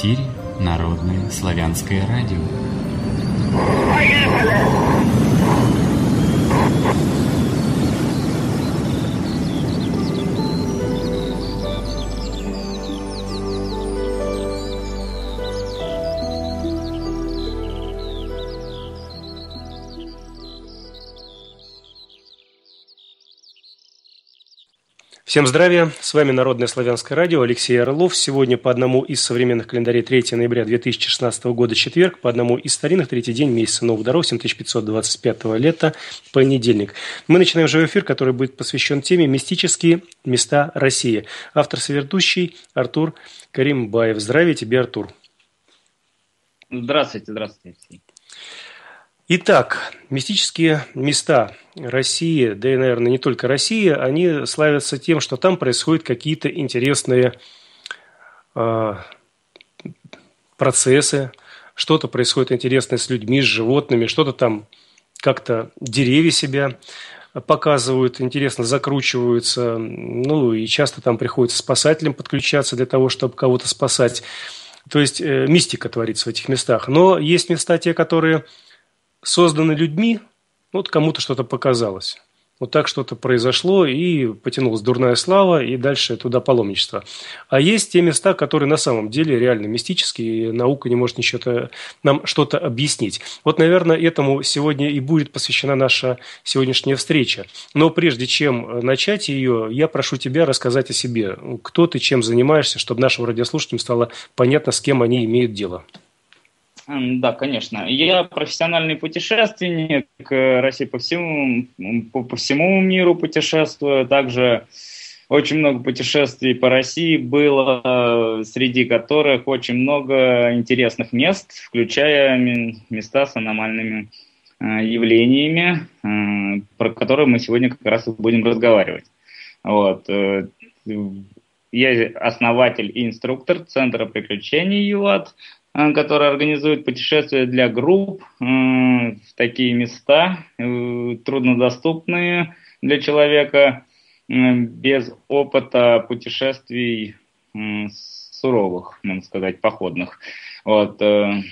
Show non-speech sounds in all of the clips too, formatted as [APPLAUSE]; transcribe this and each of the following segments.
эфире Народное славянское радио. Всем здравия! С вами Народное славянское радио, Алексей Орлов. Сегодня по одному из современных календарей 3 ноября 2016 года четверг, по одному из старинных третий день месяца нового дорог 7525 лета, понедельник. Мы начинаем живой эфир, который будет посвящен теме «Мистические места России». Автор соведущий Артур Каримбаев. Здравия тебе, Артур! Здравствуйте, здравствуйте, Алексей. Итак, мистические места России, да и, наверное, не только России, они славятся тем, что там происходят какие-то интересные э, процессы, что-то происходит интересное с людьми, с животными, что-то там как-то деревья себя показывают, интересно закручиваются, ну и часто там приходится спасателям подключаться для того, чтобы кого-то спасать. То есть э, мистика творится в этих местах. Но есть места те, которые созданы людьми, вот кому-то что-то показалось. Вот так что-то произошло, и потянулась дурная слава, и дальше туда паломничество. А есть те места, которые на самом деле реально мистические, и наука не может ничего нам что-то объяснить. Вот, наверное, этому сегодня и будет посвящена наша сегодняшняя встреча. Но прежде чем начать ее, я прошу тебя рассказать о себе. Кто ты, чем занимаешься, чтобы нашим радиослушателям стало понятно, с кем они имеют дело. Да, конечно. Я профессиональный путешественник, э, России по всему, по, по всему миру путешествую. Также очень много путешествий по России было, среди которых очень много интересных мест, включая места с аномальными э, явлениями, э, про которые мы сегодня как раз и будем разговаривать. Вот. Я основатель и инструктор Центра приключений ЮАД, Э, который организует путешествия для групп э, в такие места, э, труднодоступные для человека, без опыта путешествий суровых, можно сказать, походных. Вот. В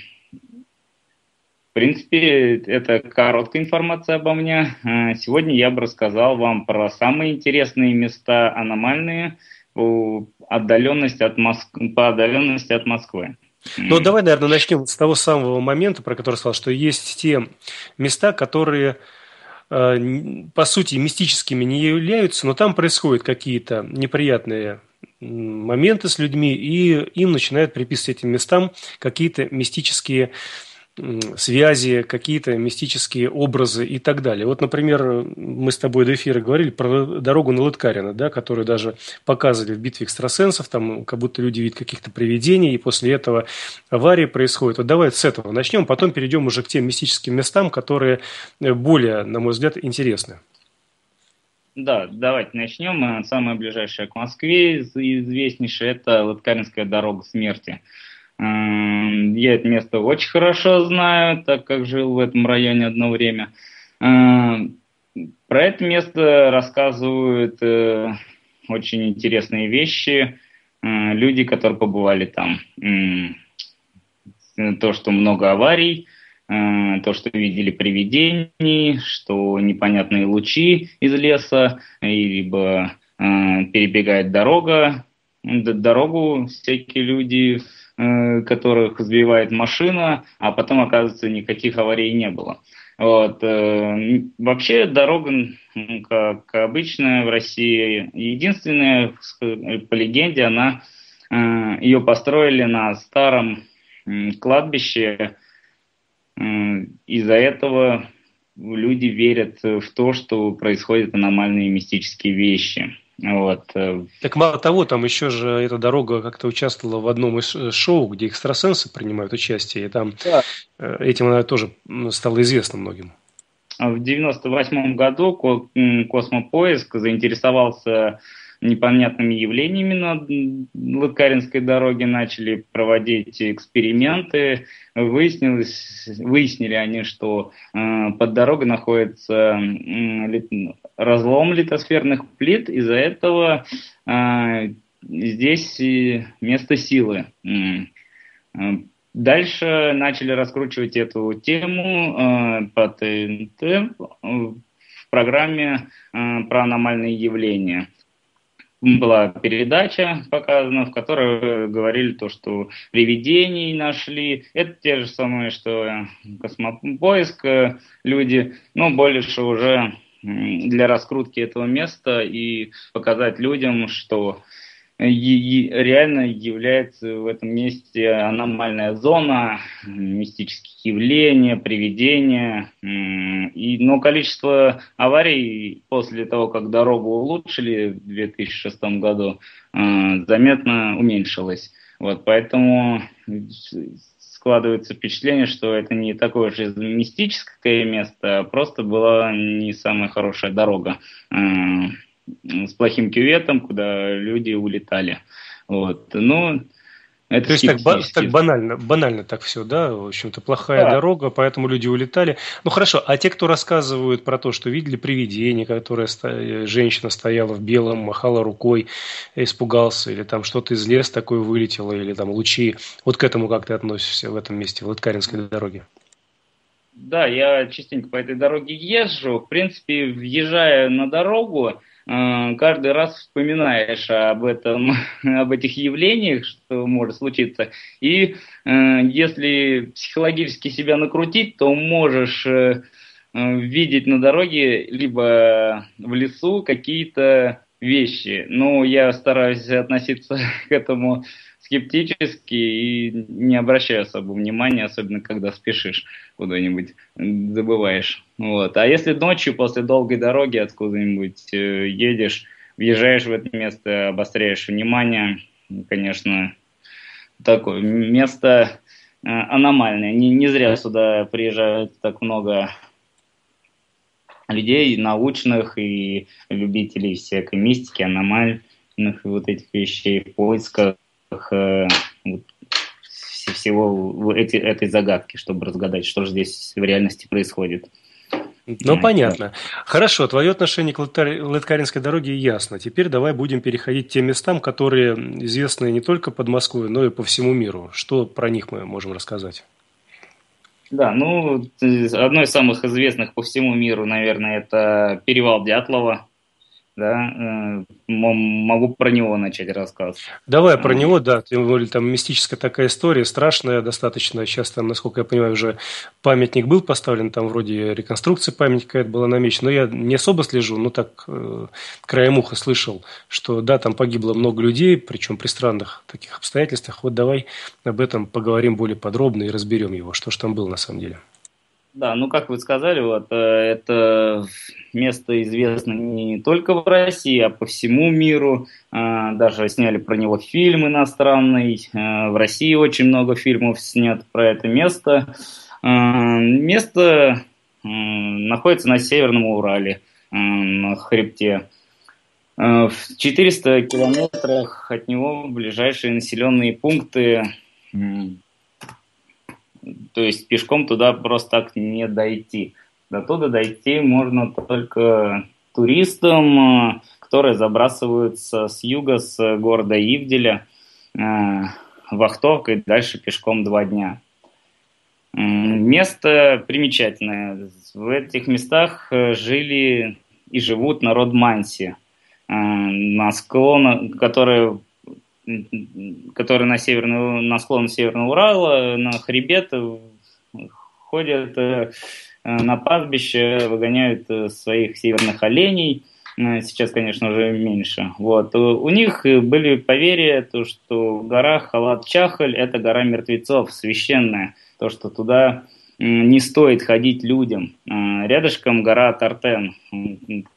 принципе, это короткая информация обо мне. Сегодня я бы рассказал вам про самые интересные места аномальные по отдаленности от, Моск... по отдаленности от Москвы. Ну, давай, наверное, начнем с того самого момента, про который сказал, что есть те места, которые э, по сути мистическими не являются, но там происходят какие-то неприятные моменты с людьми, и им начинают приписывать этим местам какие-то мистические связи, какие-то мистические образы и так далее. Вот, например, мы с тобой до эфира говорили про дорогу на Лыткарина, да, которую даже показывали в битве экстрасенсов, там как будто люди видят каких-то привидений, и после этого аварии происходит. Вот давай с этого начнем, потом перейдем уже к тем мистическим местам, которые более, на мой взгляд, интересны. Да, давайте начнем. Самое ближайшее к Москве, известнейшее, это Лыткаринская дорога смерти – я это место очень хорошо знаю, так как жил в этом районе одно время. Про это место рассказывают э, очень интересные вещи э, люди, которые побывали там. То, что много аварий, э, то, что видели привидений, что непонятные лучи из леса, либо перебегает дорога. Дорогу всякие люди Э, которых сбивает машина, а потом, оказывается, никаких аварий не было. Вот. Э, вообще дорога, как обычно в России, единственная, по легенде, она, э, ее построили на старом кладбище. Из-за этого люди верят в то, что происходят аномальные мистические вещи. Вот. Э, так мало того, там еще же эта дорога как-то участвовала в одном из э, шоу, где экстрасенсы принимают участие, и там да. Э, этим она тоже стало известно многим. В 98 году Космопоиск заинтересовался непонятными явлениями на Лыткаринской дороге, начали проводить эксперименты. Выяснилось, выяснили они, что э, под дорогой находится э, разлом литосферных плит, из-за этого э, здесь место силы. Дальше начали раскручивать эту тему по ТНТ в программе про аномальные явления была передача показана, в которой говорили то, что привидений нашли. Это те же самые, что космопоиск люди, но больше уже для раскрутки этого места и показать людям, что реально является в этом месте аномальная зона, мистических явлений, привидения. И, но количество аварий после того, как дорогу улучшили в 2006 году, э, заметно уменьшилось. Вот, поэтому складывается впечатление, что это не такое же мистическое место, а просто была не самая хорошая дорога э, с плохим кюветом, куда люди улетали. Вот. Ну, это То есть так, так банально, банально так все, да, в общем-то, плохая да. дорога, поэтому люди улетали. Ну хорошо, а те, кто рассказывают про то, что видели привидение, которое сто... женщина стояла в белом, махала рукой, испугался, или там что-то из леса такое вылетело, или там лучи, вот к этому как ты относишься в этом месте, в Лыткаринской дороге? Да, я частенько по этой дороге езжу. В принципе, въезжая на дорогу, Э, каждый раз вспоминаешь об этом, [LAUGHS] об этих явлениях, что может случиться. И э, если психологически себя накрутить, то можешь э, видеть на дороге либо в лесу какие-то вещи. Но я стараюсь относиться [LAUGHS] к этому скептически и не обращаю особо внимания, особенно когда спешишь куда-нибудь, забываешь. Вот. А если ночью после долгой дороги откуда-нибудь э, едешь, въезжаешь в это место, обостряешь внимание, конечно, такое место э, аномальное. Не, не зря сюда приезжают так много людей, научных и любителей всякой мистики, аномальных вот этих вещей в поисках э, вот, всего эти, этой загадки, чтобы разгадать, что же здесь в реальности происходит. Ну, понятно. Хорошо, твое отношение к Лыткаринской дороге ясно. Теперь давай будем переходить к тем местам, которые известны не только под Москвой, но и по всему миру. Что про них мы можем рассказать? Да, ну, одно из самых известных по всему миру, наверное, это перевал Дятлова да, э, могу про него начать рассказ. Давай про него, да, тем более там мистическая такая история, страшная достаточно. Сейчас там, насколько я понимаю, уже памятник был поставлен, там вроде реконструкция памятника это была намечена, но я не особо слежу, но так э, краем уха слышал, что да, там погибло много людей, причем при странных таких обстоятельствах. Вот давай об этом поговорим более подробно и разберем его, что же там было на самом деле. Да, ну как вы сказали, вот э, это место известно не только в России, а по всему миру. Э, даже сняли про него фильм иностранный. Э, в России очень много фильмов снят про это место. Место находится на Северном Урале, на хребте. В 400 километрах от него ближайшие населенные пункты то есть пешком туда просто так не дойти. До туда дойти можно только туристам, э, которые забрасываются с юга, с города Ивделя, э, вахтовкой, дальше пешком два дня. Место примечательное. В этих местах э, жили и живут народ Манси, на склонах, которые которые на, северный, на склон Северного Урала, на хребет ходят э, на пастбище, выгоняют э, своих северных оленей. Э, сейчас, конечно, уже меньше. Вот. У них были поверья, то, что гора Халат-Чахаль – это гора мертвецов, священная. То, что туда не стоит ходить людям. Рядышком гора Тартен,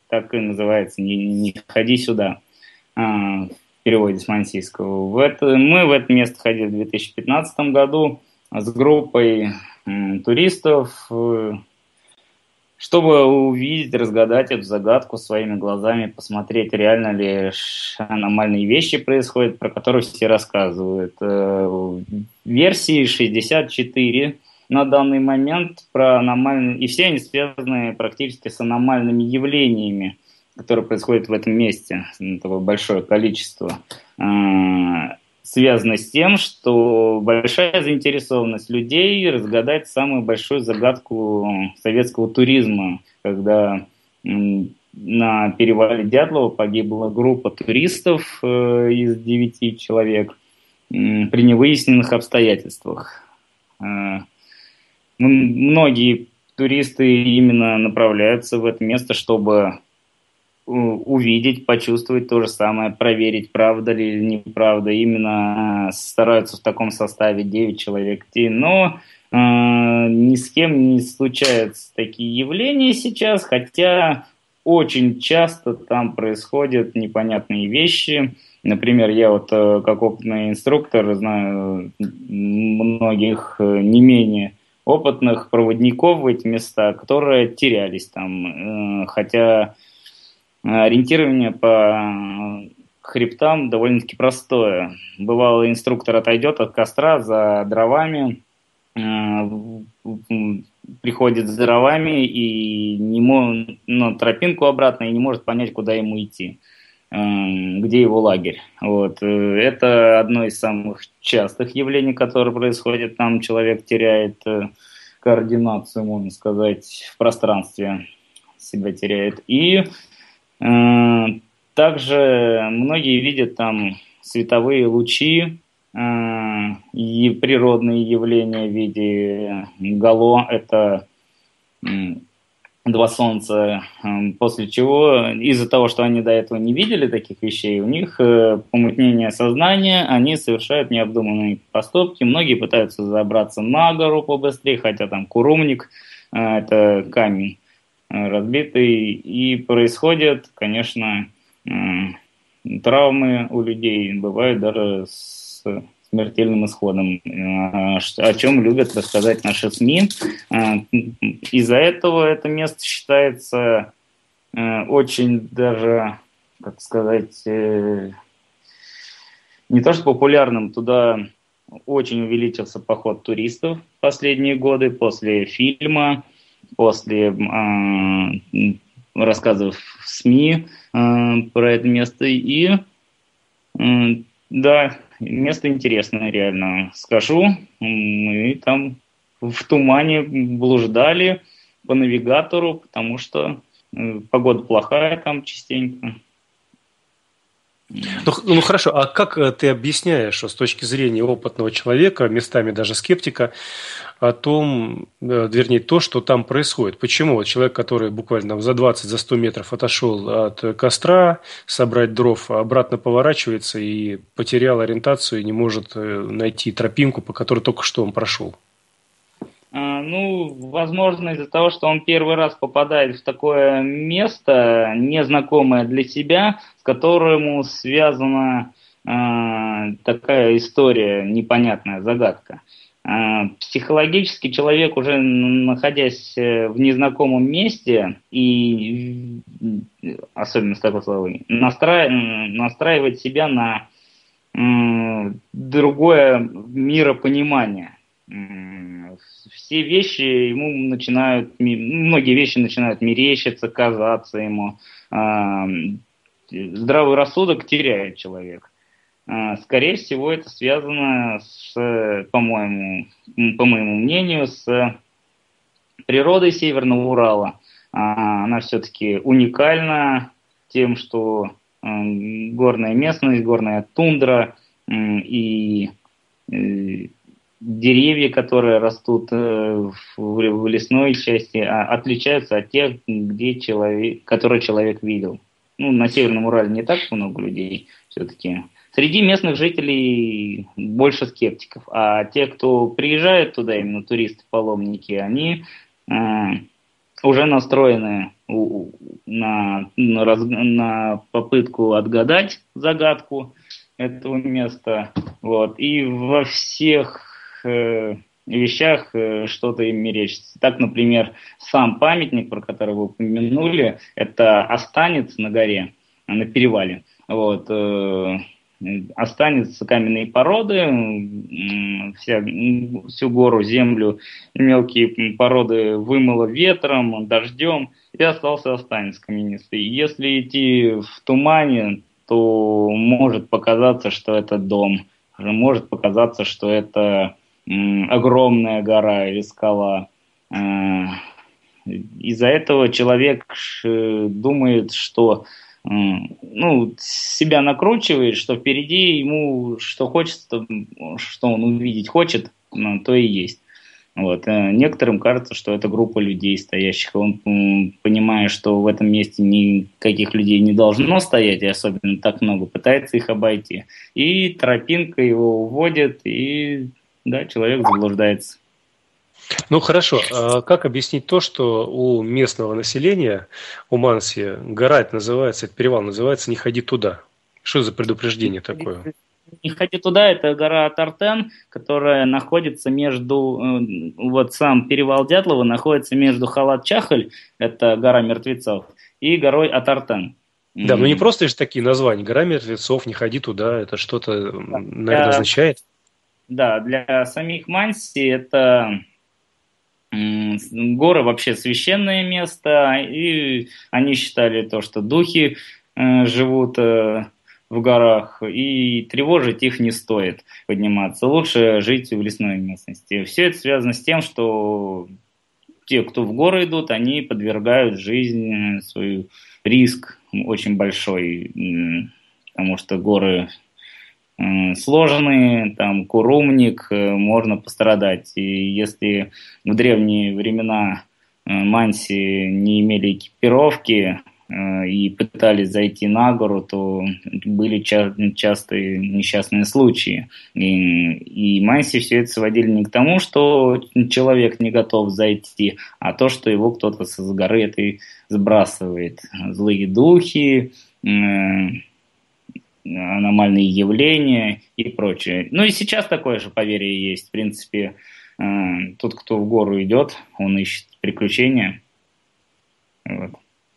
так и называется, не, не ходи сюда переводе с мансийского. В это, мы в это место ходили в 2015 году с группой туристов, э, чтобы увидеть, разгадать эту загадку своими глазами, посмотреть, реально ли аномальные вещи происходят, про которые все рассказывают. Э, версии 64 на данный момент про аномальные, и все они связаны практически с аномальными явлениями которое происходит в этом месте, такое большое количество. А, связано с тем, что большая заинтересованность людей разгадать самую большую загадку советского туризма, когда на перевале Дятлова погибла группа туристов э, из девяти человек при невыясненных обстоятельствах. Э, многие туристы именно направляются в это место, чтобы увидеть, почувствовать то же самое, проверить, правда ли или неправда. Именно э, стараются в таком составе 9 человек идти. Но э, ни с кем не случаются такие явления сейчас, хотя очень часто там происходят непонятные вещи. Например, я вот э, как опытный инструктор знаю многих э, не менее опытных проводников в эти места, которые терялись там, хотя Ориентирование по хребтам довольно-таки простое. Бывало, инструктор отойдет от костра за дровами, э, приходит с дровами и не может, ну, тропинку обратно и не может понять, куда ему идти, э, где его лагерь. Вот. Э, это одно из самых частых явлений, которые происходят. Там человек теряет координацию, можно сказать, в пространстве себя теряет. И также многие видят там световые лучи э, и природные явления в виде гало. Это два солнца, э, после чего из-за того, что они до этого не видели таких вещей, у них помутнение сознания, они совершают необдуманные поступки, многие пытаются забраться на гору побыстрее, хотя там курумник, это камень, разбитый, и происходят, конечно, травмы у людей, бывают даже с смертельным исходом, э, о чем любят рассказать наши СМИ. Э, из-за этого это место считается э, очень даже, как сказать, не то что популярным, туда очень увеличился поход туристов в последние годы после фильма после э, рассказов в СМИ э, про это место. И э, да, место интересное, реально скажу. Мы там в тумане блуждали по навигатору, потому что э, погода плохая там частенько. Ну, ну хорошо, а как э, ты объясняешь что с точки зрения опытного человека, местами даже скептика, о том, э, вернее, то, что там происходит? Почему вот человек, который буквально за 20, за 100 метров отошел от костра, собрать дров, а обратно поворачивается и потерял ориентацию и не может э, найти тропинку, по которой только что он прошел? А, ну, возможно, из-за того, что он первый раз попадает в такое место, незнакомое для себя, с которым связана э, такая история, непонятная загадка. Э, психологически человек, уже находясь э, в незнакомом месте, и особенно с такой словой, настраив, настраивает себя на другое миропонимание все вещи ему начинают, многие вещи начинают мерещиться, казаться ему. А, здравый рассудок теряет человек. А, скорее всего, это связано с, по-моему, по моему мнению, с природой Северного Урала. А, она все-таки уникальна тем, что горная местность, горная тундра и деревья, которые растут э, в лесной части, а, отличаются от тех, где человек, которые человек видел. Ну, на Северном Урале не так много людей все-таки. Среди местных жителей больше скептиков, а те, кто приезжает туда, именно туристы, паломники, они э, уже настроены на, на, на попытку отгадать загадку этого места. Вот. И во всех э, вещах э, что-то им мерещится. Так, например, сам памятник, про который вы упомянули, это останется на горе, на перевале. Вот, э, останется каменные породы, вся, всю гору, землю, мелкие породы вымыло ветром, дождем, и остался останется каменистый. Если идти в тумане, то может показаться, что это дом может показаться, что это огромная гора или скала. Э, из-за этого человек думает, что ну, себя накручивает, что впереди ему что хочется, что он увидеть хочет, то и есть. Вот. Э, некоторым кажется, что это группа людей, стоящих. Он, понимая, что в этом месте никаких людей не должно стоять, и особенно так много, пытается их обойти. И тропинка его уводит, и да, человек заблуждается. Ну хорошо, а как объяснить то, что у местного населения, у Манси, гора это называется, этот перевал называется «Не ходи туда». Что за предупреждение такое? Не ходи туда, это гора Тартен, которая находится между, э, вот сам перевал Дятлова находится между Халат-Чахаль, это гора мертвецов, и горой Атартен. Да, но не просто же такие названия. Гора мертвецов, не ходи туда, это что-то, наверное, для, означает? Да, для самих Манси это горы вообще священное место, и они считали то, что духи э, живут э, в горах, и тревожить их не стоит подниматься. Лучше жить в лесной местности. Все это связано с тем, что те, кто в горы идут, они подвергают жизнь свою риск очень большой, потому что горы сложные, там курумник, э, можно пострадать. И если в древние времена э, манси не имели экипировки, Э, и пытались зайти на гору, то были ча- частые несчастные случаи. И, и Майси все это сводили не к тому, что человек не готов зайти, а то, что его кто-то с горы этой сбрасывает. Злые духи, аномальные явления и прочее. Ну и сейчас такое же поверье есть. В принципе, э, тот, кто в гору идет, он ищет приключения. Вот.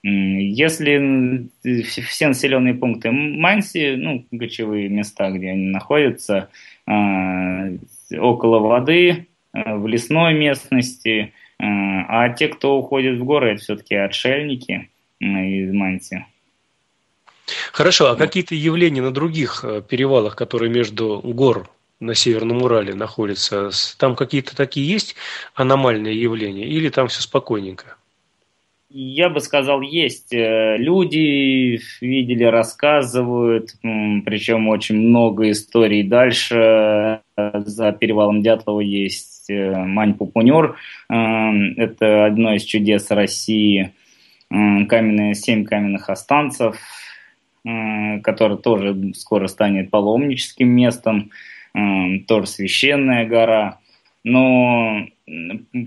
Если все населенные пункты Манси, ну, кочевые места, где они находятся, а, около воды, а, в лесной местности, а те, кто уходит в горы, это все-таки отшельники из Манси. Хорошо, а какие-то явления на других э, перевалах, которые между гор на Северном Урале находятся, там какие-то такие есть аномальные явления или там все спокойненько? Я бы сказал, есть. Э, люди видели, рассказывают, причем очень много историй. Дальше за перевалом Дятлова есть э, Мань-Пупунер. Это одно из чудес России. Каменные, семь каменных останцев, который тоже скоро станет паломническим местом. Тоже священная гора. Но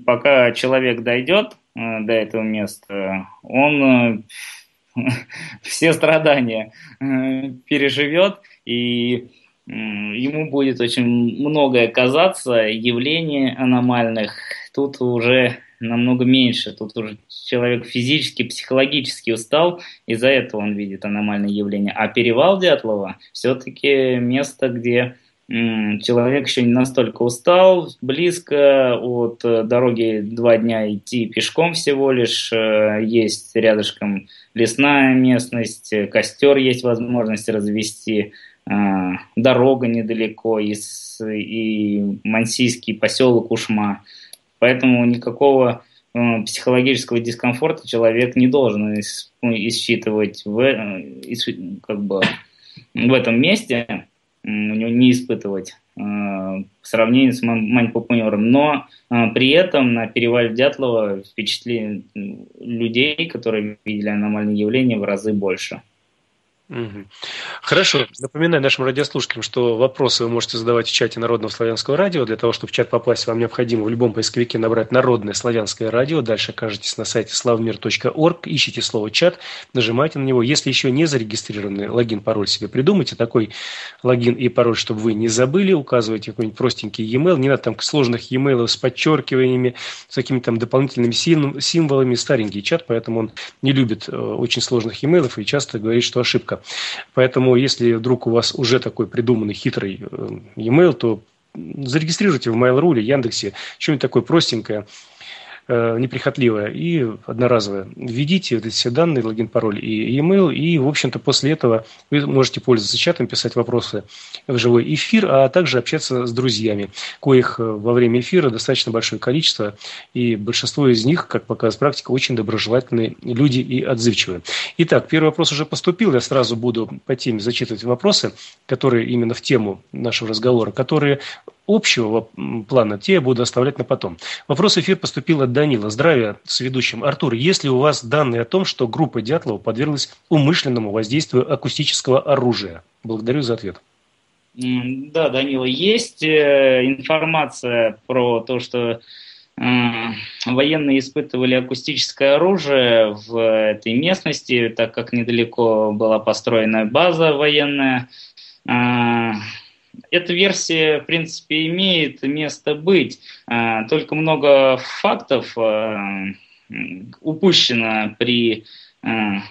пока человек дойдет Э, до этого места, он э, [LAUGHS] все страдания э, переживет, и ему будет очень многое казаться, явлений аномальных тут уже намного меньше. Тут уже человек физически, психологически устал, из-за этого он видит аномальные явления. А перевал Дятлова все-таки место, где человек еще не настолько устал, близко от э, дороги два дня идти пешком всего лишь, э, есть рядышком лесная местность, э, костер есть возможность развести, дорога недалеко и, и мансийский поселок Ушма. Поэтому никакого психологического дискомфорта человек не должен ну, исчитывать в, как бы, в этом месте не испытывать э, в сравнении с Маньпопунером. Но э, при этом на перевале Дятлова впечатление людей, которые видели аномальные явления, в разы больше. Хорошо. Напоминаю нашим радиослушателям, что вопросы вы можете задавать в чате Народного славянского радио. Для того, чтобы в чат попасть, вам необходимо в любом поисковике набрать Народное славянское радио. Дальше окажетесь на сайте slavmir.org, ищите слово «чат», нажимайте на него. Если еще не зарегистрированный логин, пароль себе придумайте, такой логин и пароль, чтобы вы не забыли, указывайте какой-нибудь простенький e-mail. Не надо там сложных e-mail с подчеркиваниями, с какими-то там дополнительными символами. Старенький чат, поэтому он не любит э, очень сложных e-mail и часто говорит, что ошибка. Поэтому, если вдруг у вас уже такой придуманный хитрый э, e-mail, то зарегистрируйте в Mail.ru или Яндексе что-нибудь такое простенькое, неприхотливая и одноразовая. Введите вот эти все данные, логин, пароль и e-mail, и, в общем-то, после этого вы можете пользоваться чатом, писать вопросы в живой эфир, а также общаться с друзьями, коих э, во время эфира достаточно большое количество, и большинство из них, как показывает практика, очень доброжелательные люди и отзывчивые. Итак, первый вопрос уже поступил, я сразу буду по теме зачитывать вопросы, которые именно в тему нашего разговора, которые общего плана, те я буду оставлять на потом. Вопрос эфир поступил от Данила. Здравия с ведущим. Артур, есть ли у вас данные о том, что группа Дятлова подверглась умышленному воздействию акустического оружия? Благодарю за ответ. Да, Данила, есть э, информация про то, что э, военные испытывали акустическое оружие в этой местности, так как недалеко была построена база военная. Э, эта версия, в принципе, имеет место быть. А, только много фактов а, упущено при, а,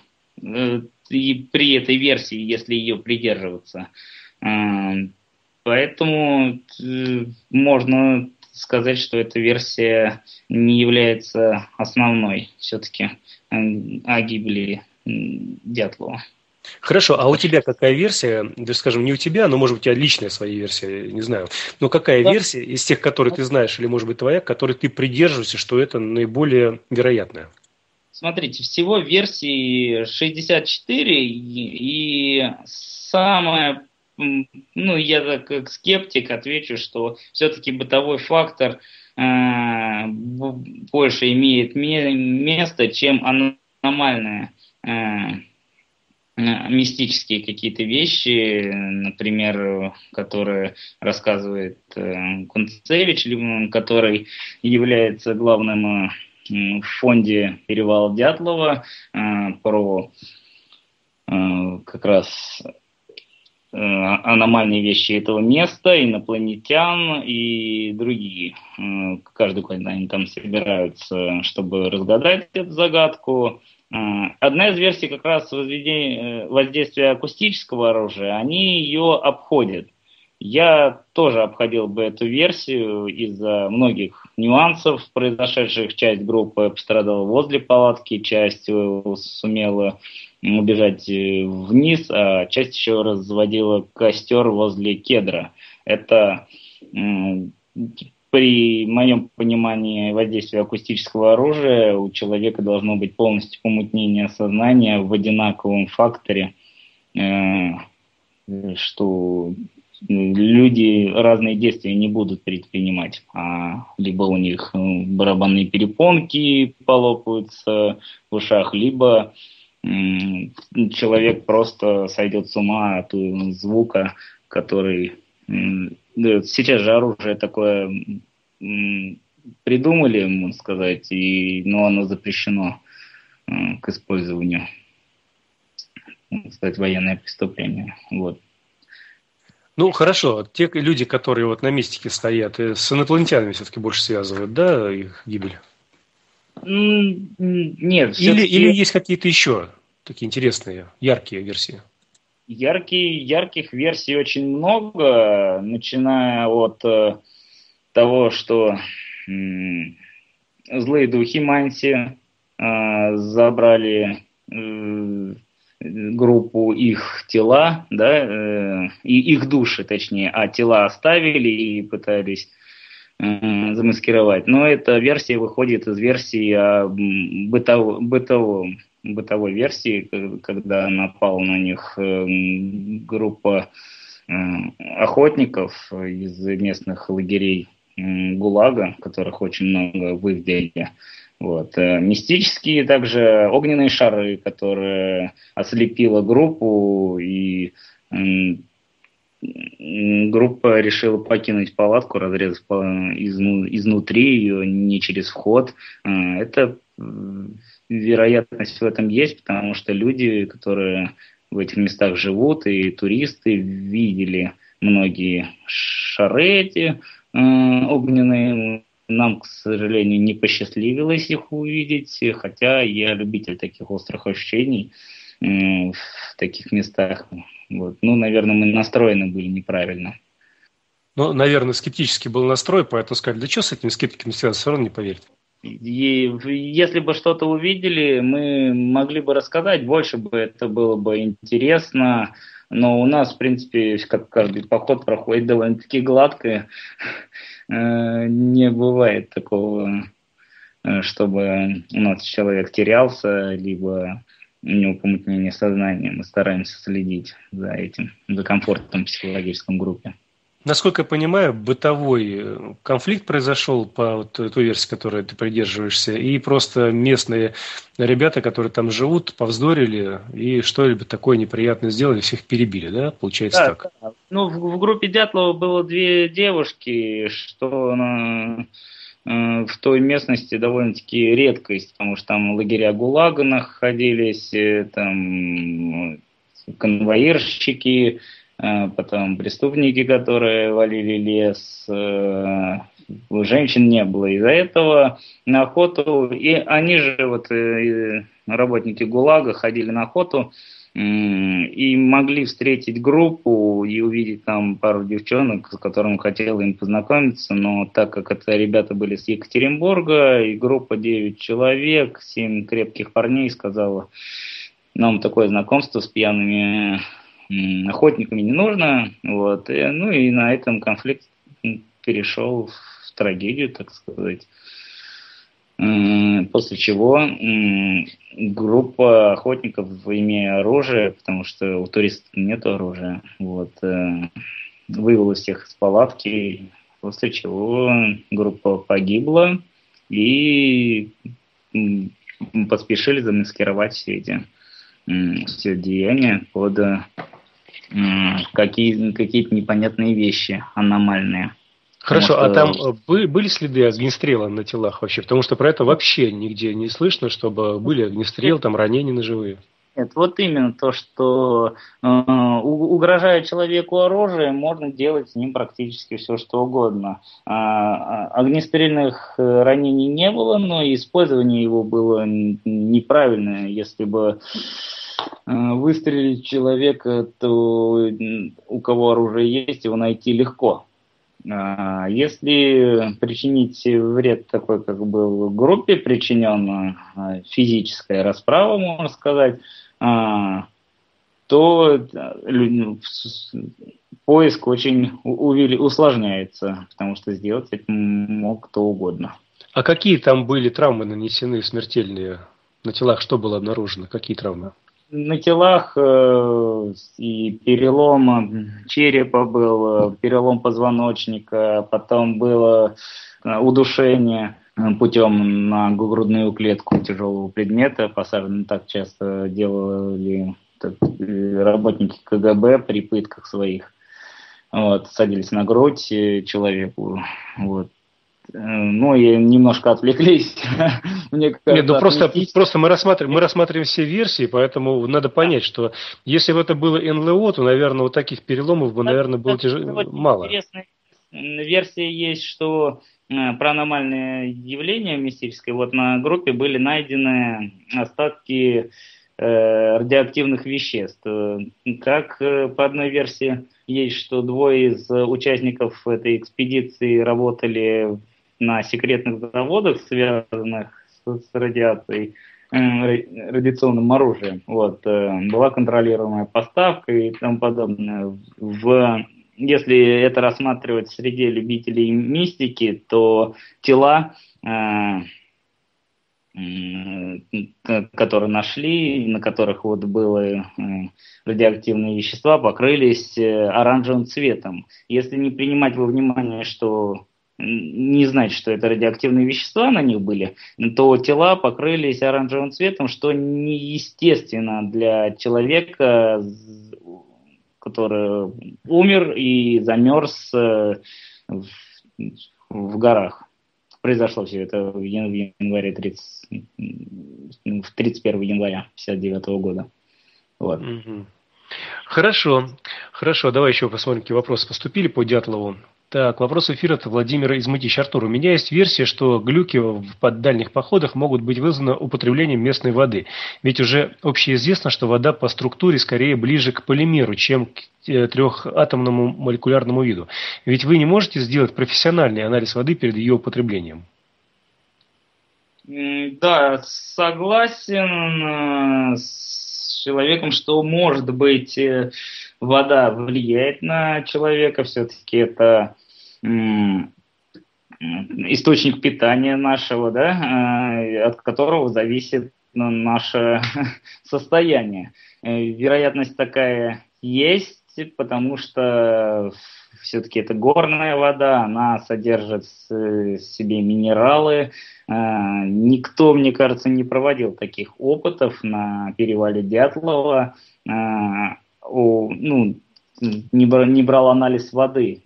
э, при этой версии, если ее придерживаться. Поэтому э, можно сказать, что эта версия не является основной все-таки о гибели Дятлова. Хорошо, а у тебя какая версия, даже скажем, не у тебя, но может быть у тебя личная своя версия, не знаю. Но какая да. версия из тех, которые ты знаешь, или может быть твоя, которой ты придерживаешься, что это наиболее вероятная? Смотрите, всего версии 64 и, и самое ну, я так как скептик отвечу, что все-таки бытовой фактор э, больше имеет место, чем аномальное э, Э, мистические какие-то вещи, например, которые рассказывает э, Кунцевич, который является главным э, в фонде «Перевал Дятлова» про как раз аномальные вещи этого места, инопланетян и другие. Каждый год они там собираются, чтобы разгадать эту загадку. Одна из версий как раз э, воздействия акустического оружия, они ее обходят. Я тоже обходил бы эту версию из-за многих нюансов произошедших. Часть группы пострадала возле палатки, часть э, сумела убежать э, вниз, а часть еще разводила костер возле кедра. Это при моем понимании воздействия акустического оружия у человека должно быть полностью помутнение сознания в одинаковом факторе, э, что люди разные действия не будут предпринимать, а либо у них э, барабанные перепонки полопаются в ушах, либо человек просто сойдет с ума от звука, который сейчас же оружие такое придумали, можно сказать, и, но оно запрещено э, к использованию, можно сказать, военное преступление. Вот. Ну, хорошо. Те люди, которые вот на мистике стоят, э, с инопланетянами все-таки больше связывают, да, их гибель? Нет. Или, или есть какие-то еще такие интересные, яркие версии? Яркие, ярких версий очень много, начиная от э, того, что злые духи Манси э, забрали э, группу их тела, да, э, и их души, точнее, а тела оставили и пытались э, замаскировать. Но эта версия выходит из версии о бытов, бытовом бытовой версии, когда напала на них э, группа э, охотников из местных лагерей ГУЛАГа, которых очень много в их деле. Вот. Э, мистические также огненные шары, которые ослепила группу, и группа решила покинуть палатку, разрезав изнутри ее, не через вход. Это вероятность в этом есть, потому что люди, которые в этих местах живут, и туристы видели многие шары эти э, огненные. Нам, к сожалению, не посчастливилось их увидеть, хотя я любитель таких острых ощущений э, в таких местах. Вот. Ну, наверное, мы настроены были неправильно. Ну, наверное, скептически был настрой, поэтому сказали, да что с этими скептиками связано, все равно не поверят. И если бы что-то увидели, мы могли бы рассказать, больше бы это было бы интересно. Но у нас, в принципе, как каждый поход проходит довольно-таки гладко. Э, не бывает такого, э, чтобы у нас человек терялся, либо у него помутнение сознания. Мы стараемся следить за этим, за комфортом в психологическом группе. Насколько я понимаю, бытовой э, конфликт произошел по вот той версии, которой ты придерживаешься, и просто местные ребята, которые там живут, повздорили и что-либо такое неприятное сделали, всех перебили, да? Получается да, так? Да. Ну, в, в группе Дятлова было две девушки, что на, э, в той местности довольно-таки редкость, потому что там лагеря ГУЛАГа находились, э, там конвоирщики, Э, потом преступники, которые валили лес, э, женщин не было из-за этого на охоту. И они же, вот э, работники ГУЛАГа, ходили на охоту и могли встретить группу и увидеть там пару девчонок, с которыми хотел им познакомиться, но так как это ребята были с Екатеринбурга, и группа 9 человек, 7 крепких парней сказала, нам такое знакомство с пьяными охотниками не нужно. Вот. И, ну и на этом конфликт перешел в трагедию, так сказать. После чего группа охотников, имея оружие, потому что у туристов нет оружия, вот, э, вывела всех из палатки, после чего группа погибла и поспешили замаскировать все эти все деяния под какие, какие-то непонятные вещи, аномальные. Хорошо, что... а там э, были следы огнестрела на телах вообще? Потому что про это вообще нигде не слышно, чтобы были огнестрелы, там ранения ножевые. Нет, вот именно то, что э, угрожая человеку оружием, можно делать с ним практически все, что угодно. А, а огнестрельных э, ранений не было, но использование его было неправильное. Если бы Э, выстрелить человека, то у кого оружие есть, его найти легко. А если причинить вред такой, как был группе причинен, э, физическая расправа, можно сказать, то э, поиск очень усложняется, потому что сделать это мог кто угодно. А какие там были травмы нанесены смертельные на телах? Что было обнаружено? Какие травмы? На телах э, и перелом черепа был, перелом позвоночника, потом было э, удушение путем на грудную клетку тяжелого предмета, посаженным так часто делали работники КГБ при пытках своих. Вот, садились на грудь человеку. Вот. Э, ну и немножко отвлеклись. [LAUGHS] Мне кажется, Нет, ну просто, просто мы, рассматриваем, мы рассматриваем все версии, поэтому надо понять, что если бы это было НЛО, то, наверное, вот таких переломов бы, наверное, было тяж... мало. Интересная версия есть, что э, паранормальное явление мистическое, вот на группе были найдены остатки э, радиоактивных веществ. Как э, по одной версии есть, что двое из участников этой экспедиции работали на секретных заводах, связанных с, с радиацией, э, радиационным оружием. Вот, э, была контролируемая поставка и тому подобное. В, если это рассматривать среди любителей мистики, то тела, э, которые нашли, на которых вот было радиоактивные вещества, покрылись оранжевым цветом. Если не принимать во внимание, что не знать, что это радиоактивные вещества на них были, то тела покрылись оранжевым цветом, что неестественно для человека, который умер и замерз э, в, в горах. Произошло все это в январе 30, в 31 января 59 года. Вот. Хорошо, хорошо. Давай еще посмотрим, какие вопросы поступили по Дятлову. Так, вопрос эфира от Владимира из Мытищ. Артур, у меня есть версия, что глюки в дальних походах могут быть вызваны употреблением местной воды. Ведь уже общеизвестно, что вода по структуре скорее ближе к полимеру, чем к э, трехатомному молекулярному виду. Ведь вы не можете сделать профессиональный анализ воды перед ее употреблением. Да, согласен с человеком, что может быть вода влияет на человека, все-таки это источник питания нашего, да, от которого зависит наше [LAUGHS] состояние. Вероятность такая есть, потому что все-таки это горная вода, она содержит в себе минералы. А, никто, мне кажется, не проводил таких опытов на перевале Дятлова. А, ну, не брал анализ воды.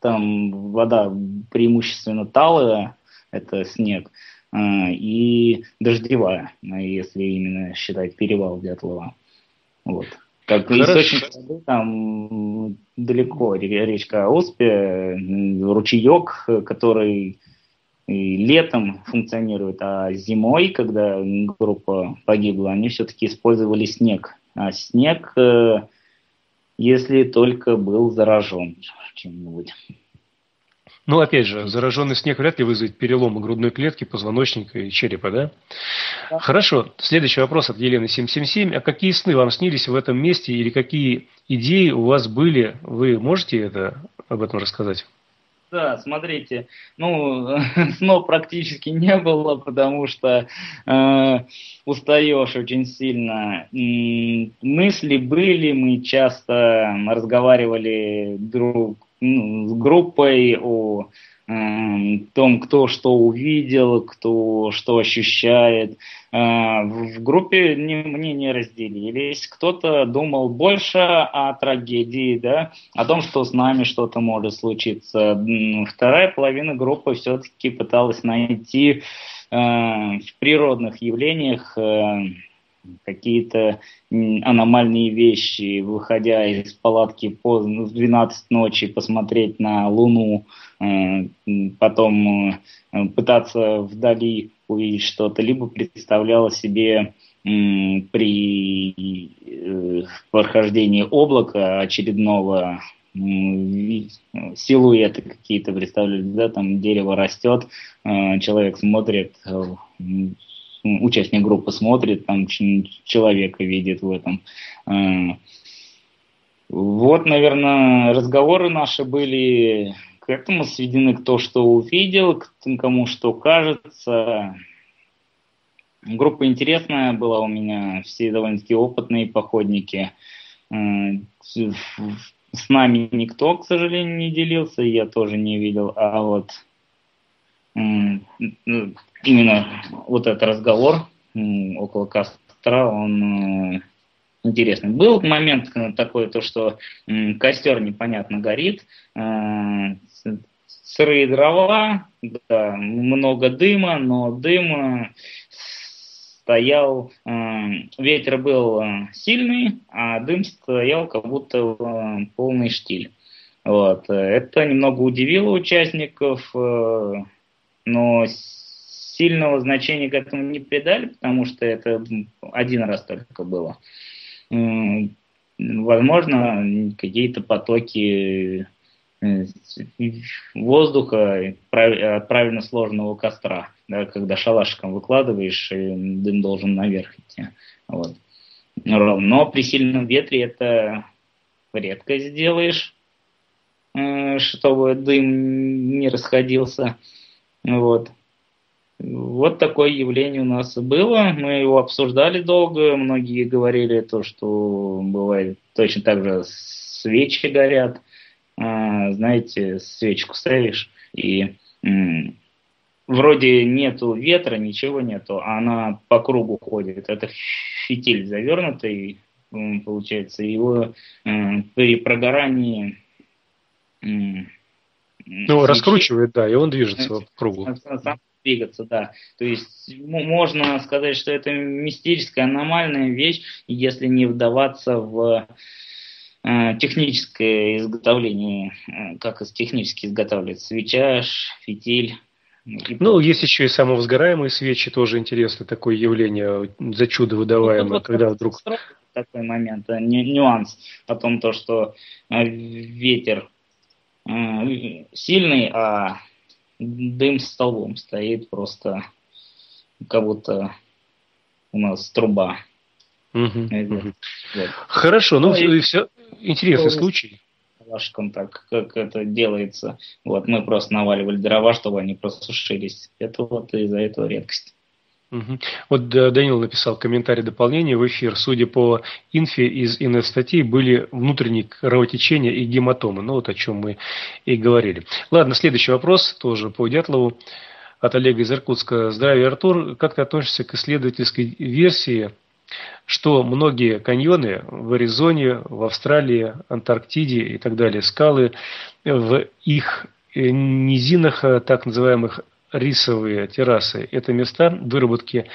Там вода преимущественно талая, это снег, а, и дождевая, если именно считать перевал Дятлова. Вот. Как Хорошо. источник там далеко речка Оспе, ручеек, который летом функционирует, а зимой, когда группа погибла, они все-таки использовали снег. А снег, э, если только был заражен чем-нибудь. Ну, опять же, зараженный снег вряд ли вызовет переломы грудной клетки, позвоночника и черепа, да? да? Хорошо. Следующий вопрос от Елены 777. А какие сны вам снились в этом месте или какие идеи у вас были? Вы можете это, об этом рассказать? Да, смотрите, ну, [LAUGHS] снов практически не было, потому что э, устаешь очень сильно. Мысли были, мы часто разговаривали друг ну, с группой, о э, том, кто что увидел, кто что ощущает. Э, в группе не, мнения разделились. Кто-то думал больше о трагедии, да, о том, что с нами что-то может случиться. Вторая половина группы все-таки пыталась найти э, в природных явлениях э, какие-то аномальные вещи, выходя из палатки поздно, в 12 ночи, посмотреть на Луну, потом пытаться вдали увидеть что-то, либо представляла себе при э, прохождении облака очередного силуэты какие-то представляли, да, там дерево растет, человек смотрит участник группы смотрит, там человека видит в этом. Э, вот, наверное, разговоры наши были к этому сведены, кто что увидел, кому что кажется. Группа интересная была у меня, все довольно-таки опытные походники. Э, с нами никто, к сожалению, не делился, я тоже не видел, а вот именно вот этот разговор около костра, он э, интересный. Был момент такой, то, что костер непонятно горит, э, сырые дрова, да, много дыма, но дым стоял, э, ветер был сильный, а дым стоял как будто полный штиль. Вот. Это немного удивило участников, но сильного значения к этому не придали, потому что это один раз только было. Возможно, какие-то потоки э, воздуха от правильно сложенного костра, да, когда шалашиком выкладываешь, и дым должен наверх идти. Вот. Но при сильном ветре это редко сделаешь, э, чтобы дым не расходился. Вот. Вот такое явление у нас было. Мы его обсуждали долго. Многие говорили то, что бывает точно так же свечи горят. А, знаете, свечку ставишь и вроде нету ветра, ничего нету, а она по кругу ходит. Это фитиль завернутый, получается. Его при прогорании ну, раскручивает, да, и он движется по кругу двигаться, да. То есть можно сказать, что это мистическая, аномальная вещь, если не вдаваться в техническое изготовление, э, как технически изготавливается свеча, фитиль. Ну, есть еще и самовозгораемые свечи, тоже интересное такое явление, за чудо выдаваемое, ну, когда вдруг... Такой момент, э, нюанс о том, то, что ветер сильный, а дым столбом стоит просто как будто у нас труба. Угу, угу. Вот. Хорошо, ну, ну и все интересный случай. Лашком так, как это делается. Вот, мы просто наваливали дрова, чтобы они просушились. Это вот из-за этого редкость. Угу. Вот Данил написал комментарий дополнения в эфир. Судя по инфе из инфостатей были внутренние кровотечения и гематомы. Ну вот о чем мы и говорили. Ладно, следующий вопрос тоже по Дятлову от Олега из Иркутска. Здравия, Артур. Как ты относишься к исследовательской версии, что многие каньоны в Аризоне, в Австралии, Антарктиде и так далее, скалы в их низинах так называемых рисовые террасы. Это места выработки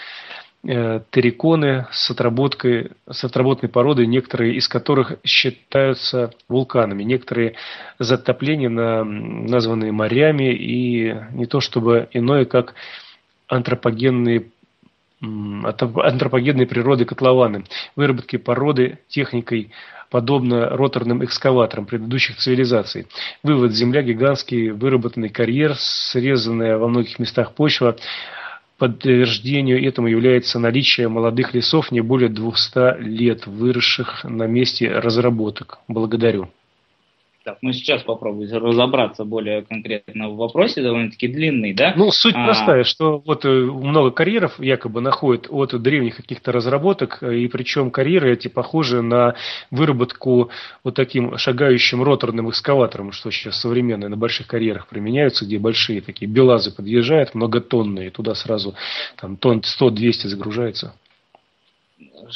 э, терриконы с отработкой, с отработанной породой, некоторые из которых считаются вулканами. Некоторые затопления на, названные морями и не то чтобы иное, как антропогенные антропогенной природы котлованы, выработки породы техникой подобно роторным экскаваторам предыдущих цивилизаций. Вывод. Земля – гигантский выработанный карьер, срезанная во многих местах почва. Подтверждением этому является наличие молодых лесов не более 200 лет, выросших на месте разработок. Благодарю. Так, мы сейчас попробуем разобраться более конкретно в вопросе, довольно-таки длинный, да? Ну, суть а... простая, что вот э, много карьеров якобы находят от древних каких-то разработок, и причем карьеры эти похожи на выработку вот таким шагающим роторным экскаватором, что сейчас современные на больших карьерах применяются, где большие такие белазы подъезжают, многотонные, туда сразу там тонн 100-200 загружается.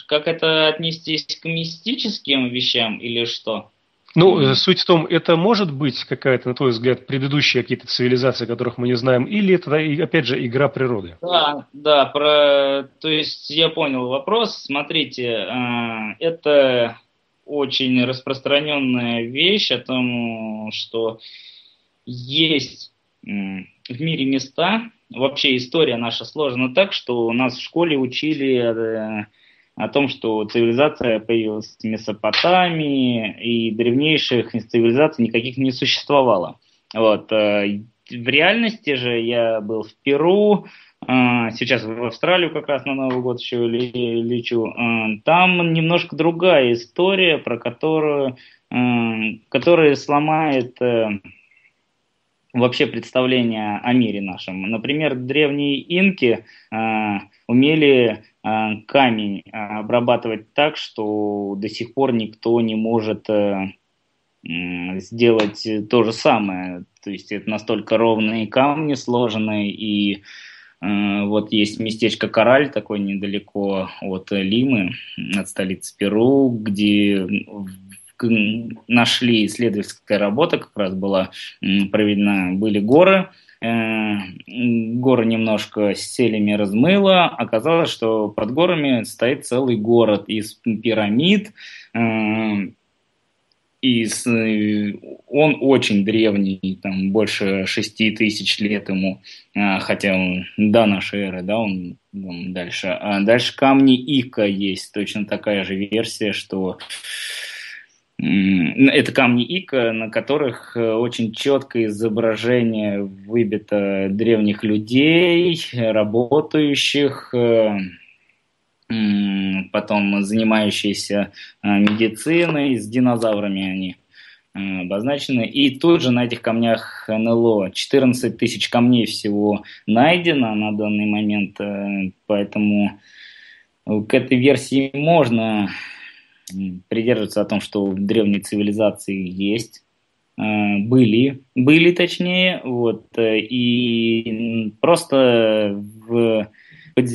Как это отнестись к мистическим вещам или что? Ну, mm-hmm. суть в том, это может быть какая-то, на твой взгляд, предыдущие какие-то цивилизации, которых мы не знаем, или это, опять же, игра природы? Да, да, про, то есть я понял вопрос. Смотрите, э, это очень распространенная вещь о том, что есть в мире места, вообще история наша сложена так, что у нас в школе учили э, о том, что цивилизация появилась в Месопотамии, и древнейших цивилизаций никаких не существовало. Вот. Э, в реальности же я был в Перу, э, сейчас в Австралию как раз на Новый год еще лечу. Э, там немножко другая история, про которую, которая сломает вообще представление о мире нашем. Например, древние инки умели Э, камень э, обрабатывать так, что до сих пор никто не может э, сделать то же самое. То есть это настолько ровные камни сложенные, и вот есть местечко Кораль, такое недалеко от Лимы, от столицы Перу, где нашли исследовательская работа, как раз была проведена, были горы, Э, горы немножко селями размыло, оказалось, что под горами стоит целый город из пирамид, э, и он очень древний, там больше шести тысяч лет ему, э, хотя он до нашей эры, да, он, он дальше. А дальше камни Ика есть, точно такая же версия, что это камни Ика, на которых э, очень четкое изображение выбито древних людей, работающих, э, потом занимающиеся э, медициной, с динозаврами они обозначены. И тут же на этих камнях НЛО. 14 тысяч камней всего найдено на данный момент, поэтому к этой версии можно придерживаться о том, что древние цивилизации есть, э, были, были точнее, вот, э, и просто в, под,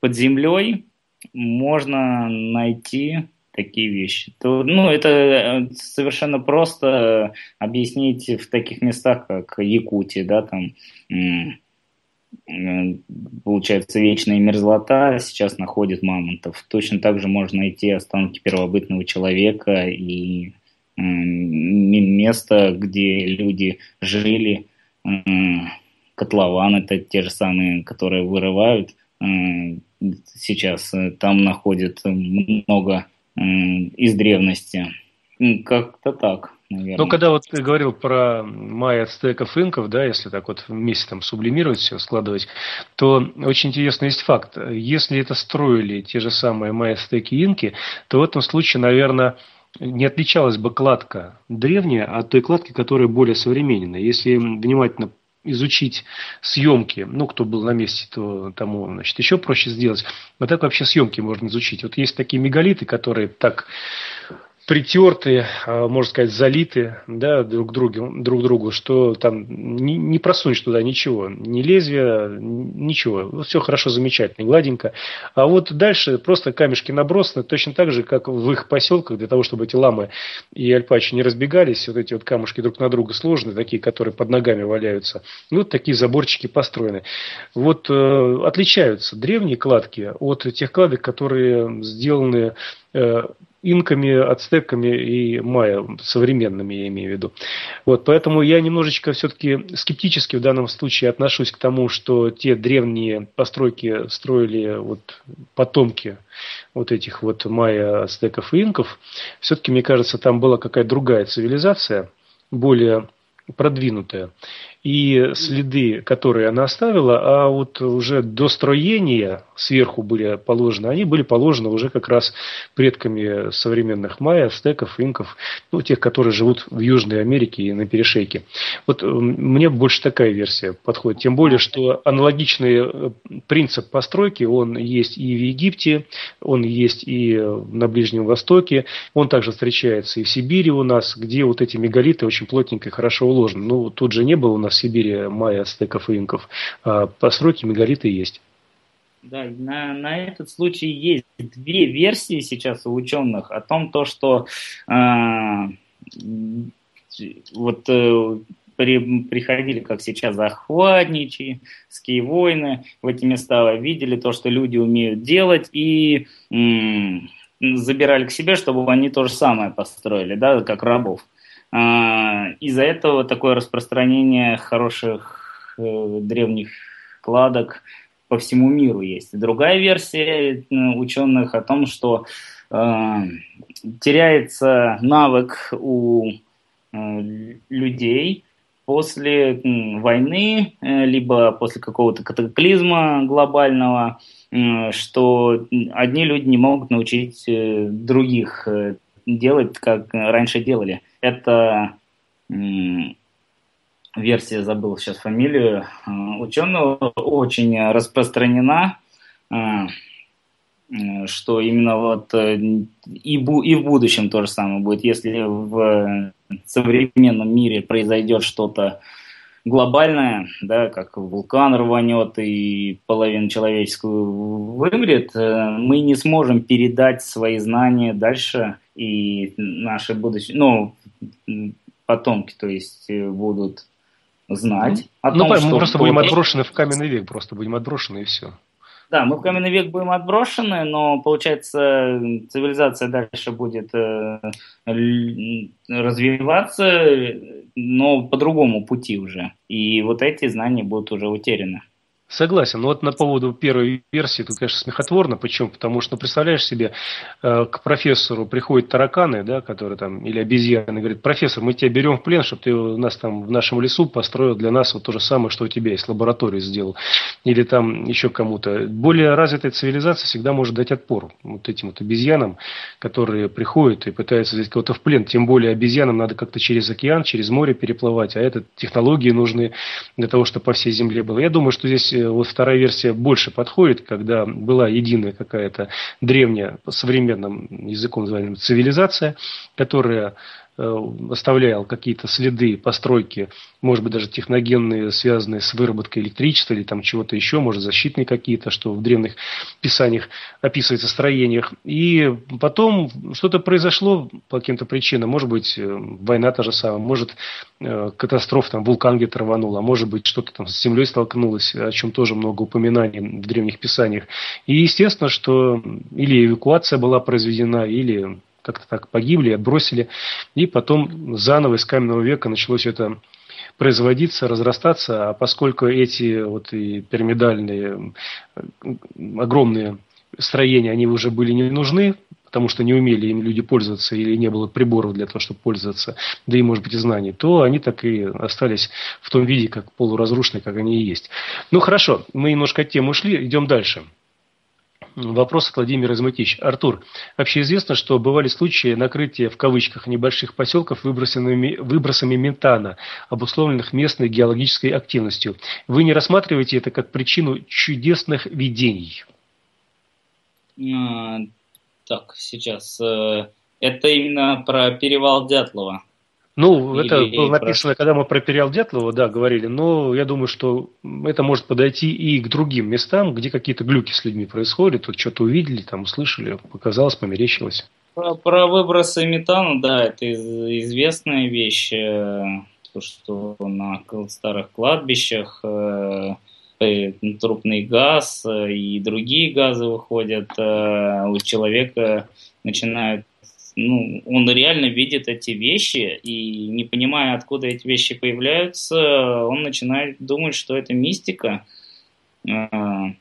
под землей можно найти такие вещи. То, ну, это э, совершенно просто объяснить в таких местах, как Якутия, да, там получается, вечная мерзлота сейчас находит мамонтов. Точно так же можно найти останки первобытного человека и место, где люди жили, котлован, это те же самые, которые вырывают сейчас. Там находят много из древности. Как-то так. Наверное. Ну, когда вот ты говорил про майя ацтеков, инков, да, если так вот вместе там сублимировать все, складывать, то очень интересный есть факт. Если это строили те же самые майя ацтеки инки, то в этом случае, наверное, не отличалась бы кладка древняя от той кладки, которая более современная. Если внимательно изучить съемки, ну, кто был на месте, то тому, значит, еще проще сделать. Вот так вообще съемки можно изучить. Вот есть такие мегалиты, которые так притертые, а, можно сказать, залиты да, друг, другу, друг другу, что там не, не просунешь туда ничего, ни лезвия, ничего. Все хорошо, замечательно, гладенько. А вот дальше просто камешки набросаны, точно так же, как в их поселках, для того, чтобы эти ламы и альпачи не разбегались, вот эти вот камушки друг на друга сложены, такие, которые под ногами валяются. И вот такие заборчики построены. Вот э, отличаются древние кладки от тех кладок, которые сделаны инками, ацтеками и майя, современными я имею в виду. Вот, поэтому я немножечко все-таки скептически в данном случае отношусь к тому, что те древние постройки строили вот потомки вот этих вот майя, ацтеков и инков. Все-таки, мне кажется, там была какая-то другая цивилизация, более продвинутая и следы, которые она оставила, а вот уже до строения сверху были положены, они были положены уже как раз предками современных майя, стеков, инков, ну, тех, которые живут в Южной Америке и на перешейке. Вот мне больше такая версия подходит. Тем более, что аналогичный э, принцип постройки, он есть и в Египте, он есть и на Ближнем Востоке, он также встречается и в Сибири у нас, где вот эти мегалиты очень плотненько и хорошо уложены. Ну, тут же не было у нас в Сибири майя, ацтеков и инков. А постройки мегалиты есть. Да, на, на этот случай есть две версии сейчас у ученых о том, то, что э, вот э, при, приходили, как сейчас, захватничьи, ские войны в эти места, видели то, что люди умеют делать, и э, забирали к себе, чтобы они то же самое построили, да, как рабов. А, из-за этого такое распространение хороших э, древних кладок по всему миру есть. Другая версия э, ученых о том, что э, теряется навык у людей после войны, либо после какого-то катаклизма глобального, что одни люди не могут научить других делать, как раньше делали. Это версия, забыл сейчас фамилию, э, ученого очень распространена, э, э, что именно вот и, бу, и в будущем то же самое будет, если в современном мире произойдет что-то глобальное, да, как вулкан рванет и половина человеческую вымрет, мы не сможем передать свои знания дальше и наши будущие, ну, потомки, то есть, э, будут знать о ну, том, ну, что... Мы просто будем отброшены в каменный век, просто будем отброшены и все. Да, мы в каменный век будем отброшены, но, получается, цивилизация дальше будет э, развиваться, но по другому пути уже. И вот эти знания будут уже утеряны. Согласен. Но вот на поводу первой версии, тут, конечно, смехотворно. Почему? Потому что, представляешь себе, э, к профессору приходят тараканы, да, которые там, или обезьяны, говорят, профессор, мы тебя берем в плен, чтобы ты у нас там в нашем лесу построил для нас вот то же самое, что у тебя есть, лабораторию сделал. Или там еще кому-то. Более развитая цивилизация всегда может дать отпор вот этим вот обезьянам, которые приходят и пытаются взять кого-то в плен. Тем более обезьянам надо как-то через океан, через море переплывать, а это технологии нужны для того, чтобы по всей земле было. Я думаю, что здесь вот вторая версия больше подходит, когда была единая какая-то древняя, современным языком называемая цивилизация, которая оставлял какие-то следы постройки, может быть, даже техногенные, связанные с выработкой электричества или там чего-то еще, может, защитные какие-то, что в древних писаниях описывается строениях. И потом что-то произошло по каким-то причинам. Может быть, э, война та же самая, может, э, катастрофа, там, вулкан где-то рванул, а может быть, что-то там с землей столкнулось, о чем тоже много упоминаний в древних писаниях. И естественно, что или эвакуация была произведена, или как-то так погибли, отбросили. И потом заново из каменного века началось это производиться, разрастаться, а поскольку эти вот и пирамидальные огромные строения, они уже были не нужны, потому что не умели им люди пользоваться или не было приборов для того, чтобы пользоваться, да и, может быть, и знаний, то они так и остались в том виде, как полуразрушенные, как они и есть. Ну, хорошо, мы немножко от темы ушли, идем дальше. Вопрос от Владимира Изматич. Артур, вообще известно, что бывали случаи накрытия в кавычках небольших поселков выбросами, выбросами метана, обусловленных местной геологической активностью. Вы не рассматриваете это как причину чудесных видений? А, так, сейчас. Э, это именно про перевал Дятлова. Ну, Или это было написано, когда мы про периал Дятлова, да, говорили, но я думаю, что это может подойти и к другим местам, где какие-то глюки с людьми происходят, тут что-то увидели, там услышали, показалось, померещилось. Про, про выбросы метана, да, это известная вещь, э, то, что на старых кладбищах э, трупный газ э, и другие газы выходят, у человека начинают ну, он реально видит эти вещи, и не понимая, откуда эти вещи появляются, он начинает думать, что это мистика. А,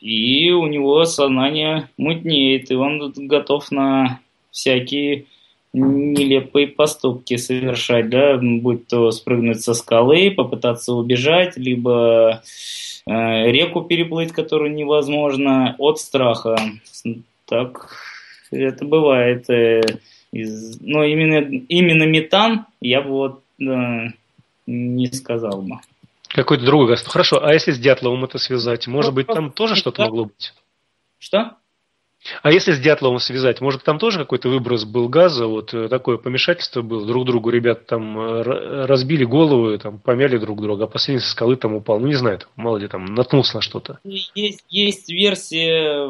и у него сознание мутнеет, и он готов на всякие нелепые поступки совершать, да, будь то спрыгнуть со скалы, попытаться убежать, либо э, реку переплыть, которую невозможно от страха. Так это бывает. Э, из, но именно, именно метан я бы вот э, не сказал бы. Какой-то другой газ. Хорошо, а если с Дятловым это связать? Может ну, быть, там тоже что-то могло быть? Что? А если с Дятловым связать, может, там тоже какой-то выброс был газа, вот э, такое помешательство было, друг другу ребят там э, разбили голову, там помяли друг друга, а последний со скалы там упал, ну не знаю, мало ли там наткнулся на что-то. Есть, есть версия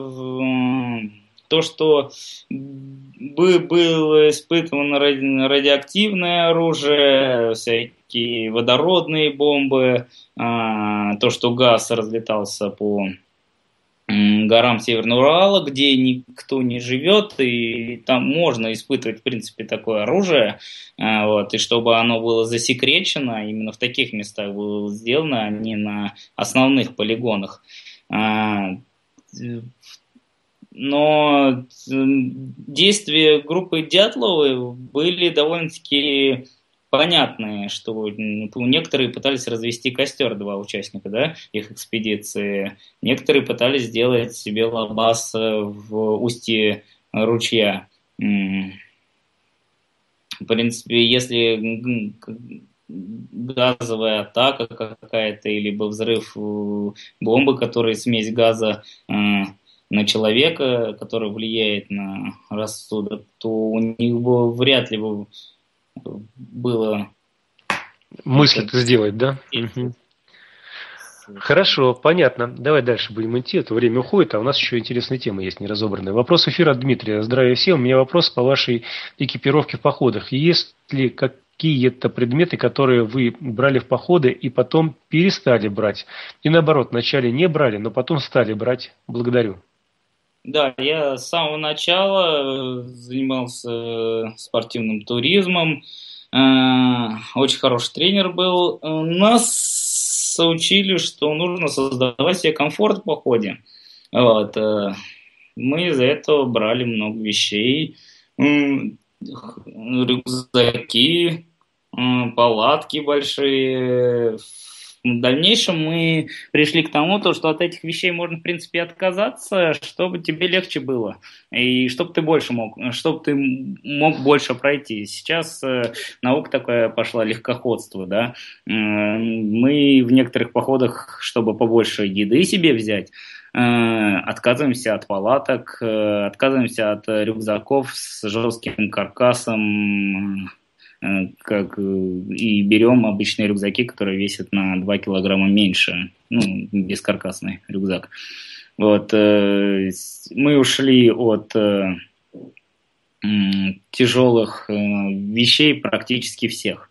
то, что было испытано радиоактивное оружие, всякие водородные бомбы, а, то, что газ разлетался по горам Северного Урала, где никто не живет, и там можно испытывать, в принципе, такое оружие, а, вот, и чтобы оно было засекречено, именно в таких местах было сделано, а не на основных полигонах. Но действия группы Дятловой были довольно-таки понятные, что некоторые пытались развести костер, два участника да, их экспедиции. Некоторые пытались сделать себе лабаз в устье ручья. В принципе, если газовая атака какая-то, либо взрыв бомбы, которая смесь газа на человека, который влияет на рассудок, то у них бы вряд ли бы было... Мысль это сделать, да? Угу. Хорошо, понятно. Давай дальше будем идти. Это время уходит, а у нас еще интересные темы есть неразобранные. Вопрос эфира от Дмитрия. Здравия всем. У меня вопрос по вашей экипировке в походах. Есть ли какие-то предметы, которые вы брали в походы и потом перестали брать? И наоборот, вначале не брали, но потом стали брать? Благодарю. Да, я с самого начала э, занимался э, спортивным туризмом. Э, очень хороший тренер был. Нас учили, что нужно создавать себе комфорт в походе. Вот. Мы из-за этого брали много вещей. Рюкзаки, палатки большие, в дальнейшем мы пришли к тому, то, что от этих вещей можно, в принципе, отказаться, чтобы тебе легче было, и чтобы ты больше мог, чтобы ты мог больше пройти. Сейчас э, наука такая пошла, легкоходство, да. Э, мы в некоторых походах, чтобы побольше еды себе взять, э, отказываемся от палаток, э, отказываемся от рюкзаков с жестким каркасом, как э, и берем обычные рюкзаки, которые весят на 2 килограмма меньше, ну, бескаркасный рюкзак. Вот, э, мы ушли от тяжелых вещей практически всех,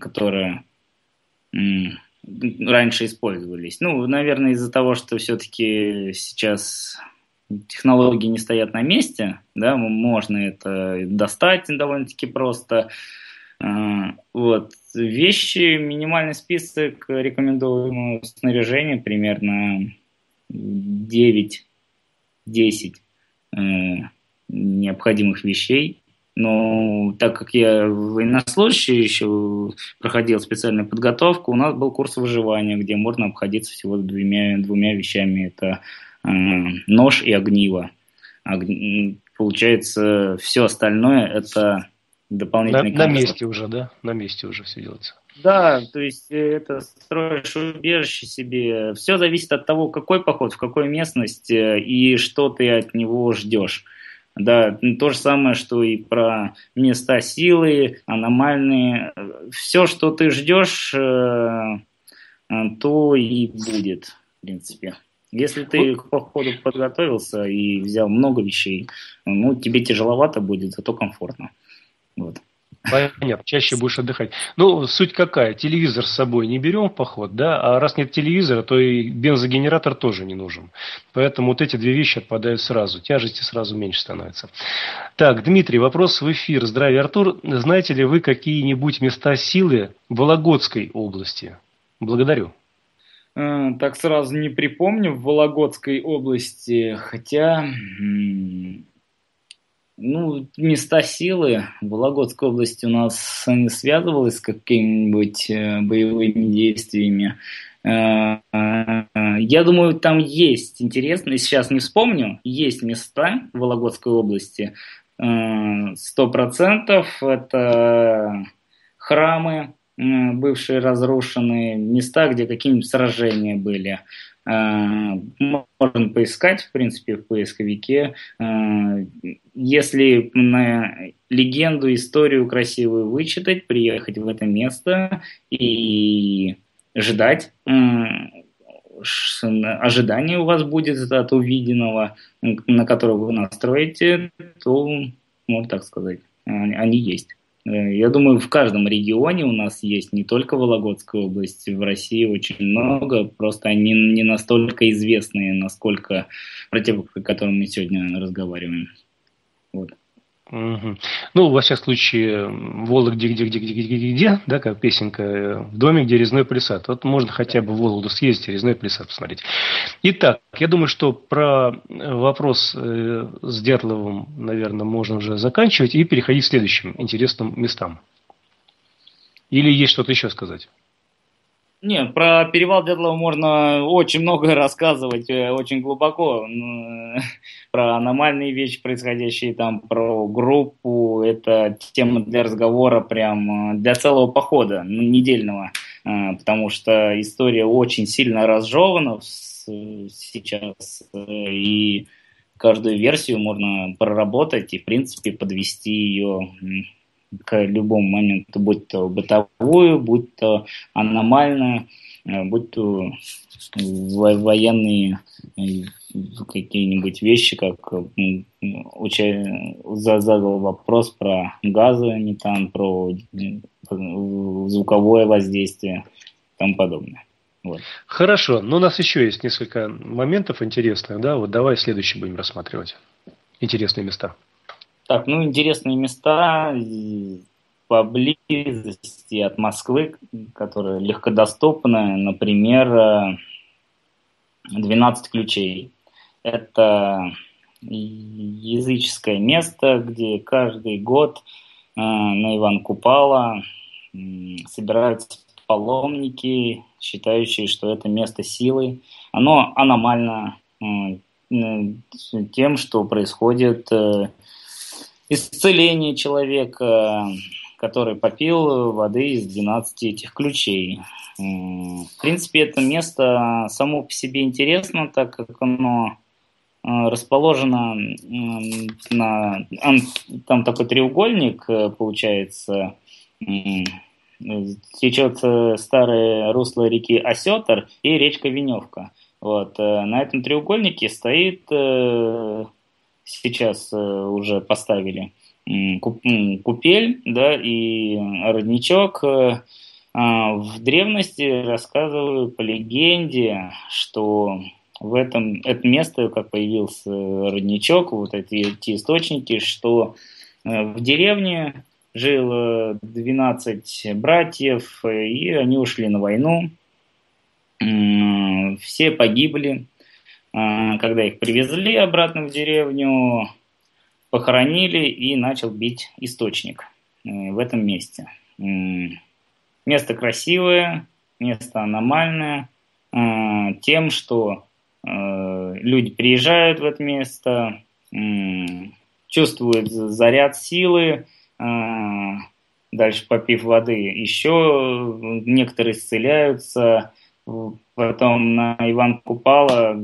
которые раньше использовались. Ну, наверное, из-за того, что все-таки сейчас технологии не стоят на месте, да, можно это достать довольно-таки просто. А, вот. Вещи, минимальный список рекомендуемого снаряжения примерно 9-10 э, необходимых вещей. Но так как я военнослужащий еще проходил специальную подготовку, у нас был курс выживания, где можно обходиться всего двумя, двумя вещами. Это нож и огниво. Ог... Получается, все остальное это дополнительный на, на месте уже, да? На месте уже все делается. Да, то есть это строишь убежище себе. Все зависит от того, какой поход, в какой местности и что ты от него ждешь. Да, то же самое, что и про места силы, аномальные. Все, что ты ждешь, э, то и будет, в принципе. Если ты к походу подготовился и взял много вещей, ну, тебе тяжеловато будет, зато комфортно. Вот. Понятно, чаще будешь отдыхать. Ну, суть какая? Телевизор с собой не берем в поход, да? А раз нет телевизора, то и бензогенератор тоже не нужен. Поэтому вот эти две вещи отпадают сразу. Тяжести сразу меньше становится. Так, Дмитрий, вопрос в эфир. Здравия, Артур. Знаете ли вы какие-нибудь места силы в Вологодской области? Благодарю. Э, так сразу не припомню в Вологодской области, хотя ну, места силы в Вологодской области у нас не связывалось с какими-нибудь э, боевыми действиями. Э, я думаю, там есть интересно, сейчас не вспомню, есть места в Вологодской области, сто процентов это храмы, бывшие разрушенные, места, где какие-нибудь сражения были. Можно поискать, в принципе, в поисковике. Если на легенду, историю красивую вычитать, приехать в это место и ждать, ожидание у вас будет от увиденного, на которое вы настроите, то, можно так сказать, они есть. Э, я думаю, в каждом регионе у нас есть не только Вологодская область, в России очень много, просто они не настолько известные, насколько про те, о которых мы сегодня разговариваем. Вот. Угу. Ну, во всяком случае, Вологде, где, где, где, где, где, где, да, как песенка, э, в доме, где резной плясат. Вот можно хотя бы в Вологду съездить, резной плясат посмотреть. Итак, я думаю, что про вопрос э, с Дятловым, наверное, можно уже заканчивать и переходить к следующим интересным местам. Или есть что-то еще сказать? Нет, про перевал Дятлова можно очень много [LAUGHS] рассказывать, э, очень глубоко. [LAUGHS] Про аномальные вещи, происходящие там, про группу. Это тема для разговора прям э, для целого похода, недельного. Э, потому что история очень сильно разжевана сейчас. И каждую версию можно проработать и, в принципе, подвести ее к любому моменту, будь то бытовую, будь то аномальную, э, будь то военные э, какие-нибудь вещи, как задал вопрос про газы метан, про звуковое воздействие и тому подобное. Вот. Хорошо, но у нас еще есть несколько моментов интересных, да, вот давай следующий будем рассматривать. Интересные места. Так, ну, интересные места поблизости от Москвы, которые легкодоступны, например, 12 ключей. Это языческое место, где каждый год э, на Иван Купала э, собираются паломники, считающие, что это место силы. Оно аномально э, тем, что происходит э, исцеление человека, который попил воды из 12 этих ключей. В принципе, это место само по себе интересно, так как оно э, расположено на... Там такой треугольник, э, получается, течет э, старое русло реки Осетр и речка Веневка. Вот. На этом треугольнике стоит сейчас э, уже поставили купель, да, и родничок. Э, а, в древности рассказывали по легенде, что в этом это место, как появился родничок, вот эти, эти источники, что э, в деревне жило 12 братьев, и они ушли на войну. Все погибли, когда их привезли обратно в деревню, похоронили и начал бить источник в этом месте. Место красивое, место аномальное, тем, что люди приезжают в это место, чувствуют заряд силы, дальше попив воды, еще некоторые исцеляются, потом на Иван Купала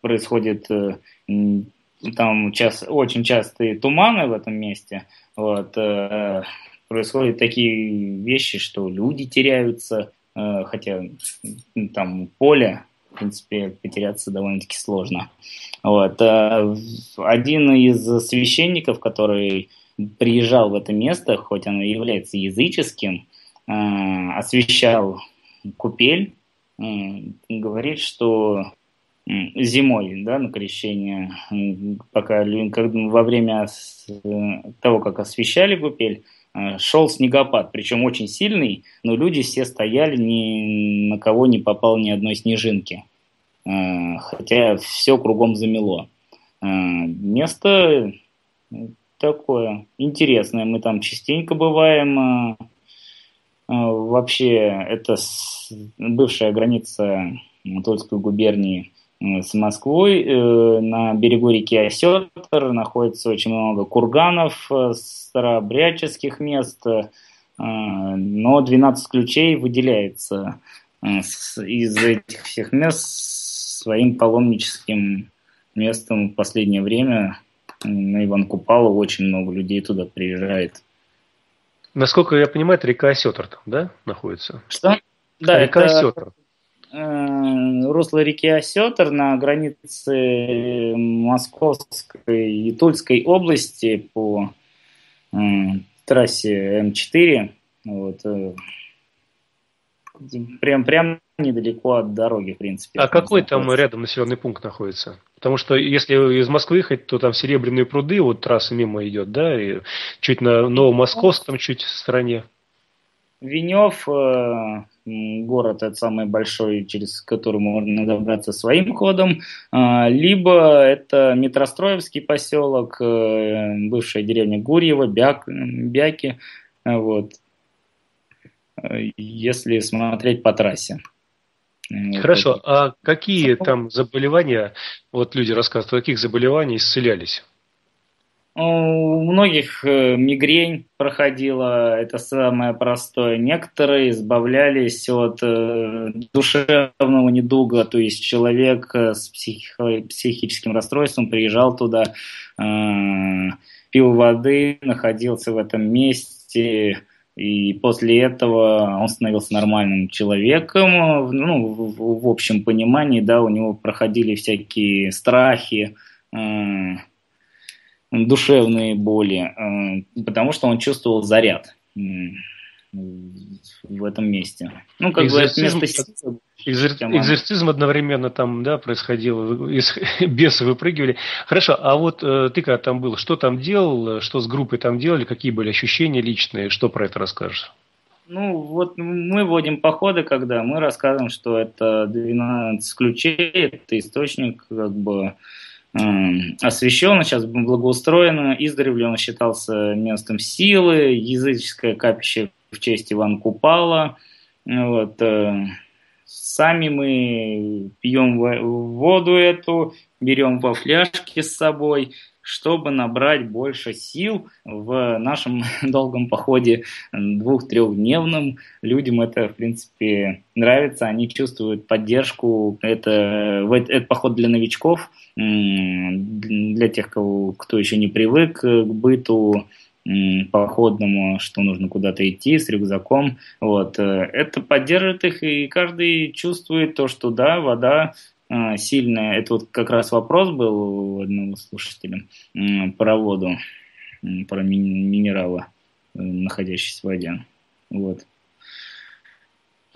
происходит э, там час, очень частые туманы в этом месте, вот, э, происходят такие вещи, что люди теряются, э, хотя там поле, в принципе, потеряться довольно-таки сложно. Вот. Один из священников, который приезжал в это место, хоть оно и является языческим, освещал купель, говорит, что зимой, да, на крещение, пока во время того, как освещали купель, э, шел снегопад, причем очень сильный, но люди все стояли, ни на кого не попал ни одной снежинки, хотя все кругом замело. Место такое интересное. Мы там частенько бываем. Вообще, это бывшая граница Тульской губернии с Москвой. Э, на берегу реки Осетр находится очень много курганов, э, старообрядческих мест, э, но 12 ключей выделяется из этих всех мест своим паломническим местом в последнее время на Иван Купалу очень много людей туда приезжает. Насколько я понимаю, это река Осетр там, да, находится? Что? Да, река это... Осетр. Э, русло реки Осетр на границе Московской и Тульской области по э, трассе М4. Вот, э, прям, прям недалеко от дороги, в принципе. А какой там рядом населенный пункт находится? Потому что если из Москвы ехать, то там Серебряные пруды, вот трасса мимо идет, да, и чуть на Новомосковск, там чуть в стороне. Венев, э, город это самый большой, через который можно добраться своим ходом, э, либо это Метростроевский поселок, э, бывшая деревня Гурьева, Бяк, Бяки, вот, если смотреть по трассе. Хорошо, а какие там заболевания, вот люди рассказывают, каких заболеваний исцелялись? У многих э, мигрень проходила, это самое простое. Некоторые избавлялись от э, душевного недуга, то есть человек э, с психи- психическим расстройством приезжал туда, пил воды, находился в этом месте, и после этого он становился нормальным человеком, ну, в, общем понимании, да, у него проходили всякие страхи, душевные боли, э, потому что он чувствовал заряд э, в этом месте. Ну, как бы это место Экзор... Экзорцизм одновременно там, да, происходил, [LAUGHS] бесы выпрыгивали. Хорошо, а вот э, ты когда там был, что там делал, что с группой там делали, какие были ощущения личные, что про это расскажешь? Ну, вот мы вводим походы, когда мы рассказываем, что это 12 ключей, это источник как бы э, освящен, сейчас благоустроено, издревле он считался местом силы, языческое капище в честь Ивана Купала, вот, э, Сами мы пьем воду эту, берем во фляжке с собой, чтобы набрать больше сил в нашем [LAUGHS] долгом походе двух-трехдневном. Людям это, в принципе, нравится, они чувствуют поддержку. Это, это поход для новичков, для тех, кого, кто еще не привык к быту, походному, что нужно куда-то идти с рюкзаком. Вот. Э, это поддерживает их, и каждый чувствует то, что да, вода э, сильная. Это вот как раз вопрос был у одного слушателя про воду, про минералы, э, находящиеся в воде. Вот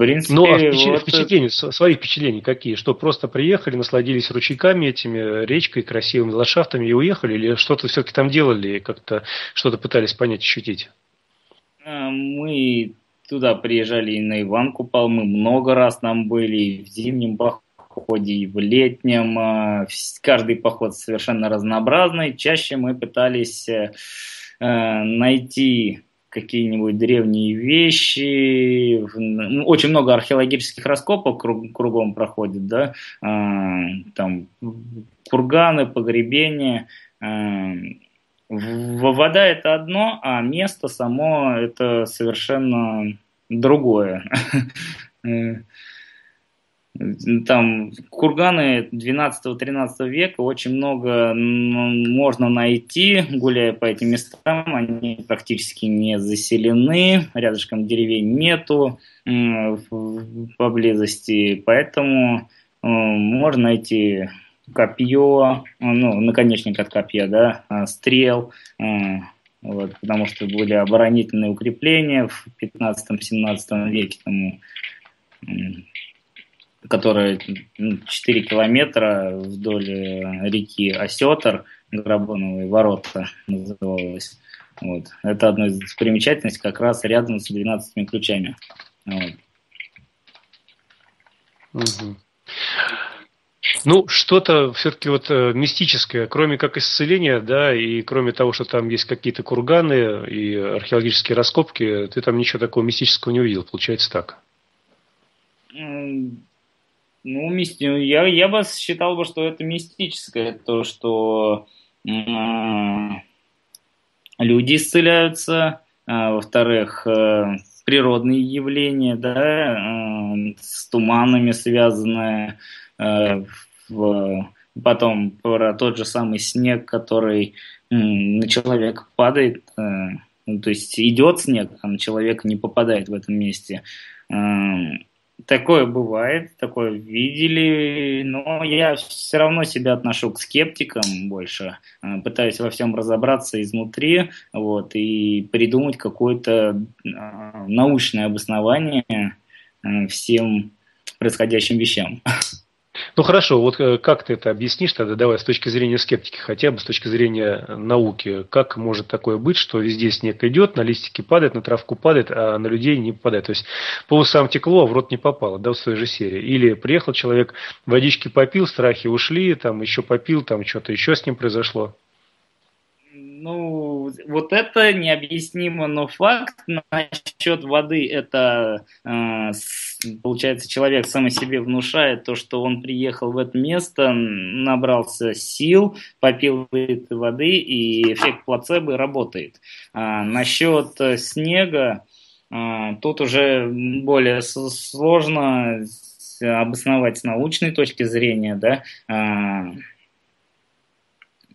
принципе, ну, а впечатления, вот... впечатления, свои впечатления какие? Что просто приехали, насладились ручейками этими, речкой, красивыми ландшафтами и уехали? Или что-то все-таки там делали, как-то что-то пытались понять, ощутить? А, мы туда приезжали и на Иван Купал, мы много раз нам были, и в зимнем походе, и в летнем. Э, каждый поход совершенно разнообразный. Чаще мы пытались э, найти какие-нибудь древние вещи. Ну, очень много археологических раскопок кругом проходит, да, там курганы, погребения. Вода это одно, а место само это совершенно другое. [LAUGHS] Там курганы 12-13 века очень много можно найти, гуляя по этим местам. Они практически не заселены, рядышком деревень нету поблизости, поэтому э, можно найти копье, ну, наконечник от копья, да, а, стрел, э, вот, потому что были оборонительные укрепления в 15-17 веке, тому, которые 4 километра вдоль э, реки Осетр, Грабоновые ворота называлось. Вот. Это одно из примечательностей, как раз рядом с 12 ключами. Вот. Угу. Ну, что-то все-таки вот э, мистическое, кроме как исцеления, да, и кроме того, что там есть какие-то курганы и археологические раскопки, ты там ничего такого мистического не увидел, получается так? Ну, мисти... я, я бы считал бы, что это мистическое, то, что люди исцеляются, а, во-вторых, э, природные явления, да, э, с туманами связанные, э, потом про тот же самый снег, который на человека падает, ну, то есть идет снег, а на человека не попадает в этом месте. Такое бывает, такое видели, но я все равно себя отношу к скептикам больше, пытаюсь во всем разобраться изнутри, вот, и придумать какое-то научное обоснование всем происходящим вещам. [LAUGHS] Ну хорошо, вот э, как ты это объяснишь тогда, давай, с точки зрения скептики, хотя бы с точки зрения науки, как может такое быть, что везде снег идет, на листики падает, на травку падает, а на людей не попадает? То есть по усам текло, а в рот не попало, да, в той же серии. Или приехал человек, водички попил, страхи ушли, там еще попил, там что-то еще с ним произошло. Ну, вот это необъяснимо, но факт насчет воды, это, э, получается, человек сам себе внушает то, что он приехал в это место, набрался сил, попил воды, и эффект плацебо работает. А насчет снега, э, тут уже более сложно обосновать с научной точки зрения, да, а,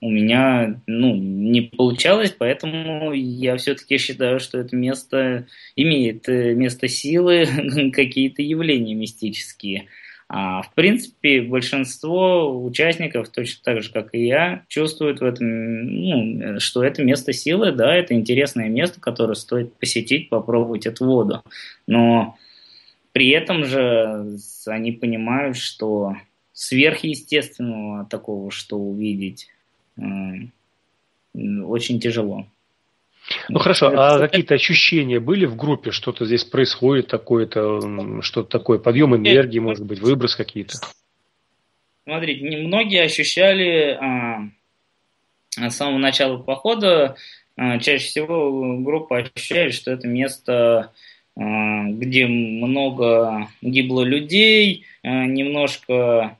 у меня ну, не получалось, поэтому я все-таки считаю, что это место имеет э, место силы, [LAUGHS] какие-то явления мистические. А в принципе, большинство участников, точно так же, как и я, чувствуют в этом, ну, что это место силы, да, это интересное место, которое стоит посетить, попробовать эту воду. Но при этом же они понимают, что сверхъестественного такого, что увидеть очень тяжело. Ну хорошо, а какие-то ощущения были в группе, что-то здесь происходит такое-то, что-то такое, подъем энергии, может быть, выброс какие-то? Смотрите, многие ощущали а, с самого начала похода, а, чаще всего группа ощущает, что это место, а, где много гибло людей, а, немножко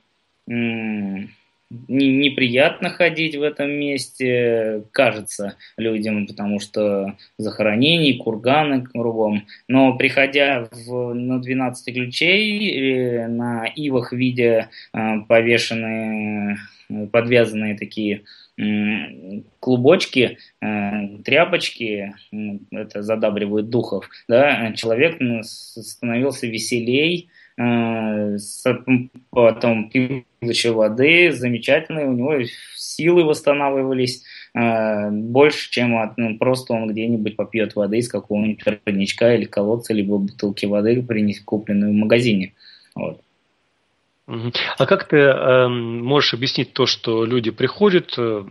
неприятно ходить в этом месте, кажется людям, потому что захоронений, курганы кругом. Но приходя в, на 12 ключей, на ивах видя э, повешенные, подвязанные такие клубочки, э, тряпочки, это задабривает духов, да, человек становился веселей, Э, потом пил еще воды, замечательные, у него силы восстанавливались э, больше, чем от, ну, просто он где-нибудь попьет воды из какого-нибудь родничка или колодца, либо бутылки воды, купленной в магазине. Вот. А как ты э, можешь объяснить то, что люди приходят, э,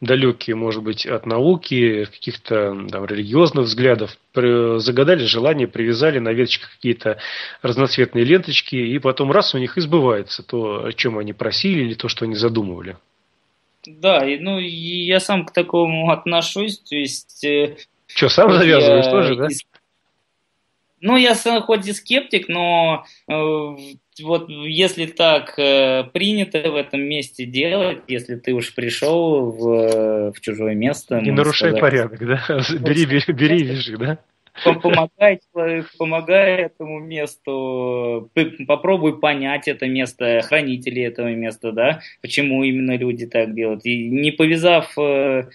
далекие, может быть, от науки, каких-то там, религиозных взглядов, загадали желание, привязали на веточках какие-то разноцветные ленточки, и потом раз у них избывается то, о чем они просили, или то, что они задумывали. Да, и, ну, я сам к такому [LAUGHS] отношусь, то есть... Э, что, сам завязываешь я... тоже, да? Ну, я хоть и скептик, но э, вот если так э, принято в этом месте делать, если ты уж пришел в, в чужое место... Не нарушай сказать, порядок, да? [LAUGHS] Бери, бери, бери и вяжи, да? Помогай, помогай этому месту, попробуй понять это место, хранители этого места, да, почему именно люди так делают. И не повязав э,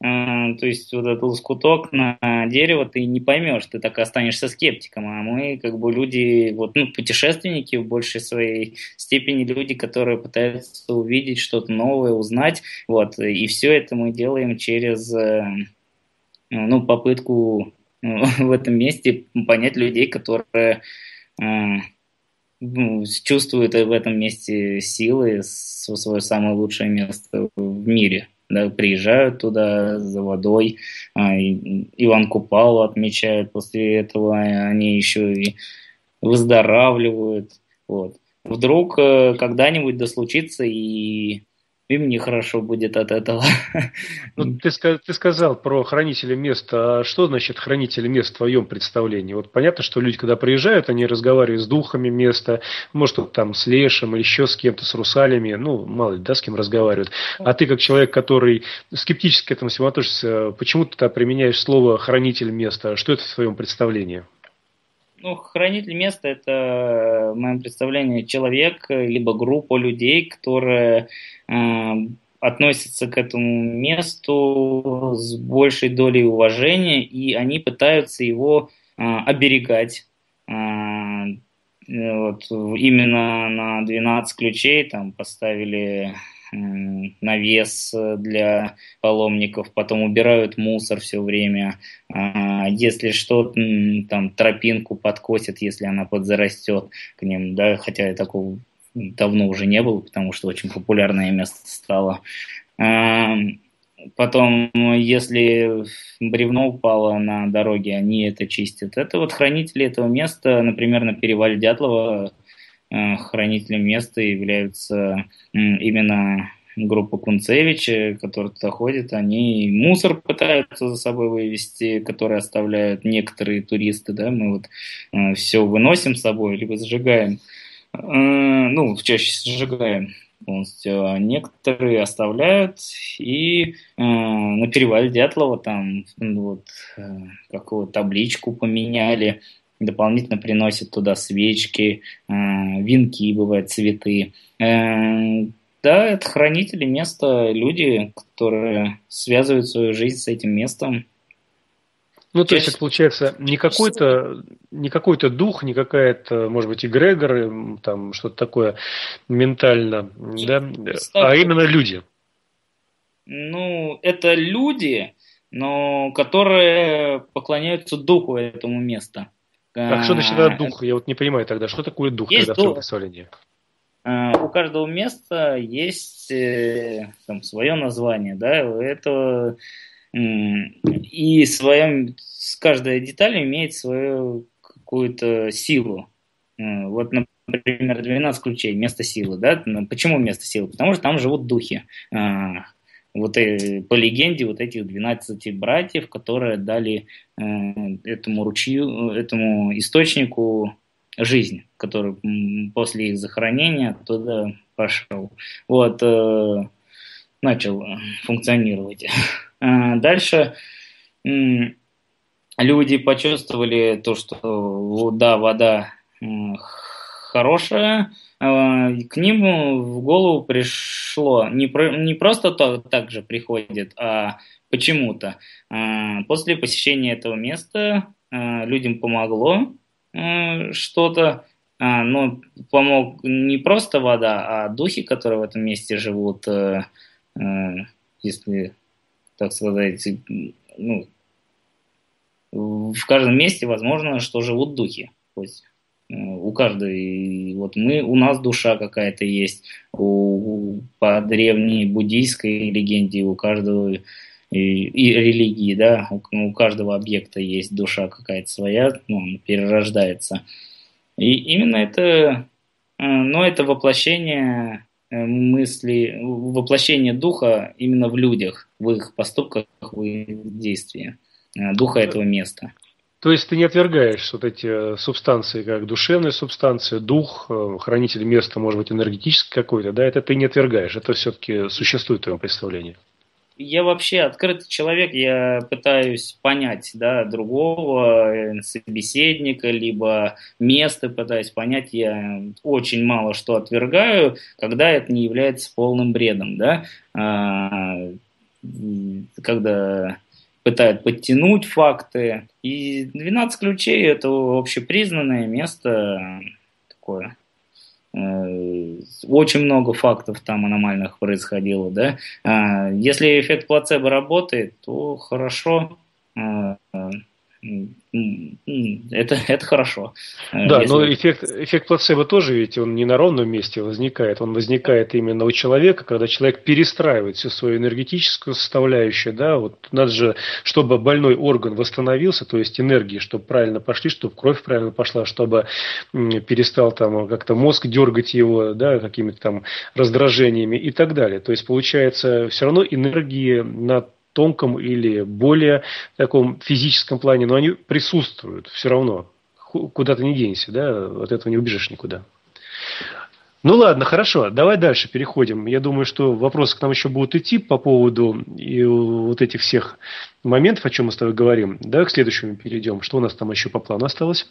то есть вот этот лоскуток на дерево ты не поймешь, ты так и останешься скептиком, а мы как бы люди, вот, ну, путешественники в большей своей степени люди, которые пытаются увидеть что-то новое, узнать, вот, и все это мы делаем через, э, ну, попытку [LAUGHS] в этом месте понять людей, которые э, ну, чувствуют в этом месте силы, свое самое лучшее место в мире да, приезжают туда за водой, а, Иван Купалу отмечают, после этого они еще и выздоравливают. Вот. Вдруг э, когда-нибудь да случится и им нехорошо будет от этого. Ну, ты, ты сказал про хранителя места. А что значит хранитель мест в твоем представлении? Вот понятно, что люди, когда приезжают, они разговаривают с духами места, может, там с лешим или еще с кем-то, с русалями, ну, мало ли, да, с кем разговаривают. А ты, как человек, который скептически к этому всему относится, почему ты применяешь слово хранитель места? Что это в твоем представлении? Ну, хранитель места – это, в моем представлении, человек, либо группа людей, которые э, относятся к этому месту с большей долей уважения, и они пытаются его э, оберегать. Э, вот, именно на 12 ключей там поставили навес для паломников, потом убирают мусор все время. А, если что, там тропинку подкосят, если она подзарастет к ним, да, хотя такого давно уже не было, потому что очень популярное место стало. А, потом, если бревно упало на дороге, они это чистят. Это вот хранители этого места, например, на перевале Дятлова Э, хранителем места являются именно группа Кунцевича, которые туда ходят, они мусор пытаются за собой вывести, который оставляют некоторые туристы, да, мы вот э, все выносим с собой, либо сжигаем, э, ну, чаще сжигаем полностью, а некоторые оставляют, и э, на перевале Дятлова там ну, вот, э, какую табличку поменяли, дополнительно приносят туда свечки, э, венки, бывают цветы. Э, да, это хранители места, люди, которые связывают свою жизнь с этим местом. Ну, то есть, это получается не какой-то не какой-то дух, не какая-то, может быть, эгрегор, там что-то такое ментально, да, а именно люди. Ну, это люди, но которые поклоняются духу этому Так, что значит тогда дух? Я вот не понимаю тогда, что такое дух есть тогда дух. в твоем представлении? У каждого места есть э, там, свое название, да, это и своем, каждая деталь имеет свою какую-то силу. Вот, например, 12 ключей, место силы, да, почему место силы? Потому что там живут духи. Вот э, по легенде вот этих 12 братьев, которые дали э, этому ручью, этому источнику жизнь, который после их захоронения туда пошел. Вот, э, начал функционировать. [LAUGHS] Дальше люди почувствовали то, что да, вода хорошая, а, к ним в голову пришло, не, про, не просто то, так же приходит, а почему-то. А, после посещения этого места а, людям помогло что-то, но помог не просто вода, а духи, которые в этом месте живут, если так сказать, ну, в каждом месте возможно, что живут духи. Хоть у каждой, вот мы, у нас душа какая-то есть, у, по древней буддийской легенде у каждого и, и религии, да, у, у каждого объекта есть душа какая-то своя, ну, он перерождается. И именно это, ну, это воплощение Э, мысли, воплощение духа именно в людях, в их поступках, в их действиях, э, духа этого места. То есть ты не отвергаешь вот эти субстанции, как душевная субстанция, дух, э, хранитель места, может быть, энергетический какой-то, да, это ты не отвергаешь, это все-таки существует в твоем представлении. Я вообще открытый человек, я пытаюсь понять, да, другого э, собеседника, либо место пытаюсь понять, я очень мало что отвергаю, когда это не является полным бредом, да, а, когда пытают подтянуть факты, и 12 ключей это общепризнанное место такое Э, очень много фактов там аномальных происходило, да. А, если эффект плацебо работает, то хорошо. Это, [LAUGHS] это хорошо. Э, да, Если... но эффект, эффект плацебо тоже ведь он не на ровном месте возникает, он возникает именно у человека, когда человек перестраивает всю свою энергетическую составляющую, да, вот надо же, чтобы больной орган восстановился, то есть энергии, чтобы правильно пошли, чтобы кровь правильно пошла, чтобы перестал там как-то мозг дергать его, да, какими-то там раздражениями и так далее. То есть получается все равно энергии на тонком или более таком физическом плане, но они присутствуют все равно. Куда ты не денешься, да, от этого не убежишь никуда. Ну ладно, хорошо, давай дальше переходим. Я думаю, что вопросы к нам еще будут идти по поводу и вот этих всех моментов, о чем мы с тобой говорим. Давай к следующему перейдем. Что у нас там еще по плану осталось?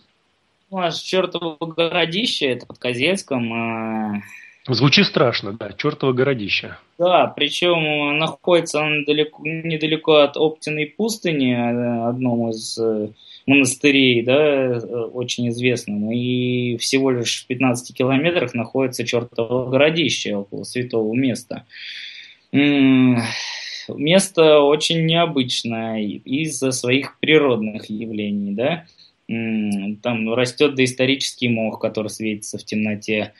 У нас чертово городище, это под Козельском. Звучит страшно, да, чертово городище. Да, причем находится он далеко, недалеко от Оптиной пустыни, э, одном из э, монастырей, да, э, очень известным, и всего лишь в 15 километрах находится чертово городище около святого места. Место очень необычное из-за своих природных явлений, да, там растет доисторический мох, который светится в темноте,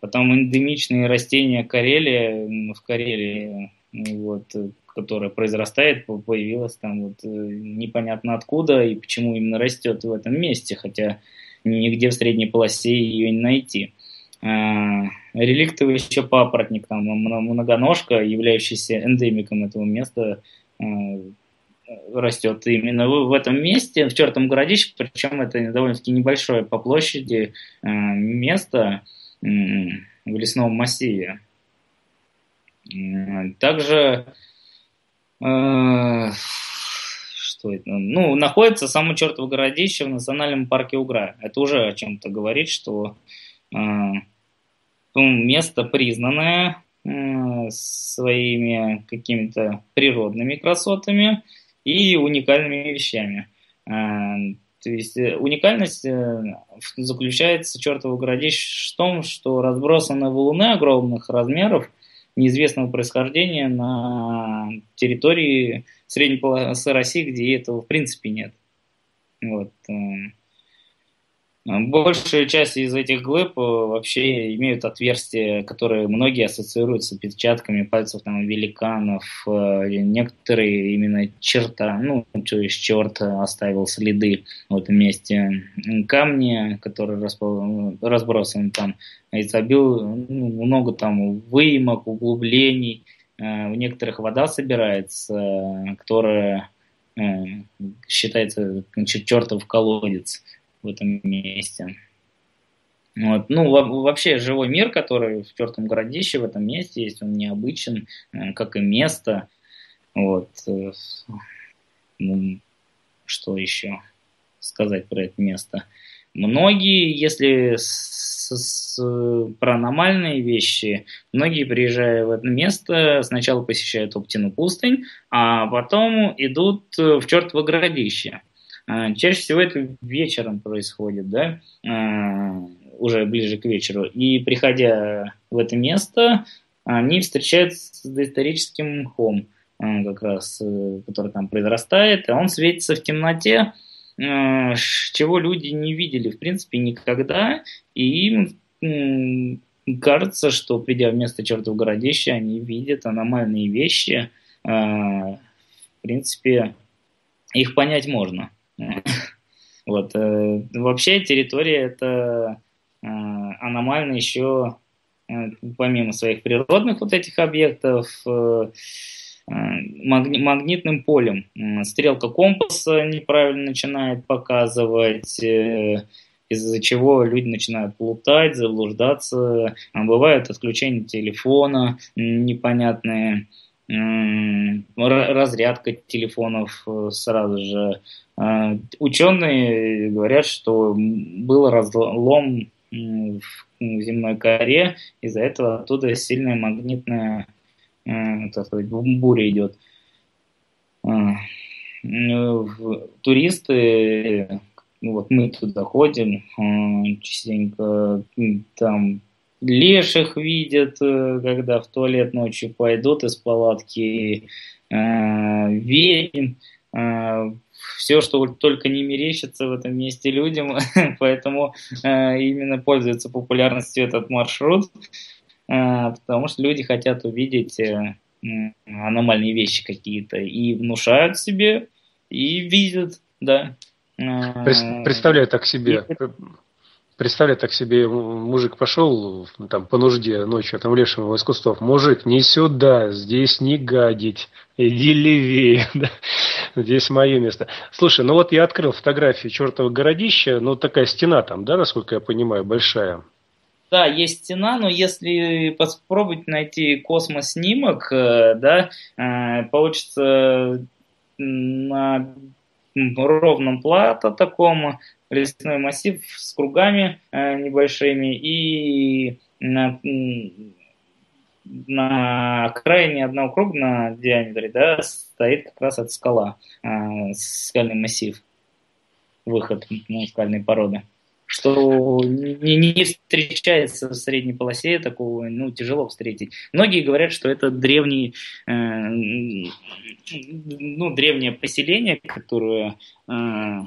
потом эндемичные растения Карелии, в Карелии, вот, которая произрастает, появилась там вот э, непонятно откуда и почему именно растет в этом месте, хотя нигде в средней полосе ее не найти. А, реликтовый еще папоротник, там многоножка, являющийся эндемиком этого места, а, растет именно в, этом месте, в Чертом городище, причем это довольно-таки небольшое по площади э, место в лесном массиве. Также э, что это? Ну, находится само чертово городище в национальном парке Угра. Это уже о чем-то говорит, что э, место признанное своими какими-то природными красотами, и уникальными вещами. А, то есть э, уникальность э, заключается чертово городище в том, что разбросаны валуны огромных размеров, неизвестного происхождения на территории средней полосы России, где этого в принципе нет. Вот. Э, Большая часть из этих глыб э, вообще имеют отверстия, которые многие ассоциируют с отпечатками пальцев там, великанов. Э, некоторые именно черта, ну, то есть черт оставил следы в этом месте. Камни, которые разбросаны там, изобил ну, много там выемок, углублений. Э, в некоторых вода собирается, которая считается чертов колодец в этом месте. Вот. Ну, вообще живой мир, который в Тертом городище в этом месте есть, он необычен, э, как и место. Вот. Э, ну, что еще сказать про это место? Многие, если с, с, про аномальные вещи, многие, приезжая в это место, сначала посещают Оптину пустынь, а потом идут в Чертово городище. А, чаще всего это вечером происходит, да, а, уже ближе к вечеру. И приходя в это место, они встречаются с доисторическим мхом, а, как раз, э, который там произрастает, и он светится в темноте, чего люди не видели, в принципе, никогда, и им кажется, что, придя в место чертов городища, они видят аномальные вещи. В принципе, их понять можно. [LAUGHS] Вот. Э, вообще территория это э, аномально еще э, помимо своих природных вот этих объектов магнитным полем. Стрелка компаса неправильно начинает показывать, из-за чего люди начинают плутать, заблуждаться. Бывают отключения телефона непонятные, разрядка телефонов сразу же а, ученые говорят, что был разлом в земной коре, из-за этого оттуда сильная магнитная э, так сказать, буря идет. А, туристы, ну вот мы туда ходим, а, частенько там леших видят, э, когда в туалет ночью пойдут из палатки, ведьм, все, что только не мерещится в этом месте людям, [LAUGHS] поэтому э, именно пользуется популярностью этот маршрут, э, потому что люди хотят увидеть э, аномальные вещи какие-то и внушают себе, и видят, да. Представляю так себе. Представляю так себе, мужик пошел там по нужде ночью, там лешего из кустов. Мужик, не сюда, здесь не гадить, иди левее, [LAUGHS] да? здесь мое место. Слушай, ну вот я открыл фотографию чертова городища, ну такая стена там, да, насколько я понимаю, большая. Да, есть стена, но если попробовать найти космоснимок, э, да, э, получится на ровном плато таком лесной массив с кругами э, небольшими и на, на окраине одного круга на диаметре да, стоит как раз эта скала, э, скальный массив, выход ну, скальной породы что не, не встречается в средней полосе, такого ну, тяжело встретить. Многие говорят, что это древний, э, ну, древнее поселение, которое Э,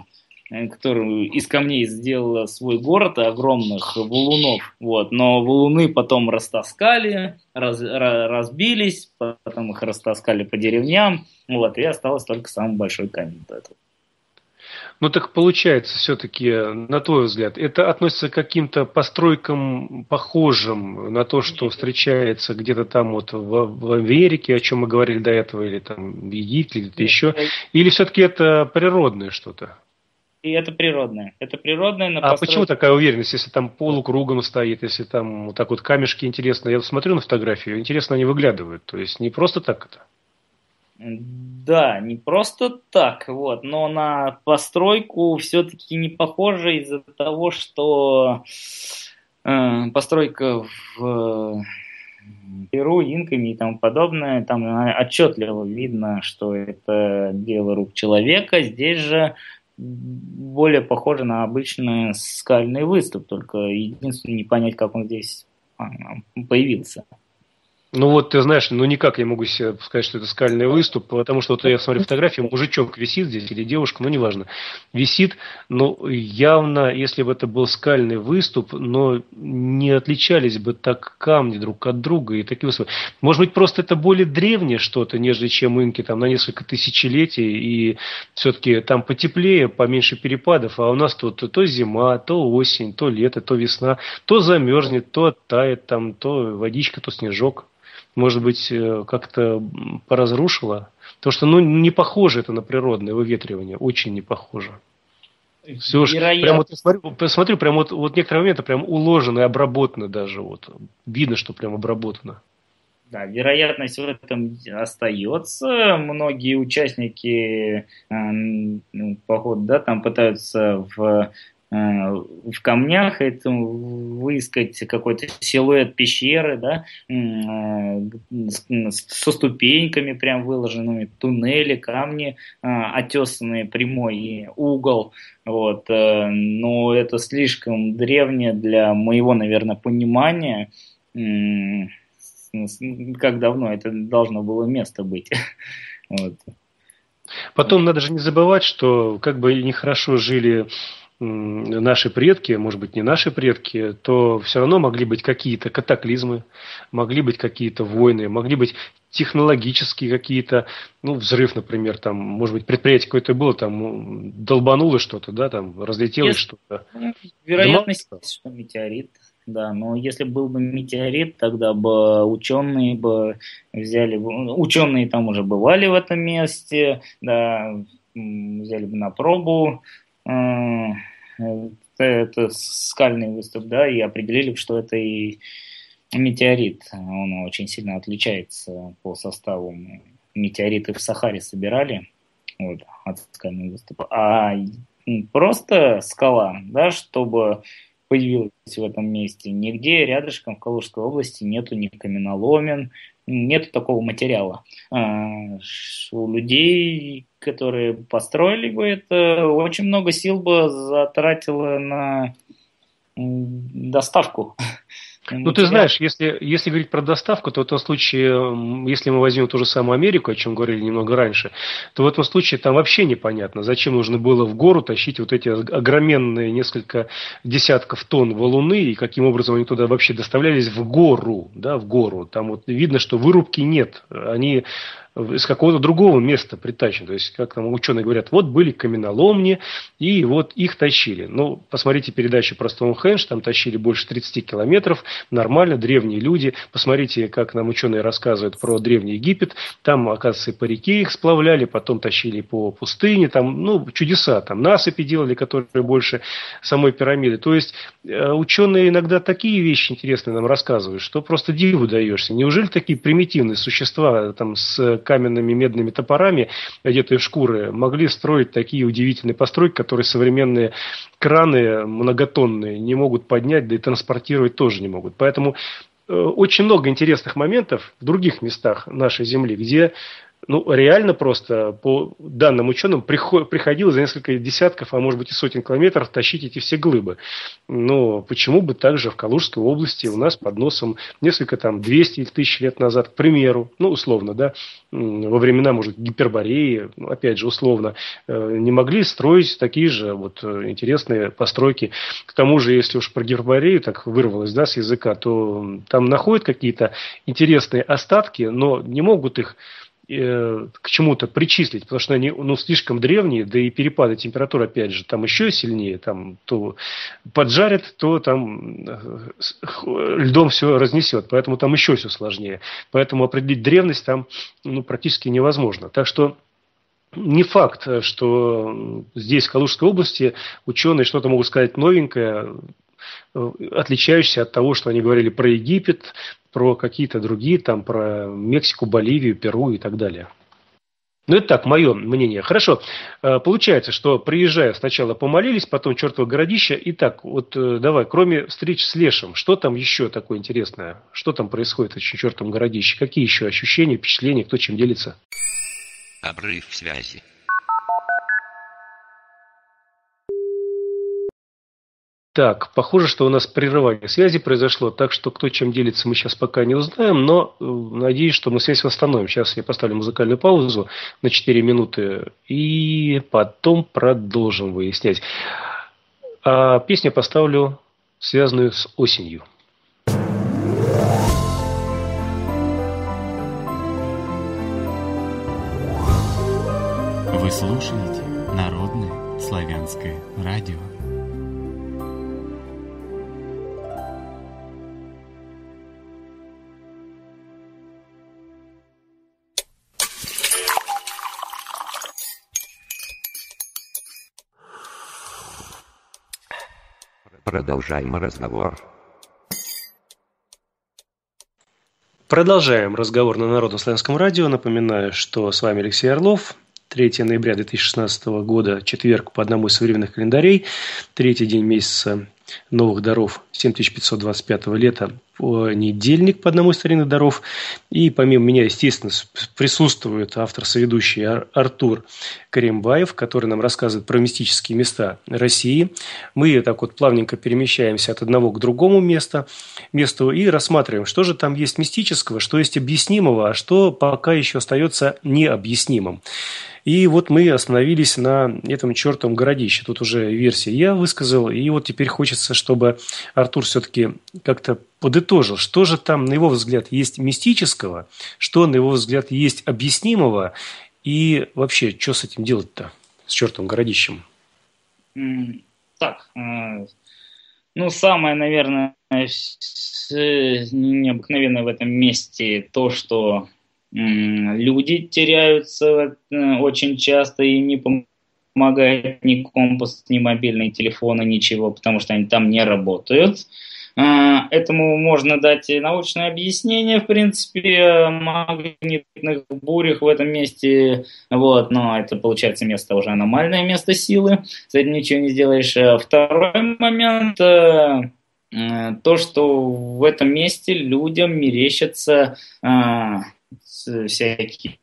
которую из камней сделала свой город огромных валунов, вот, но валуны потом растаскали, раз, разбились, потом их растаскали по деревням, вот, и осталось только самый большой камень до этого. Ну так получается, все-таки, на твой взгляд, это относится к каким-то постройкам похожим на то, что встречается где-то там вот в, в Америке, о чем мы говорили до этого, или там в Египте, или где-то еще, или все-таки это природное что-то? И это природное. Это природное на А почему такая уверенность, если там полукругом стоит, если там вот так вот камешки интересно? Я смотрю на фотографию, интересно они выглядывают. То есть не просто так это? Да, не просто так, вот, но на постройку все-таки не похоже из-за того, что э, постройка в Перу, инками и тому подобное, там отчетливо видно, что это дело рук человека. Здесь же более похоже на обычный скальный выступ, только единственное не понять, как он здесь а, появился. Ну вот, ты знаешь, ну никак я могу себе сказать, что это скальный выступ, потому что вот я смотрю фотографию, мужичок висит здесь или девушка, ну неважно, висит, но явно, если бы это был скальный выступ, но не отличались бы так камни друг от друга и такие выступы. Может быть, просто это более древнее что-то, нежели чем инки, там на несколько тысячелетий, и все-таки там потеплее, поменьше перепадов, а у нас тут то зима, то осень, то лето, то весна, то замерзнет, то оттает, там, то водичка, то снежок может быть, э, как-то поразрушило. Потому что, ну, не похоже это на природное выветривание, очень не похоже. Все же, прям вот посмотрю, посмотрю, прям вот, вот некоторые моменты прям уложено и обработано даже, вот, видно, что прям обработано. Да, вероятность в этом остается. Многие участники э, ну, похода, да, там пытаются в в камнях, это выискать какой-то силуэт пещеры, да, э, со ступеньками прям выложенными, туннели, камни, э, отесанные прямой угол, вот, но это слишком древнее для моего, наверное, понимания, как давно это должно было место быть. [LAUGHS] Вот. Потом надо же не забывать, что как бы нехорошо жили наши предки, может быть, не наши предки, то все равно могли быть какие-то катаклизмы, могли быть какие-то войны, могли быть технологические какие-то, ну, взрыв, например, там, может быть, предприятие какое-то было, там, долбануло что-то, да, там, разлетелось Если, что-то. Ну, вероятность, да, что метеорит, да, но если был бы метеорит, тогда бы ученые бы взяли, ученые там уже бывали в этом месте, да, взяли бы на пробу, это скальный выступ, да, и определили, что это и метеорит. Он очень сильно отличается по составу. Метеориты в Сахаре собирали вот, от скального выступа. А просто скала, да, чтобы появилась в этом месте. Нигде рядышком в Калужской области нету ни каменоломен, нет такого материала. А, у людей, которые построили бы это, очень много сил бы затратило на доставку [LAUGHS] ну, ты знаешь, если, если говорить про доставку, то в этом случае, если мы возьмем ту же самую Америку, о чем говорили немного раньше, то в этом случае там вообще непонятно, зачем нужно было в гору тащить вот эти огроменные несколько десятков тонн валуны, и каким образом они туда вообще доставлялись в гору, да, в гору. Там вот видно, что вырубки нет. Они из какого-то другого места притащен. То есть, как там ученые говорят, вот были каменоломни, и вот их тащили. Ну, посмотрите передачу про Стоунхендж, там тащили больше 30 километров, нормально, древние люди. Посмотрите, как нам ученые рассказывают про Древний Египет, там, оказывается, по реке их сплавляли, потом тащили по пустыне, там, ну, чудеса, там насыпи делали, которые больше самой пирамиды. То есть, э, ученые иногда такие вещи интересные нам рассказывают, что просто диву даешься. Неужели такие примитивные существа там с каменными медными топорами, одетые в шкуры, могли строить такие удивительные постройки, которые современные краны многотонные не могут поднять, да и транспортировать тоже не могут. Поэтому э, очень много интересных моментов в других местах нашей Земли, где ну, реально просто, по данным ученым, приходилось за несколько десятков, а может быть и сотен километров тащить эти все глыбы. Но почему бы также в Калужской области у нас под носом несколько там 200 или тысяч лет назад, к примеру, ну, условно, да, во времена, может, гипербореи, ну, опять же, условно, э, не могли строить такие же вот э, интересные постройки. К тому же, если уж про гиперборею так вырвалось, да, с языка, то там находят какие-то интересные остатки, но не могут их Э, к чему-то причислить, потому что они ну, слишком древние, да и перепады температуры, опять же, там еще сильнее, там то поджарит, то там э, льдом все разнесет, поэтому там еще все сложнее. Поэтому определить древность там ну, практически невозможно. Так что не факт, что здесь, в Калужской области, ученые что-то могут сказать новенькое, э, отличающееся от того, что они говорили про Египет, про какие-то другие, там про Мексику, Боливию, Перу и так далее. Ну, это так, мое мнение. Хорошо. Э, получается, что приезжая, сначала помолились, потом чертово городище. И так, вот э, давай, кроме встреч с Лешем, что там еще такое интересное? Что там происходит в чертовом городище? Какие еще ощущения, впечатления, кто чем делится? Обрыв связи. Так, похоже, что у нас прерывание связи произошло, так что кто чем делится, мы сейчас пока не узнаем, но э, надеюсь, что мы связь восстановим. Сейчас я поставлю музыкальную паузу на 4 минуты и потом продолжим выяснять. А песню поставлю, связанную с осенью. Вы слушаете Народное славянское радио. Продолжаем разговор. Продолжаем разговор на Народном славянском радио. Напоминаю, что с вами Алексей Орлов. 3 ноября 2016 года, четверг по одному из современных календарей, третий день месяца новых даров 7525 лета, понедельник по одному из старинных даров. И помимо меня, естественно, присутствует автор-соведущий Артур Каримбаев, который нам рассказывает про мистические места России. Мы так вот плавненько перемещаемся от одного к другому месту, месту и рассматриваем, что же там есть мистического, что есть объяснимого, а что пока еще остается необъяснимым. И вот мы остановились на этом чертовом городище. Тут уже версия я высказал. И вот теперь хочется, чтобы Артур все-таки как-то подытожил, что же там, на его взгляд, есть мистического, что, на его взгляд, есть объяснимого, и вообще, что с этим делать-то, с чертовым городищем? Так, э, ну, самое, наверное, необыкновенное в этом месте то, что люди теряются э, очень часто, и не помогает ни компас, ни мобильные телефоны, ничего, потому что они там не работают. А, этому можно дать научное объяснение, в принципе, магнитных бурях в этом месте, вот, но это получается место уже аномальное место силы, с этим ничего не сделаешь. А второй момент, э, э, то, что в этом месте людям мерещатся всякие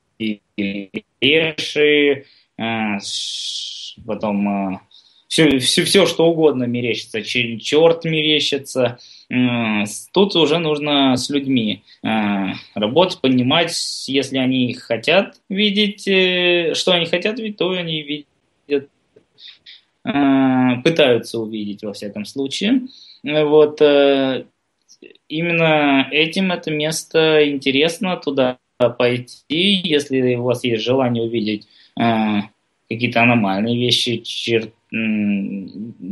леши, потом все, все, все что угодно мерещится, черт мерещится. Тут уже нужно с людьми э, работать, понимать, если они хотят видеть, э, что они хотят видеть, то они видят, э, пытаются увидеть во всяком случае. Вот именно этим это место интересно туда пойти, если у вас есть желание увидеть какие-то аномальные вещи, чер,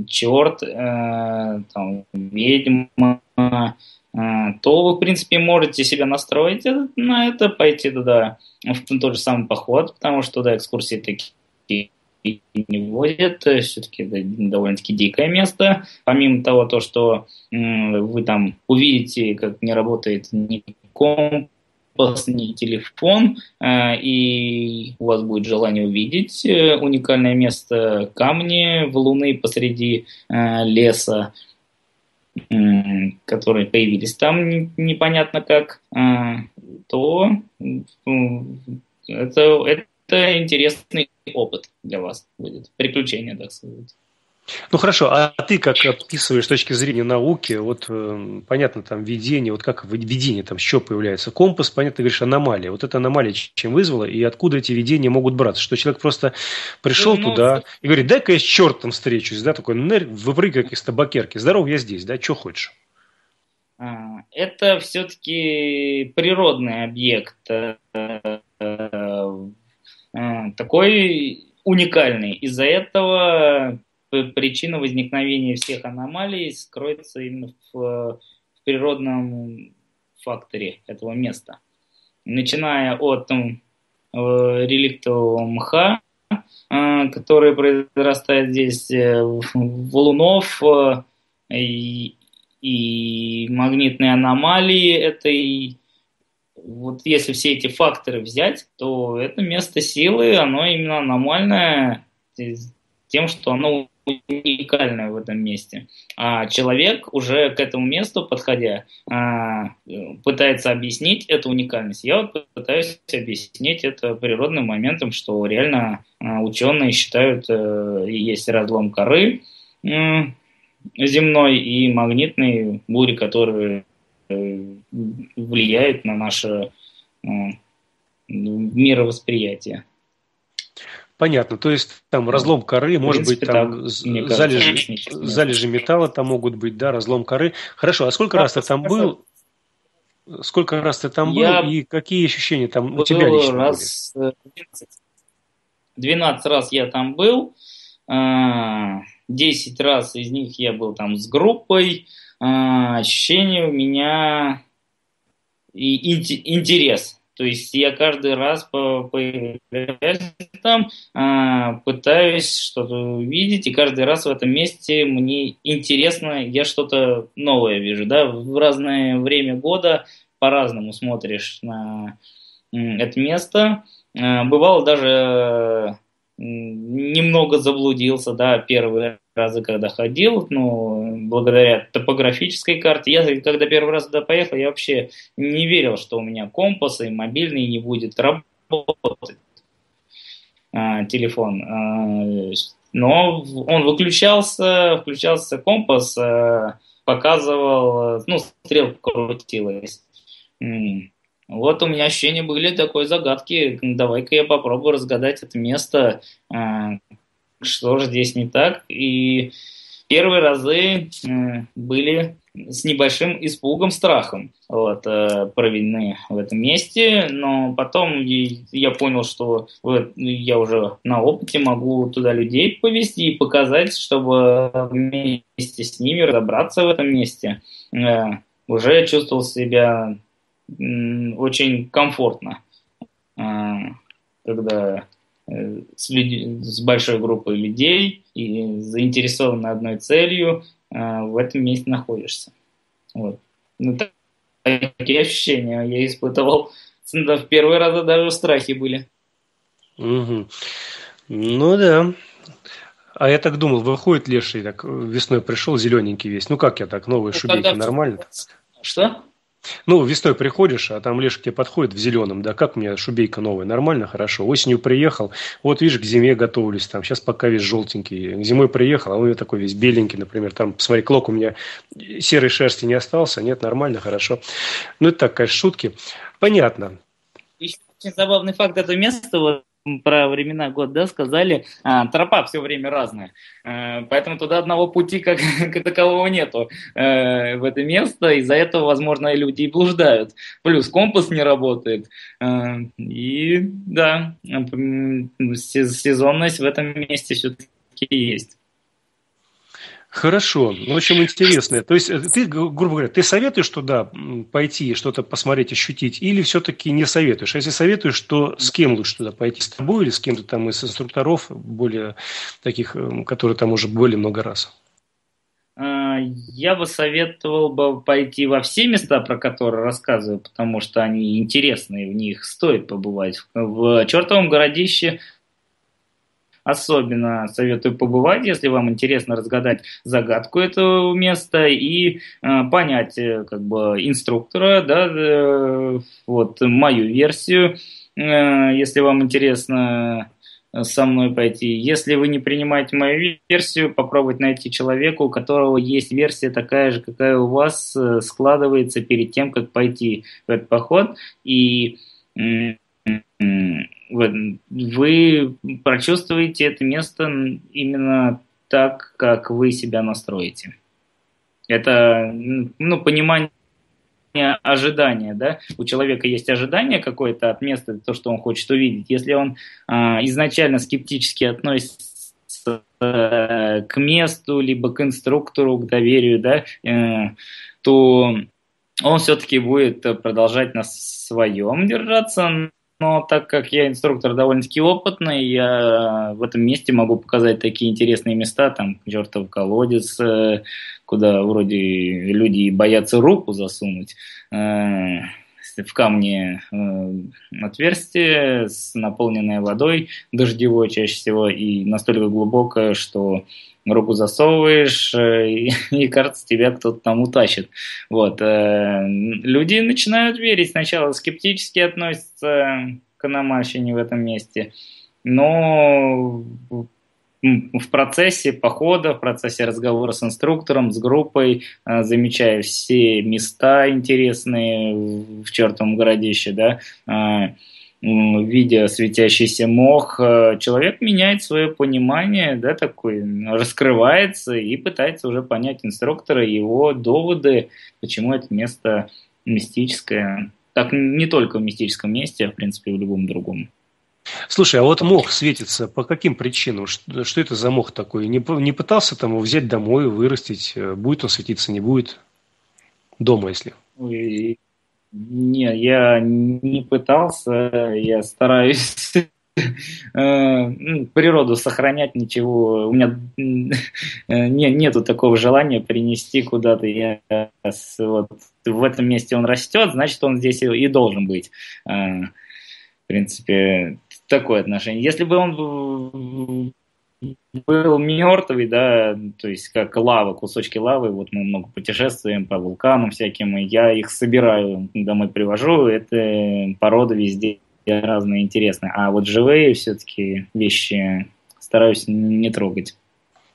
черт, э, там, ведьма, э, то вы, в принципе, можете себя настроить на это, пойти туда в тот же самый поход, потому что туда экскурсии такие не водят, все-таки это довольно-таки дикое место. Помимо того, то, что вы там увидите, как не работает ни комп, последний телефон, э, и у вас будет желание увидеть э, уникальное место камни в Луны посреди э, леса, которые появились там непонятно как, то это, это интересный опыт для вас будет, приключение, так сказать. Ну хорошо, а ты как описываешь с точки зрения науки, вот э, понятно, там видение, вот как видение там чего появляется? Компас, понятно, ты говоришь, аномалия. Вот эта аномалия чем вызвала, и откуда эти видения могут браться? Что человек просто пришел ну, туда и говорит, дай-ка я с чертом встречусь, да, такой выпрыгай из табакерки, здоров, я здесь, да, что хочешь? А, это все-таки природный объект, э, э, такой уникальный. Из-за этого причина возникновения всех аномалий скроется именно в, в природном факторе этого места. Начиная от там, э, реликтового мха, э, который произрастает здесь, э, валунов э, и, и магнитные аномалии, это и вот если все эти факторы взять, то это место силы, оно именно аномальное тем, что оно уникальное в этом месте. А человек уже к этому месту, подходя, а, пытается объяснить эту уникальность. Я вот пытаюсь объяснить это природным моментом, что реально а, ученые считают, э, есть разлом коры земной и магнитные бури, которые э, влияют на наше э, мировосприятие. Понятно. То есть там разлом коры, может принципе, быть, там так, залежи, залежи металла там могут быть, да, разлом коры. Хорошо, а сколько раз ты там был? Сколько раз ты там был и какие ощущения там у тебя лично раз, были? 12 раз я там был, 10 а, раз из них я был там с группой. А, ощущения у меня и интерес то есть я каждый раз появляюсь там, а, пытаюсь что-то увидеть, и каждый раз в этом месте мне интересно, я что-то новое вижу. Да? В разное время года по-разному смотришь на это место. А, бывало даже немного заблудился, да, первый разы, когда ходил, ну, благодаря топографической карте. Я, когда первый раз туда поехал, я вообще не верил, что у меня компас и мобильный не будет работать а, телефон. А, но он выключался, включался компас, а, показывал, ну, стрелка крутилась. Вот у меня ощущения были такой загадки. Давай-ка я попробую разгадать это место. А, что же здесь не так? И первые разы были с небольшим испугом, страхом вот, э, проведены в этом месте, но потом я понял, что я уже на опыте могу туда людей повести и показать, чтобы вместе с ними разобраться в этом месте. Э, уже чувствовал себя очень комфортно, э, когда с, люди, с большой группой людей и заинтересованы одной целью, а, в этом месте находишься. Вот. Ну, такие ощущения я испытывал. Да, в первые разы даже страхи были. Угу. Ну да. А я так думал, выходит леший, так весной пришел, зелененький весь. Ну как я так, новые ну, шубейки, нормально? Что? Ну, весной приходишь, а там Лешка тебе подходит в зеленом, да, как меня шубейка новая, нормально, хорошо. Осенью приехал, вот видишь, к зиме готовлюсь, там, сейчас пока весь желтенький. Зимой приехал, а у меня такой весь беленький, например, там, посмотри, клок у меня серой шерсти не остался, нет, нормально, хорошо. Ну, это так, конечно, шутки. Понятно. Еще очень забавный факт этого места, вот про времена год, да, сказали, а, тропа все время разная. А, поэтому туда одного пути как, [LAUGHS] как такового нету а, в это место. Из-за этого, возможно, люди и блуждают. Плюс компас не работает. А, и да, сезонность в этом месте все-таки есть. Хорошо. Ну, в общем, интересно. То есть, э, ты, грубо говоря, ты советуешь туда пойти, что-то посмотреть, ощутить, или все-таки не советуешь? А если советуешь, то с кем лучше туда пойти? С тобой или с кем-то там из инструкторов, более таких, э, которые там уже более много раз? А, я бы советовал бы пойти во все места, про которые рассказываю, потому что они интересные, в них стоит побывать. В чертовом городище Особенно советую побывать, если вам интересно разгадать загадку этого места и э, понять э, как бы инструктора, да, э, вот мою версию, э, если вам интересно э, со мной пойти. Если вы не принимаете мою версию, попробовать найти человека, у которого есть версия такая же, какая у вас, э, складывается перед тем, как пойти в этот поход. И вы прочувствуете это место именно так, как вы себя настроите. Это ну, понимание ожидания, да, у человека есть ожидание какое-то от места, то, что он хочет увидеть. Если он а, изначально скептически относится а, к месту, либо к инструктору, к доверию, да, э, то он все-таки будет продолжать на своем держаться, но так как я инструктор довольно-таки опытный, я в этом месте могу показать такие интересные места, там чертов колодец, э, куда вроде люди боятся руку засунуть, э, в камне э, отверстие, с наполненное водой, дождевой чаще всего, и настолько глубокое, что руку засовываешь, и, [LAUGHS] и кажется, тебя кто-то там утащит. Вот. Люди начинают верить. Сначала скептически относятся к аномальщине в этом месте, но в процессе похода, в процессе разговора с инструктором, с группой, э, замечая все места интересные в чертовом городище, да, э, видя светящийся мох, э, человек меняет свое понимание, да, такой, раскрывается и пытается уже понять инструктора, его доводы, почему это место мистическое. Так не только в мистическом месте, а в принципе в любом другом. Слушай, а вот мох светится по каким причинам? Что, что это за мох такой? Не, не пытался там его взять домой, вырастить? Э, будет он светиться, не будет? Дома, если. Не, я не пытался, я стараюсь э, ну, природу сохранять, ничего. У меня э, не, нету такого желания принести куда-то. Я вот в этом месте он растет, значит, он здесь и должен быть. В принципе, такое отношение. Если бы он был мертвый, да, то есть как лава, кусочки лавы, вот мы много путешествуем по вулканам всяким, и я их собираю, домой привожу, это породы везде разные интересные. А вот живые все-таки вещи стараюсь не трогать.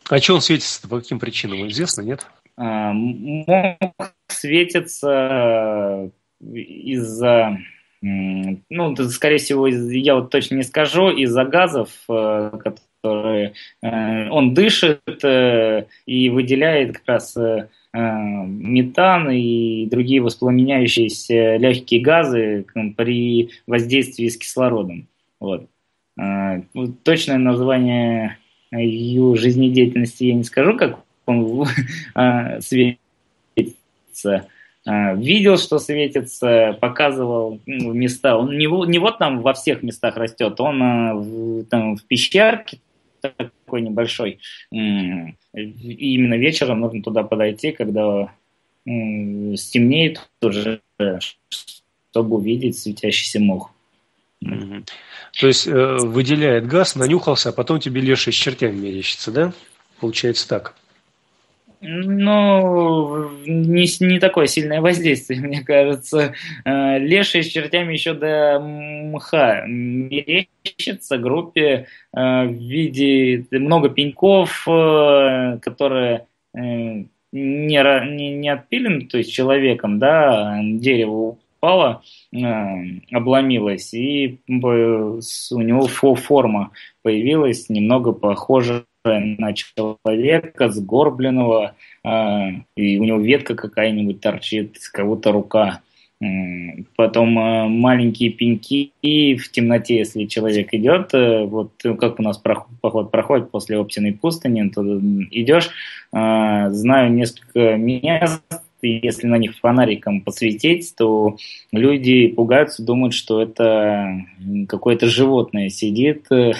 А что он светится по каким причинам? Известно, нет? А, мог светиться из-за ну, скорее всего, я вот точно не скажу, из-за газов, которые он дышит и выделяет как раз метан и другие воспламеняющиеся легкие газы при воздействии с кислородом. Вот. Точное название ее жизнедеятельности я не скажу, как он [LAUGHS] светится. А, видел, что светится, показывал места. Он не, не вот там во всех местах растет, он а, там в пещерке такой небольшой. И именно вечером нужно туда подойти, когда стемнеет уже, чтобы увидеть светящийся мох. То есть э, выделяет газ, нанюхался, а потом тебе леший с чертями мерещится, да? Получается так. Ну, не, не такое сильное воздействие, [LAUGHS] мне кажется. Э, леший с чертями еще до мха мерещится группе э, в виде много пеньков, э, которые не, не, не отпилены, то есть человеком, да, дерево упала, э, обломилась, и у него форма появилась немного похожая на человека, сгорбленного, э, и у него ветка какая-нибудь торчит, с кого-то рука. Потом э, маленькие пеньки и в темноте, если человек идет, вот как у нас поход проходит после Оптиной пустыни, то идешь, знаю несколько мест, если на них фонариком посветить, то люди пугаются, думают, что это какое-то животное сидит, э,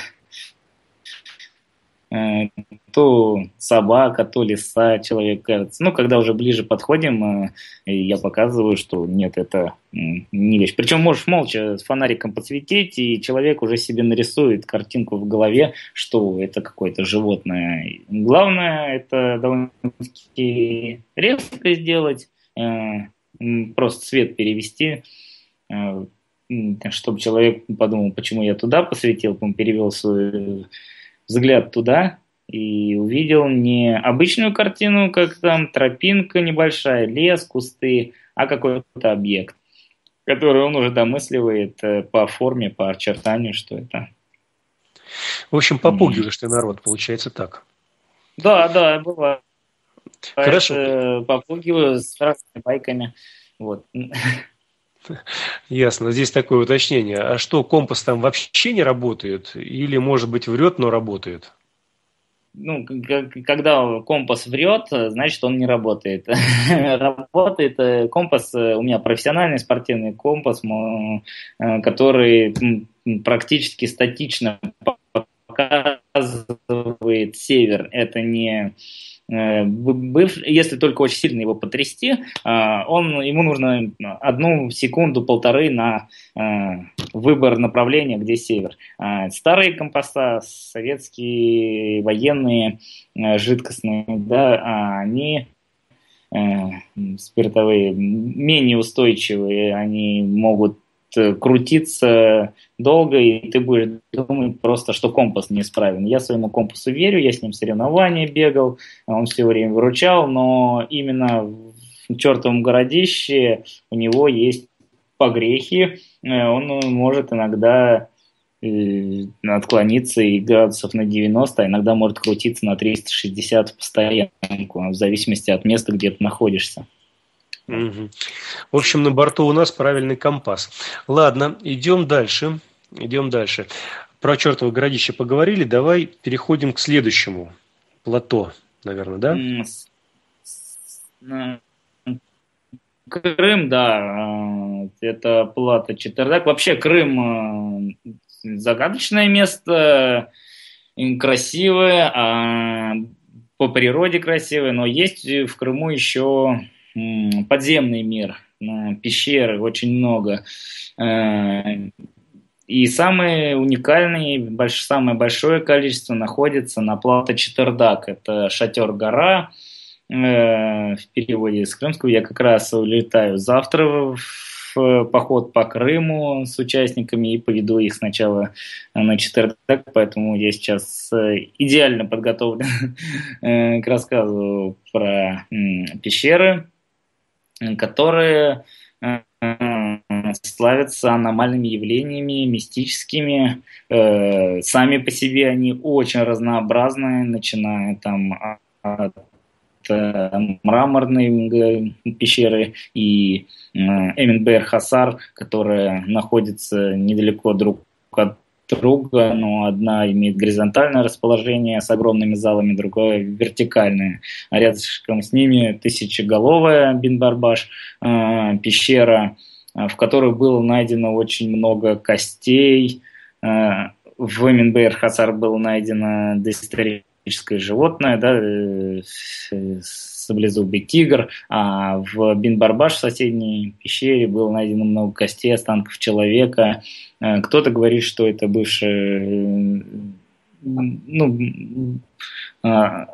то собака, то лиса, человек кажется. Ну, когда уже ближе подходим, э, я показываю, что нет, это не вещь. Причем можешь молча с фонариком подсветить, и человек уже себе нарисует картинку в голове, что это какое-то животное. Главное, это довольно-таки резко сделать, э, просто свет перевести, э, чтобы человек подумал, почему я туда посветил, он перевел свой взгляд туда и увидел не обычную картину, как там тропинка небольшая, лес, кусты, а какой-то объект, который он уже домысливает э, по форме, по очертанию, что это. В общем, попугиваешь ты народ, получается так. Да, да, бывает. Хорошо. Попугиваю с разными байками. Вот. Ясно. Здесь такое уточнение. А что, компас там вообще не работает? Или, может быть, врет, но работает? ну, когда компас врет, значит, он не работает. [LAUGHS] работает э, компас, э, у меня профессиональный спортивный компас, э, который практически статично показывает север. Это не если только очень сильно его потрясти, э, он, ему нужно одну секунду, полторы на э, выбор направления, где север. Старые компаса, советские военные, жидкостные, да, они спиртовые менее устойчивые, они могут Э, крутиться долго, и ты будешь думать просто, что компас неисправен. Я своему компасу верю, я с ним соревнования бегал, он все время выручал, но именно в чертовом городище у него есть погрехи, э, он может иногда э, отклониться и градусов на 90, а иногда может крутиться на 360 в постоянку, в зависимости от места, где ты находишься. Угу. В общем, на борту у нас правильный компас. Ладно, идем дальше. Идем дальше. Про чертово городище поговорили. Давай переходим к следующему плато, наверное, да? Крым, да, это плата Четвердак. Вообще Крым э, загадочное место, красивое, а по природе красивое, но есть в Крыму еще подземный мир, пещеры очень много. Э, и самое уникальное, самое большое количество находится на плато Четырдак. Это шатер-гора, э, в переводе с крымского. Я как раз улетаю завтра в поход по Крыму с участниками и поведу их сначала на Четырдак, поэтому я сейчас э, идеально подготовлен [LAUGHS] к рассказу про пещеры которые э, славятся аномальными явлениями, мистическими. Э, сами по себе они очень разнообразные, начиная там от э, мраморной пещеры и Эминбейр Хасар, которая находится недалеко друг от друга, но одна имеет горизонтальное расположение с огромными залами, другая вертикальное. А рядом с ними тысячеголовая Бинбарбаш э, пещера, э, в которой было найдено очень много костей. Э, в Эминбейр Хасар было найдено доисторическое животное, да, э, саблезубый тигр, а в Бинбарбаш, в соседней пещере, было найдено много костей, останков человека. Э, кто-то говорит, что это бывшее ну, а,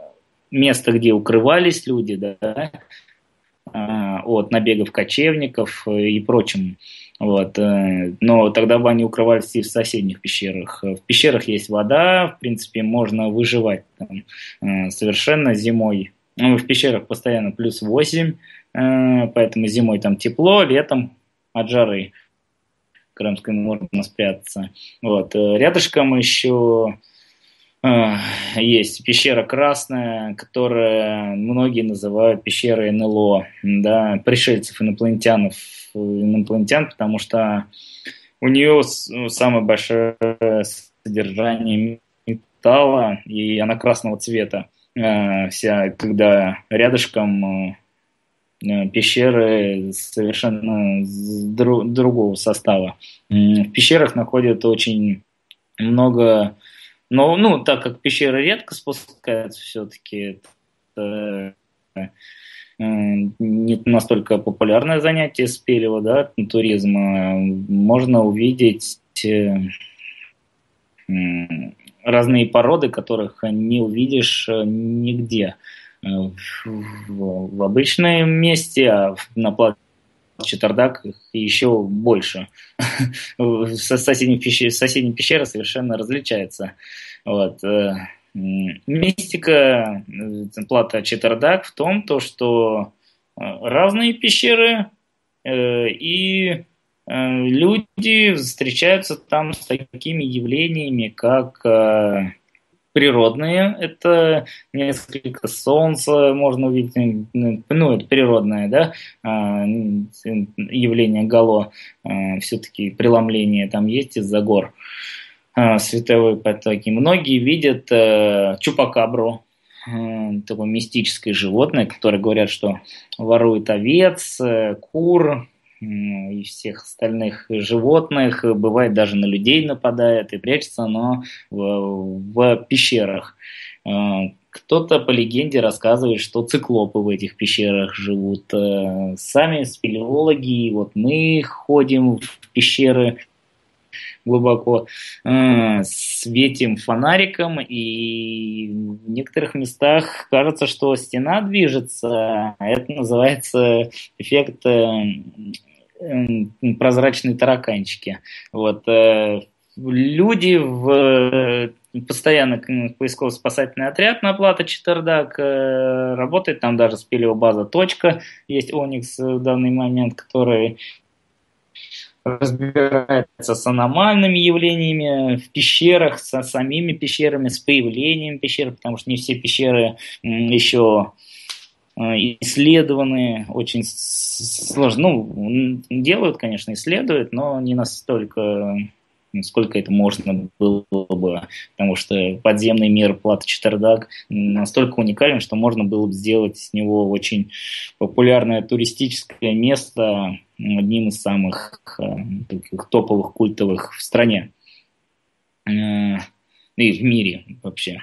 место, где укрывались люди, да, от набегов кочевников и прочим. Вот. Э, но тогда бы они укрывались и в соседних пещерах. В пещерах есть вода, в принципе, можно выживать там э, совершенно зимой ну, в пещерах постоянно плюс 8, э, поэтому зимой там тепло, летом от жары. Крымской можно спрятаться. Вот. Э, рядышком еще э, есть пещера Красная, которая многие называют пещерой НЛО, да, пришельцев, инопланетянов, инопланетян, потому что у нее самое большое содержание металла, и она красного цвета. Э, вся, когда рядышком э, э, пещеры совершенно дру, другого состава. В пещерах находят очень много, но ну так как пещеры редко спускаются, все-таки не настолько популярное занятие спелева, да, туризма, можно увидеть разные породы, которых не увидишь э, нигде э, в, в обычном месте, а на платформе Четвердак еще больше. Пещеры, соседние пещеры совершенно различаются. Вот. Э, мистика плата Четвердак в том, то, что разные пещеры и люди встречаются там с такими явлениями, как э, природные, это несколько солнца можно увидеть, ну, это природное, да, а, явление гало, а, все-таки преломление там есть из-за гор, а, световые потоки. Многие видят э, чупакабру, такое мистическое животное, которое говорят, что ворует овец, кур, и всех остальных животных, бывает даже на людей нападает и прячется оно в, в пещерах. А, кто-то по легенде рассказывает, что циклопы в этих пещерах живут. А, сами спелеологи, вот мы ходим в пещеры глубоко, а, светим фонариком, и в некоторых местах кажется, что стена движется. Это называется эффект Эм, прозрачные тараканчики. Вот. Э, люди в э, постоянно поисково-спасательный отряд на плата Четвердак э, работает, там даже спелеобаза точка, есть Оникс в данный момент, который разбирается с аномальными явлениями в пещерах, со самими пещерами, с появлением пещер, потому что не все пещеры еще Э, исследованы, очень сложно. Ну, делают, конечно, исследуют, но не настолько, сколько это можно было бы, потому что подземный мир Плата Четвердак настолько уникален, что можно было бы сделать с него очень популярное туристическое место, одним из самых э, таких топовых, культовых в стране э, и в мире вообще.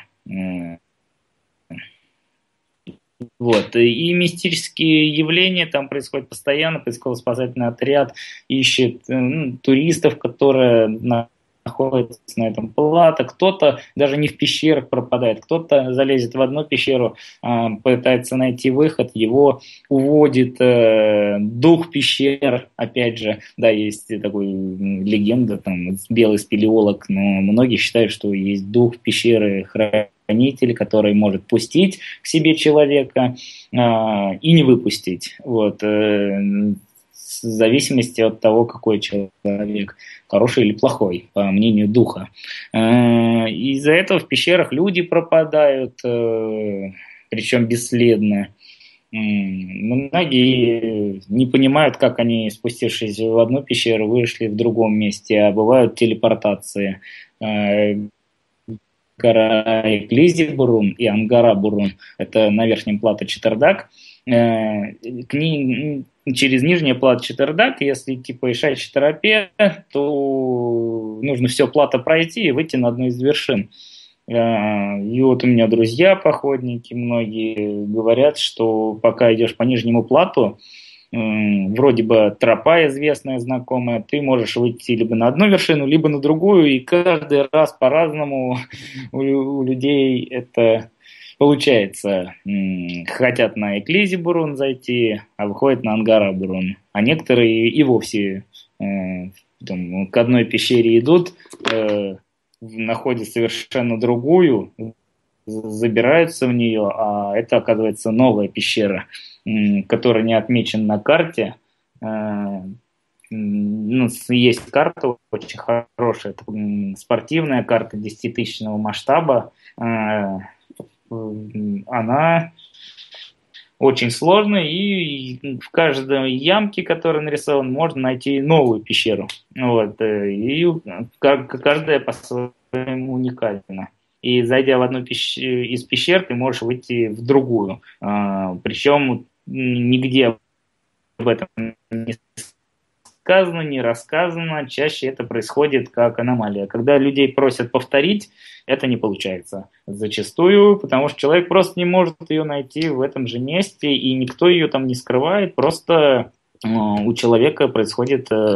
Вот. И мистические явления там происходят постоянно. Поисково-спасательный отряд ищет э, ну, туристов, которые на находится на этом плато, кто-то даже не в пещерах пропадает, кто-то залезет в одну пещеру, э, пытается найти выход, его уводит э, дух пещер, опять же, да, есть такой легенда, там, белый спелеолог, но многие считают, что есть дух пещеры, хранитель, который может пустить к себе человека э, и не выпустить. Вот. Э, в зависимости от того, какой человек, хороший или плохой, по мнению духа. Из-за этого в пещерах люди пропадают, причем бесследно. Многие не понимают, как они, спустившись в одну пещеру, вышли в другом месте, а бывают телепортации. Э, гора Эклизи-Бурун и Ангара-Бурун – это на верхнем плато Четвердак. Э, к ней, через нижнее плато Четвердак, если идти по ишачьей тропе, то нужно все плато пройти и выйти на одну из вершин. А, и вот у меня друзья походники многие говорят, что пока идешь по нижнему плату, вроде бы тропа известная, знакомая, ты можешь выйти либо на одну вершину, либо на другую, и каждый раз по-разному [LAUGHS] у людей это получается. Хотят на Эклизи Бурун зайти, а выходят на Ангара Бурун. А некоторые и вовсе э, там, к одной пещере идут, э, находят совершенно другую, забираются в нее, а это оказывается новая пещера, которая не отмечена на карте. Э, ну, есть карта очень хорошая, спортивная карта 10-тысячного масштаба. Э, она очень сложно, и в каждой ямке, которая нарисована, можно найти новую пещеру. Вот, э, и каждая по-своему уникальна. И зайдя в одну пещ... из пещер, ты можешь выйти в другую. А, Причем нигде об этом не сказано, не рассказано, чаще это происходит как аномалия. Когда людей просят повторить, это не получается зачастую, потому что человек просто не может ее найти в этом же месте, и никто ее там не скрывает, просто э, у человека происходит э,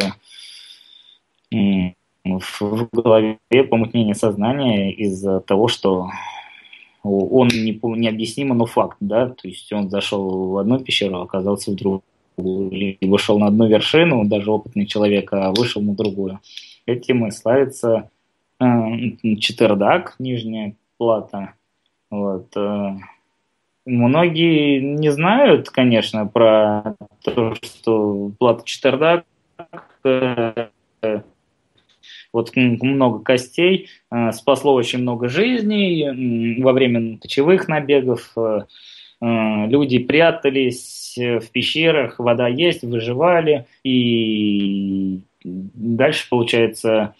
в голове помутнение сознания из-за того, что он не, необъяснимо, но факт, да, то есть он зашел в одну пещеру, оказался в другую либо шел на одну вершину, даже опытный человек, а вышел на другую. Этим и славится Четвердак, нижняя плата. Вот. Э, многие не знают, конечно, про то, что плата Четвердак э, вот много костей, э, спасло очень много жизней во время кочевых набегов. Люди прятались, в пещерах, вода есть, выживали, и дальше, получается,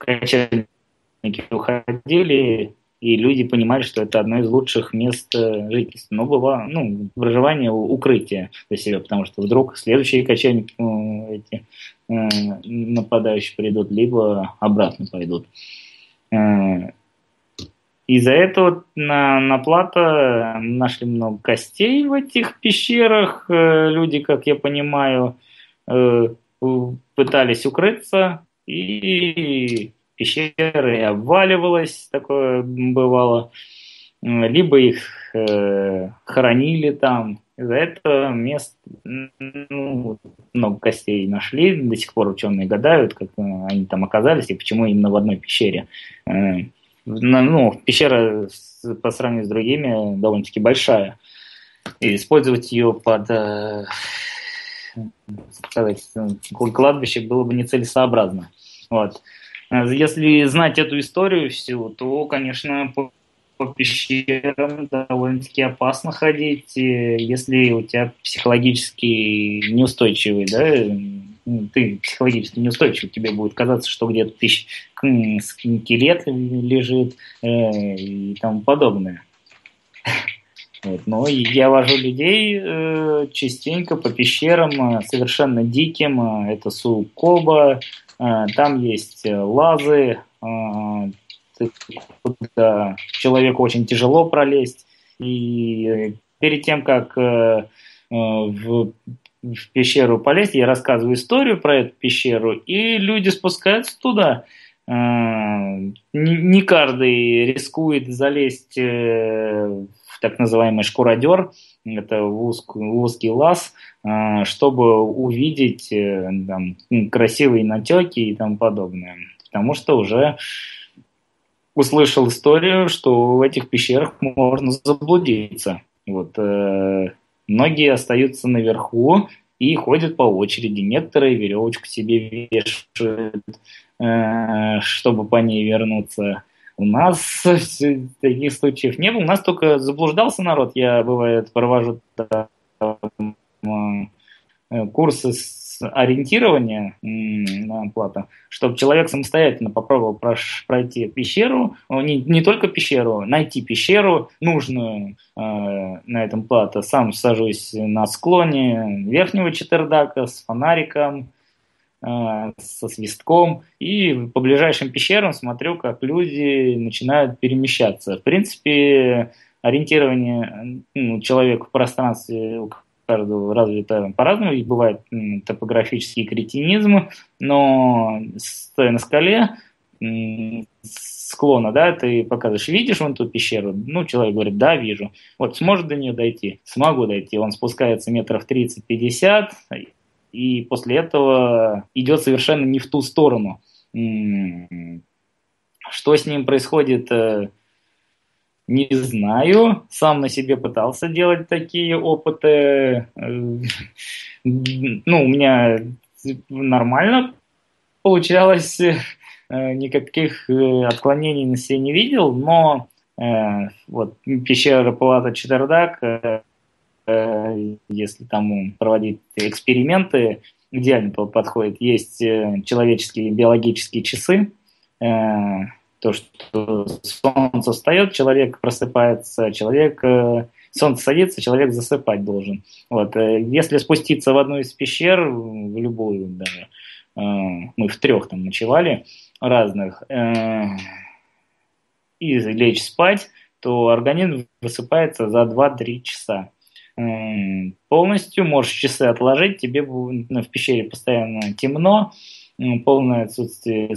кочевники уходили, и люди понимали, что это одно из лучших мест э, жительства. Но было ну, проживание, укрытие для себя, потому что вдруг следующие кочевники ну, эти, э, нападающие придут, либо обратно пойдут. Из-за этого на, на плато нашли много костей в этих пещерах. Э, люди, как я понимаю, э, пытались укрыться, и пещеры обваливалось, такое бывало. Либо их э, хоронили там. Из-за этого мест ну, много костей нашли. До сих пор ученые гадают, как они там оказались и почему именно в одной пещере ну, пещера по сравнению с другими довольно-таки большая. И использовать ее под э, сказать, кладбище было бы нецелесообразно. Вот. Если знать эту историю всю, то, конечно, по, по пещерам довольно-таки опасно ходить, если у тебя психологически неустойчивый да, ты психологически неустойчив, тебе будет казаться, что где-то тысяч скелет лежит э, и тому подобное. Вот. Но я вожу людей э, частенько по пещерам, э, совершенно диким. Э, это Сукоба, э, там есть э, лазы, э, куда человеку очень тяжело пролезть. И э, перед тем, как э, в в пещеру полезть, я рассказываю историю про эту пещеру, и люди спускаются туда. А, не каждый рискует залезть э, так называемый шкуродер, это узкий, узкий лаз, а, чтобы увидеть э, там, красивые натеки и тому подобное. Потому что уже услышал историю, что в этих пещерах можно заблудиться. Вот, э, Многие остаются наверху, и ходят по очереди. Некоторые веревочку себе вешают, э, чтобы по ней вернуться. У нас [LAUGHS] таких случаев не было. У нас только заблуждался народ. Я, бывает, провожу курсы ориентирования на плата, чтобы человек самостоятельно попробовал пройти пещеру, не, не только пещеру, найти пещеру нужную э, на этом плато. Сам сажусь на склоне верхнего четвердака с фонариком, э, со свистком, и по ближайшим пещерам смотрю, как люди начинают перемещаться. В принципе, ориентирование ну, человека в пространстве каждого развито по-разному, и бывает топографический кретинизм, но стоя на скале, склона, да, ты показываешь, видишь вон ту пещеру? Ну, человек говорит, да, вижу. Вот сможет до нее дойти? Смогу дойти. Он спускается метров 30-50, и после этого идет совершенно не в ту сторону. Что с ним происходит, э, не знаю, сам на себе пытался делать такие опыты. Ну, у меня нормально получалось, э, никаких э, отклонений на себе не видел, но э, вот пещера Палата Четвердак, если там проводить эксперименты, идеально подходит. Есть человеческие биологические часы, то, что солнце встает, человек просыпается, человек э, солнце садится, человек засыпать должен. Вот. Э, если спуститься в одну из пещер, в любую даже, э, мы в трех там ночевали разных, и лечь спать, то организм высыпается за 2-3 часа. Полностью можешь часы отложить, тебе в пещере постоянно темно, полное отсутствие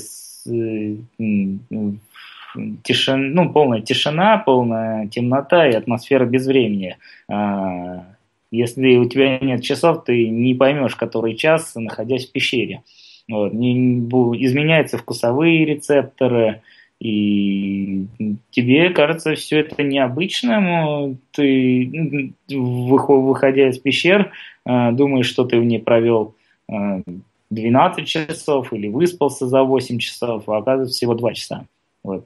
тишин, ну, полная тишина, полная темнота и атмосфера безвремени. А, если у тебя нет часов, ты не поймешь, который час, находясь в пещере. Вот. Изменяются вкусовые рецепторы, и тебе кажется все это необычным. Ты, выходя из пещер, а, думаешь, что ты в ней провел а, 12 часов или выспался за 8 часов, а оказывается всего 2 часа. Вот.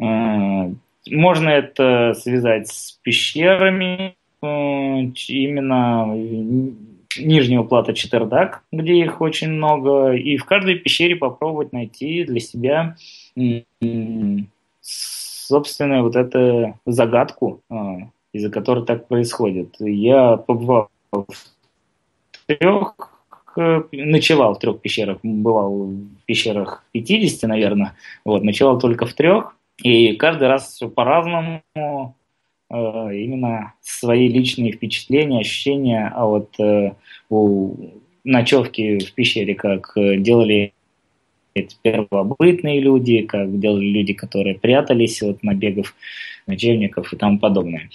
Э, можно это связать с пещерами, э, именно нижнего плата Четвердак, где их очень много, и в каждой пещере попробовать найти для себя собственную вот эту загадку, э, из-за которой так происходит. Я побывал в трех ночевал в трех пещерах, бывал в пещерах 50, наверное, вот, ночевал только в трех, и каждый раз все по-разному, э, именно свои личные впечатления, ощущения, а вот э, у ночевки в пещере, как делали это первобытные люди, как делали люди, которые прятались от набегов ночевников и тому подобное.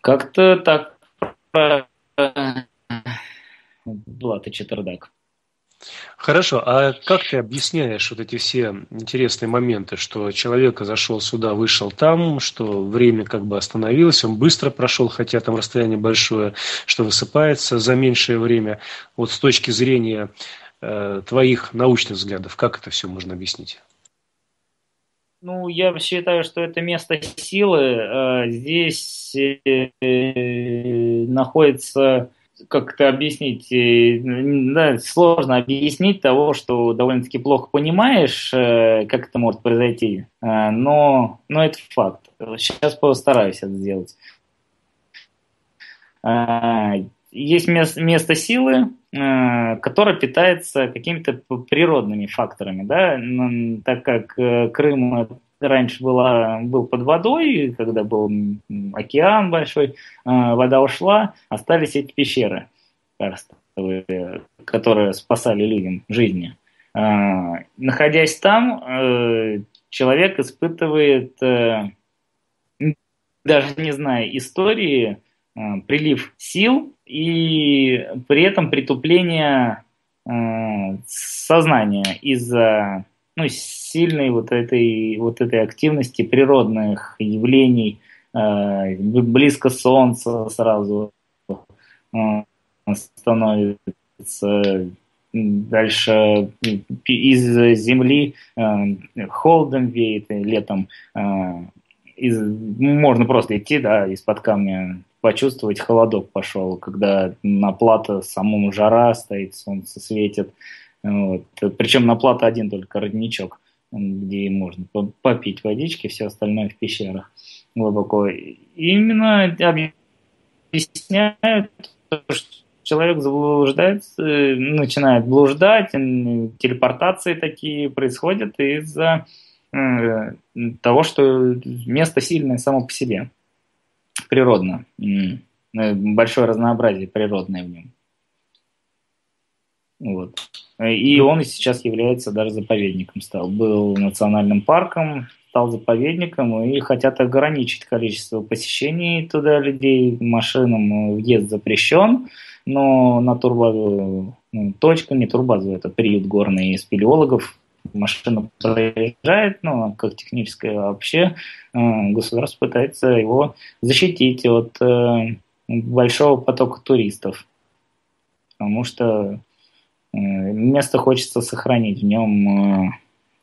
Как-то так Влад и Четвердак. Хорошо, а как ты объясняешь вот эти все интересные моменты, что человек зашел сюда, вышел там, что время как бы остановилось, он быстро прошел, хотя там расстояние большое, что высыпается за меньшее время. Вот с точки зрения э, твоих научных взглядов, как это все можно объяснить? Ну, я считаю, что это место силы. Э, здесь э, находится как-то объяснить, э, да, сложно объяснить того, что довольно-таки плохо понимаешь, э, как это может произойти, э, но, но это факт. Сейчас постараюсь это сделать. Есть место силы, которое питается какими-то природными факторами, да, так как Крым раньше была, был под водой, когда был океан большой, вода ушла, остались эти пещеры которые спасали людям жизни. Находясь там, э, человек испытывает, э, даже не зная истории, э, прилив сил и при этом притупление сознания из-за ну, сильной вот этой, вот этой активности природных явлений, э, близко Солнца сразу, э, становится дальше из земли холодом веет летом из, можно просто идти, да, из-под камня почувствовать холодок пошел, когда на плато самому жара стоит, солнце светит. Вот. Причем на плато один только родничок, где можно попить водички, все остальное в пещерах глубоко. Именно объясняют, что человек заблуждается, начинает блуждать, телепортации такие происходят из-за э, того, что место сильное само по себе природно. Э, большое разнообразие природное в нем. Вот. И он сейчас является даже заповедником стал. Был национальным парком, стал заповедником и хотят ограничить количество посещений туда людей машинам. Въезд запрещен, но на турбазу, ну, точка, не турбазу, это приют горный спелеологов, машина проезжает, ну, как техническое вообще, э, государство пытается его защитить от э, большого потока туристов. Потому что э, место хочется сохранить. В нем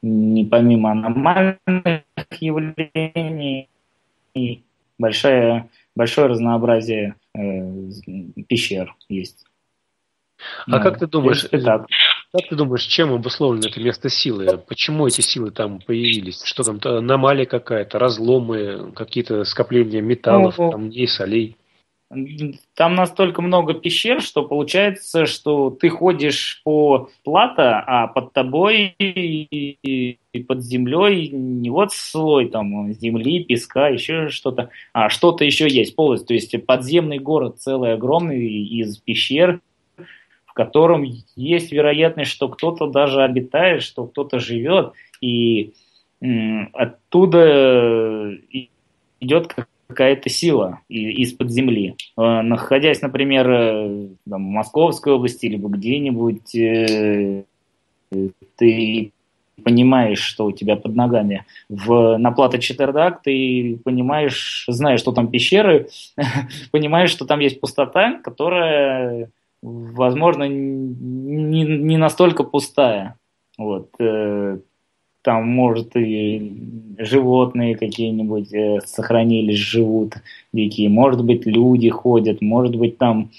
не помимо аномальных явлений, большое, большое разнообразие пещер есть. А ну, как ты думаешь, так. Как ты думаешь, чем обусловлено это место силы? Почему эти силы там появились? Что там, аномалия какая-то, разломы, какие-то скопления металлов, ну, камней, солей? Там настолько много пещер, что получается, что ты ходишь по плато, а под тобой и под землей не вот слой там земли, песка, еще что-то, а что-то еще есть полностью. То есть подземный город целый огромный из пещер, котором есть вероятность, что кто-то даже обитает, что кто-то живет, и оттуда идет какая-то сила из-под земли. Э, находясь, например, э, там, в Московской области, либо где-нибудь, э, ты понимаешь, что у тебя под ногами. В, на плато Четвердак ты понимаешь, знаешь, что там пещеры, [LAUGHS] понимаешь, что там есть пустота, которая возможно, не, не настолько пустая. Вот. Э, там, может, и животные какие-нибудь э, сохранились, живут дикие. Может быть, люди ходят, может быть, там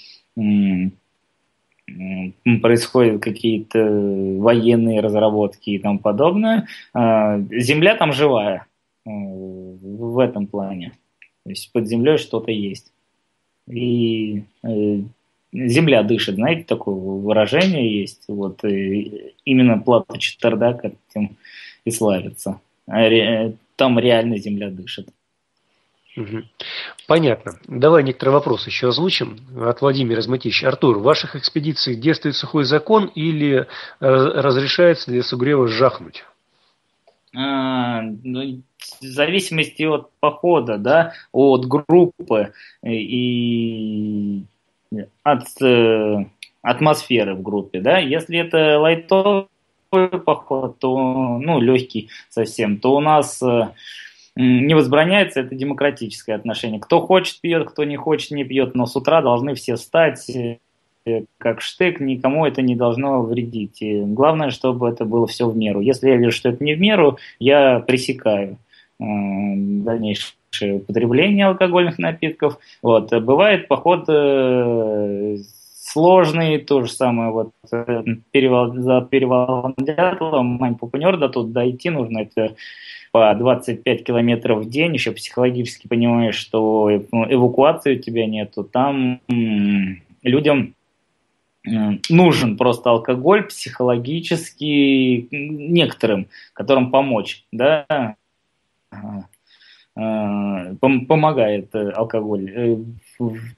происходят какие-то военные разработки и тому подобное. А, земля там живая э, в этом плане. То есть под землей что-то есть. И земля дышит, знаете, такое выражение есть. Вот и именно плата Четвердак этим и славится. А там реально земля дышит. Понятно. Давай некоторые вопросы еще озвучим от Владимира Зматищ. Артур, в ваших экспедициях действует сухой закон или э, разрешается для сугрева жахнуть? А, ну, в зависимости от похода, да, от группы и от э, атмосферы в группе, да. Если это лайтовый поход, то, ну, легкий совсем, то у нас э, не возбраняется это демократическое отношение. Кто хочет пьет, кто не хочет не пьет, но с утра должны все встать э, как штык, никому это не должно вредить. И главное, чтобы это было все в меру. Если я вижу, что это не в меру, я пресекаю э, дальнейшее употребление алкогольных напитков. Вот. Бывает поход э, сложный, то же самое, вот э, перевал, за перевалом Дятлова, Мань Пупанер, до тут дойти нужно, это по 25 километров в день, еще психологически понимаешь, что эвакуации у тебя нету, там людям нужен просто алкоголь психологически некоторым, которым помочь, да, Э, помогает э, алкоголь. Э,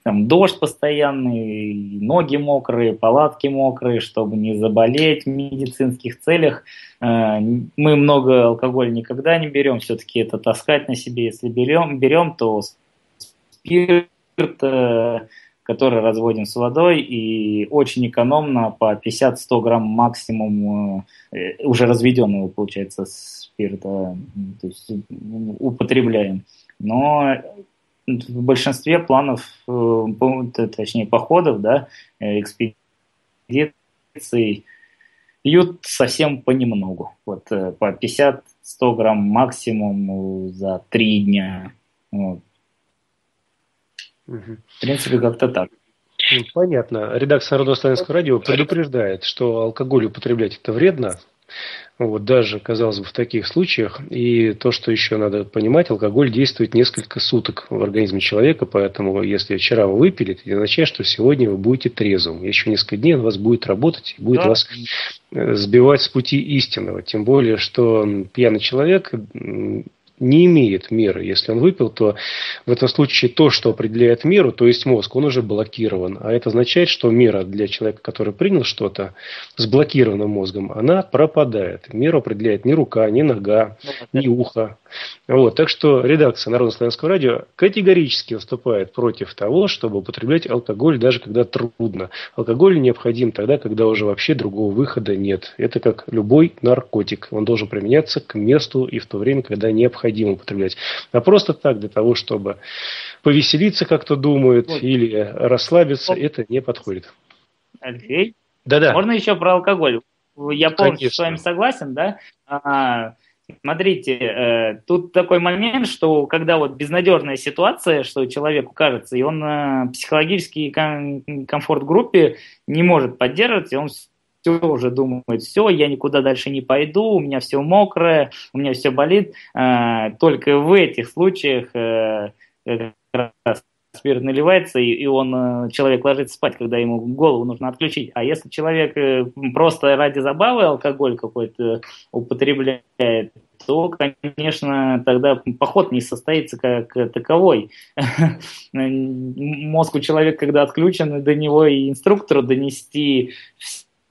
там дождь постоянный, ноги мокрые, палатки мокрые, чтобы не заболеть в медицинских целях. Мы много алкоголя никогда не берем, все-таки это таскать на себе. Если берем, берем то спирт, который разводим с водой, и очень экономно, по 50-100 грамм максимум уже разведенного, получается, спирта то есть, употребляем. Но в большинстве планов, э, точнее походов, да, экспедиций пьют совсем понемногу. Вот по 50-100 грамм максимум за три дня. Вот. Угу. В принципе, как-то так. Ну, понятно. Редакция Народного радио предупреждает, что алкоголь употреблять это вредно, вот, даже, казалось бы, в таких случаях. И то, что еще надо понимать, алкоголь действует несколько суток в организме человека, поэтому если вчера вы выпили, это не означает, что сегодня вы будете трезвым. Еще несколько дней он у вас будет работать и будет да. вас э, сбивать с пути истинного. Тем более, что пьяный человек не имеет меры. Если он выпил, то в этом случае то, что определяет меру, то есть мозг, он уже блокирован. А это означает, что мера для человека, который принял что-то с блокированным мозгом, она пропадает. Меру определяет ни рука, ни нога, ни ухо. Вот. Так что редакция Народно-славянского радио категорически выступает против того, чтобы употреблять алкоголь, даже когда трудно. Алкоголь необходим тогда, когда уже вообще другого выхода нет. Это как любой наркотик. Он должен применяться к месту и в то время, когда необходимо необходимо употреблять. А просто так, для того, чтобы повеселиться, как-то думают, вот. или расслабиться, вот. это не подходит. Алексей? Да-да. Можно еще про алкоголь? Я полностью с вами согласен, да? А, смотрите, э, тут такой момент, что когда вот безнадежная ситуация, что человеку кажется, и он э, психологический ком- комфорт группе не может поддерживать, и он все уже думает, все, я никуда дальше не пойду, у меня все мокрое, у меня все болит. А, только в этих случаях э, спирт наливается, и, он, э, человек ложится спать, когда ему голову нужно отключить. А если человек э, просто ради забавы алкоголь какой-то употребляет, то, конечно, тогда поход не состоится как таковой. [LAUGHS] Мозг у человека, когда отключен, до него и инструктору донести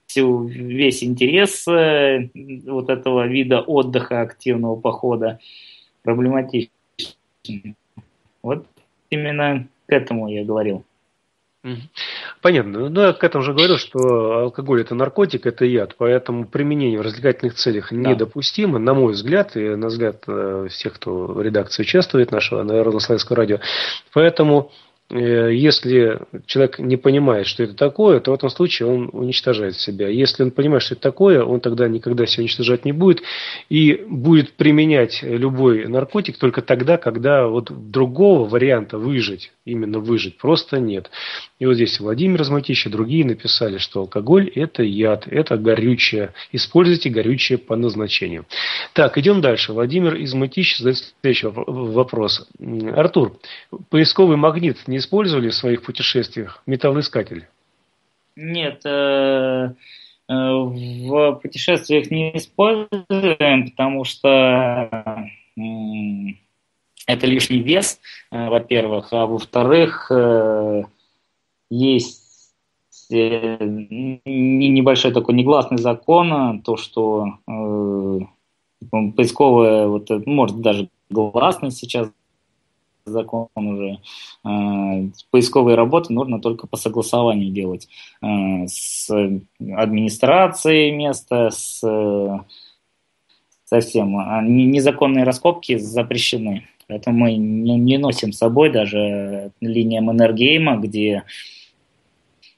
всю, весь интерес э, вот этого вида отдыха, активного похода проблематичен. Вот именно к этому я говорил. Понятно. Ну, я к этому же говорил, что алкоголь это наркотик, это яд, поэтому применение в развлекательных целях да. недопустимо, на мой взгляд, и на взгляд э, всех, кто в редакции участвует, нашего Народно-Славянского радио. Поэтому если человек не понимает, что это такое, то в этом случае он уничтожает себя. Если он понимает, что это такое, он тогда никогда себя уничтожать не будет и будет применять любой наркотик только тогда, когда вот другого варианта выжить, именно выжить, просто нет. И вот здесь Владимир Разматищ и другие написали, что алкоголь – это яд, это горючее. Используйте горючее по назначению. Так, идем дальше. Владимир из Матищ задает следующий вопрос. Артур, поисковый магнит не использовали в своих путешествиях? Металлоискатель? Нет, э, э, в путешествиях не используем, потому что это лишний вес, э, во-первых, а во-вторых, есть небольшой такой негласный закон, то, что поисковая, вот, может даже гласный сейчас закон уже. Э, поисковые работы нужно только по согласованию делать э, с администрацией места, с совсем. А незаконные раскопки запрещены. Поэтому мы не, носим с собой даже линия Энергейма, где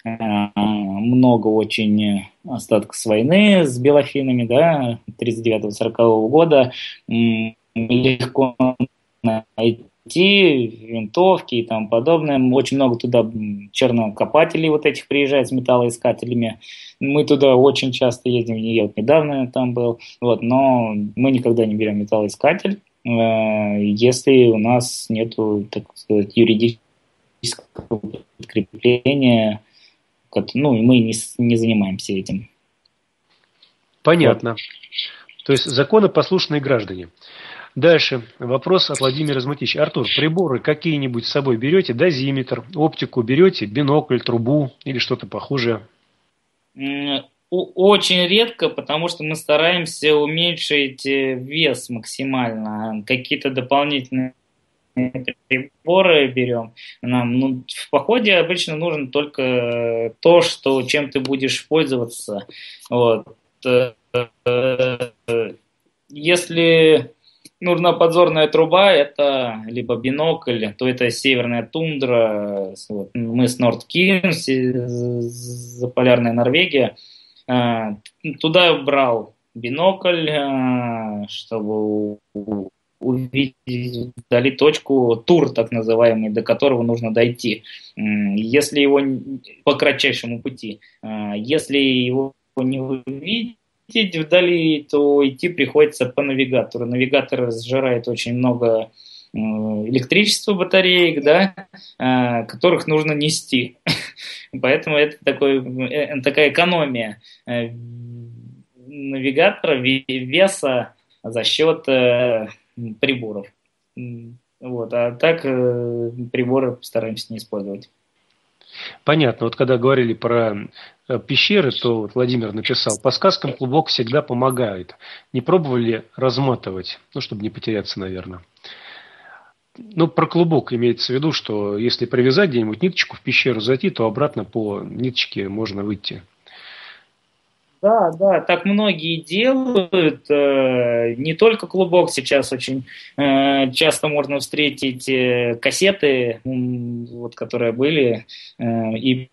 э, много очень остатков с войны с белофинами, да, 39-40 года. Легко найти винтовки и тому подобное. Очень много туда чернокопателей вот этих приезжает с металлоискателями. Мы туда очень часто ездим, я вот недавно там был, вот, но мы никогда не берем металлоискатель, э, если у нас нет, так сказать, юридического подкрепления, ну, мы не, не занимаемся этим. Понятно. Вот. То есть законопослушные граждане. Дальше. Вопрос от Владимира Змутич. Артур, приборы какие-нибудь с собой берете? Дозиметр, оптику берете, бинокль, трубу или что-то похожее? Очень редко, потому что мы стараемся уменьшить э, вес максимально. Какие-то дополнительные приборы берем. Нам ну, в походе обычно нужно только то, что чем ты будешь пользоваться. Вот. Э, э, если нужна подзорная труба, это либо бинокль, то это северная тундра, вот, мыс Нордкин, заполярная Норвегия. А, туда я брал бинокль, а, чтобы увидеть вдали точку, тур так называемый, до которого нужно дойти. Если его по кратчайшему пути, а, если его не увидеть, вдали, то идти приходится по навигатору. Навигатор сжирает очень много э, электричества батареек, да, а, которых нужно нести. [LAUGHS] Поэтому это такой, э, такая экономия э, навигатора, веса за счет приборов. Вот, а так приборы стараемся не использовать. Понятно. Вот когда говорили про э, пещеры, то вот Владимир написал, по сказкам клубок всегда помогает. Не пробовали разматывать, ну, чтобы не потеряться, наверное. Ну, про клубок имеется в виду, что если привязать где-нибудь ниточку в пещеру зайти, то обратно по ниточке можно выйти. Да, да, так многие делают. Э, не только клубок сейчас очень э, часто можно встретить э, кассеты, вот, которые были, и,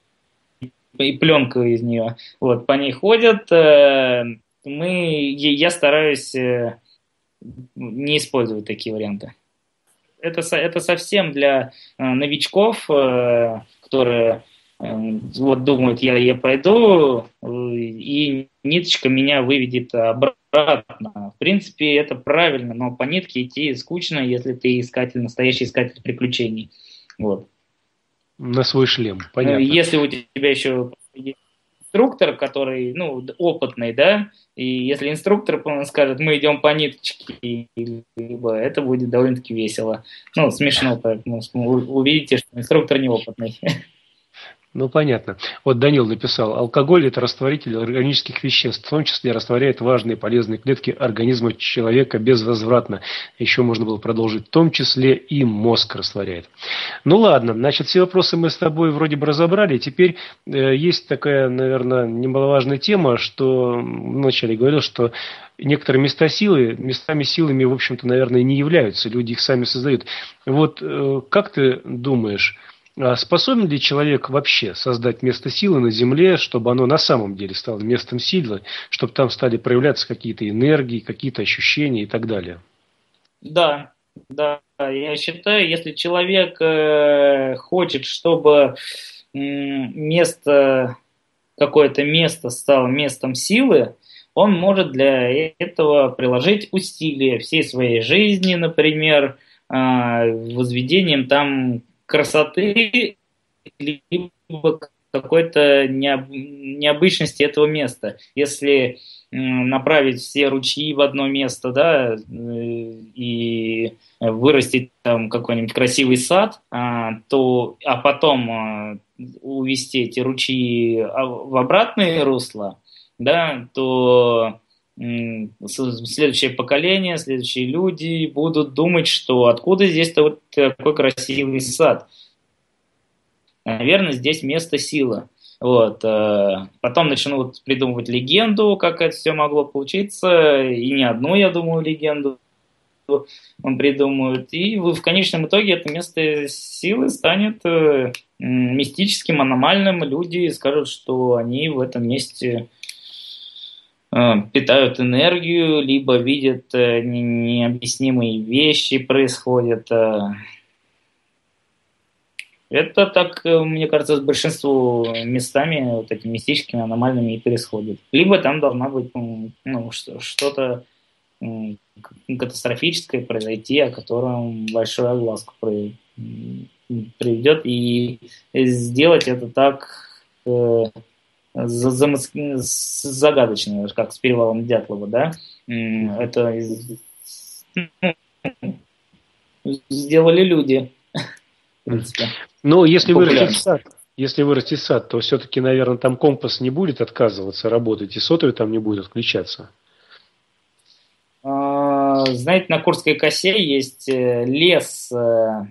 и пленка из нее. Вот, по ней ходят. Мы, я стараюсь не использовать такие варианты. Это, это совсем для новичков, которые вот думают, я, я пойду, э, и ниточка меня выведет обратно. В принципе, это правильно, но по нитке идти скучно, если ты искатель, настоящий искатель приключений. Вот. На свой шлем, понятно. Если у тебя еще инструктор, который, ну, опытный, да, и если инструктор скажет, мы идем по ниточке, либо это будет довольно-таки весело. Ну, смешно, поэтому увидите, что инструктор неопытный. [LAUGHS] Ну, понятно. Вот Данил написал, алкоголь – это растворитель органических веществ, в том числе растворяет важные полезные клетки организма человека безвозвратно. Еще можно было продолжить, в том числе и мозг растворяет. Ну, ладно, значит, все вопросы мы с тобой вроде бы разобрали. Теперь э, есть такая, наверное, немаловажная тема, что вначале говорил, что некоторые места силы, местами силами, в общем-то, наверное, не являются, люди их сами создают. Вот э, как ты думаешь, способен ли человек вообще создать место силы на Земле, чтобы оно на самом деле стало местом силы, чтобы там стали проявляться какие-то энергии, какие-то ощущения и так далее? Да, да, я считаю, если человек э, хочет, чтобы место, какое-то место стало местом силы, он может для этого приложить усилия всей своей жизни, например, э, возведением там красоты, либо какой-то необычности этого места. Если направить все ручьи в одно место, да, э, и вырастить там какой-нибудь красивый сад, а, то, а потом а, увести эти ручьи а, в обратное русло, да, то следующее поколение, следующие люди будут думать, что откуда здесь-то вот такой красивый сад. Наверное, здесь место силы. Вот. Э, потом начнут придумывать легенду, как это все могло получиться, и не одну, я думаю, легенду он придумают. И в конечном итоге это место силы станет э, мистическим, аномальным. Люди скажут, что они в этом месте питают энергию, либо видят э, необъяснимые вещи происходят. Э. Это так, мне кажется, с большинством местами вот этими мистическими, аномальными и происходит. Либо там должна быть ну, что-то катастрофическое произойти, о котором большую огласку приведет. И сделать это так загадочное, как с перевалом Дятлова, да, это сделали люди. Ну, если вырастет сад, если вырастет сад, то все-таки, наверное, там компас не будет отказываться работать, и сотовый там не будет отключаться. А, знаете, на Курской косе есть э, лес, э,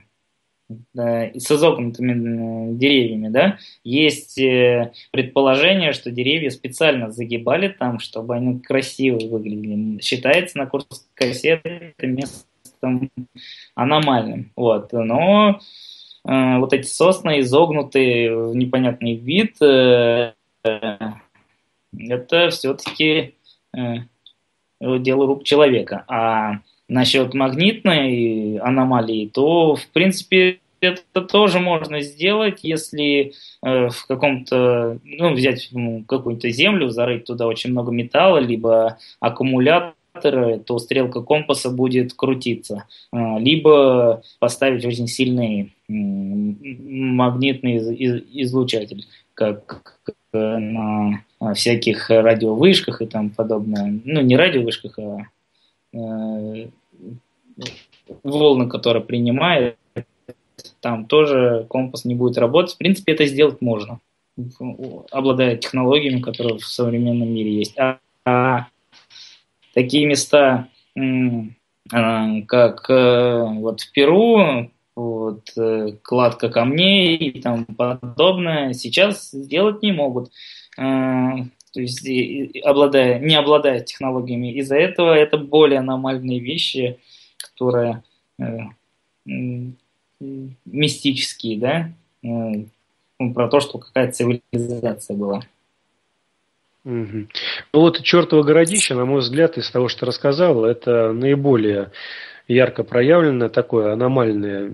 с изогнутыми деревьями, да, есть э, предположение, что деревья специально загибали там, чтобы они красиво выглядели. Считается на Курской косе это местом аномальным. Вот. Но э, вот эти сосны изогнутые в непонятный вид, э, это все-таки э, дело рук человека. А насчет магнитной аномалии, то, в принципе, это тоже можно сделать, если э, в каком-то, ну, взять ну, какую-то землю, зарыть туда очень много металла, либо аккумуляторы, то стрелка компаса будет крутиться. Э, либо поставить очень сильный э, магнитный излучатель, как на всяких радиовышках и там подобное. Ну, не радиовышках, а Э, волны, которые принимает, там тоже компас не будет работать. В принципе, это сделать можно, обладая технологиями, которые в современном мире есть. А, а такие места, а, как э, вот в Перу, вот, э, кладка камней и там подобное, сейчас сделать не могут то есть обладая, не обладая технологиями. Из-за этого это более аномальные вещи, которые э, мистические, да, э, ну, про то, что какая-то цивилизация была. Угу. Ну вот чертово городище, на мой взгляд, из того, что рассказал, это наиболее ярко проявленное такое аномальное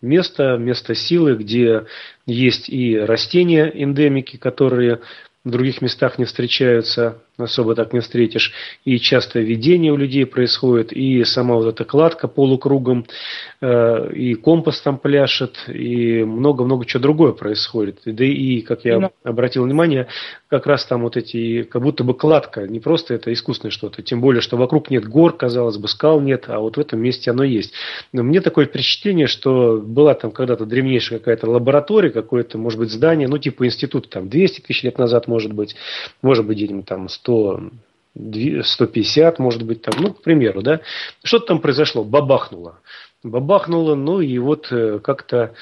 место, место силы, где есть и растения эндемики, которые в других местах не встречаются, особо так не встретишь. И часто видение у людей происходит, и сама вот эта кладка полукругом, э, и компас там пляшет, и много-много чего другое происходит. Да и, как я ну. обратил внимание, как раз там вот эти, как будто бы кладка, не просто это искусственное что-то, тем более, что вокруг нет гор, казалось бы, скал нет, а вот в этом месте оно есть. Но мне такое впечатление, что была там когда-то древнейшая какая-то лаборатория, какое-то, может быть, здание, ну, типа института там 200 тысяч лет назад, может быть, может быть, где-нибудь там 100, 150, может быть, там, ну, к примеру, да, что-то там произошло, бабахнуло, бабахнуло, ну, и вот э, как-то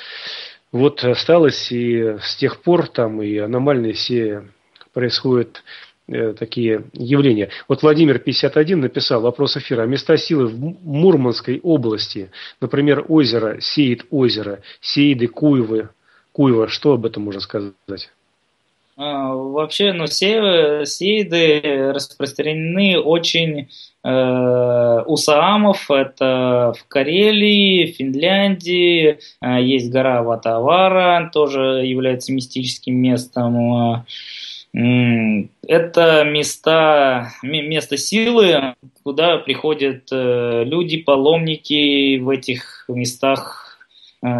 вот осталось, и с тех пор там и аномальные все происходят э, такие явления. Вот Владимир 51 написал вопрос эфира. А места силы в Мурманской области, например, озеро, Сеид озеро, Сеиды, Куевы, Куева, что об этом можно сказать? А, вообще, ну, се, сейды распространены очень э, у саамов. Это в Карелии, Финляндии. Э, есть гора Ватавара, тоже является мистическим местом. Это места, место силы, куда приходят э, люди, паломники в этих местах Э,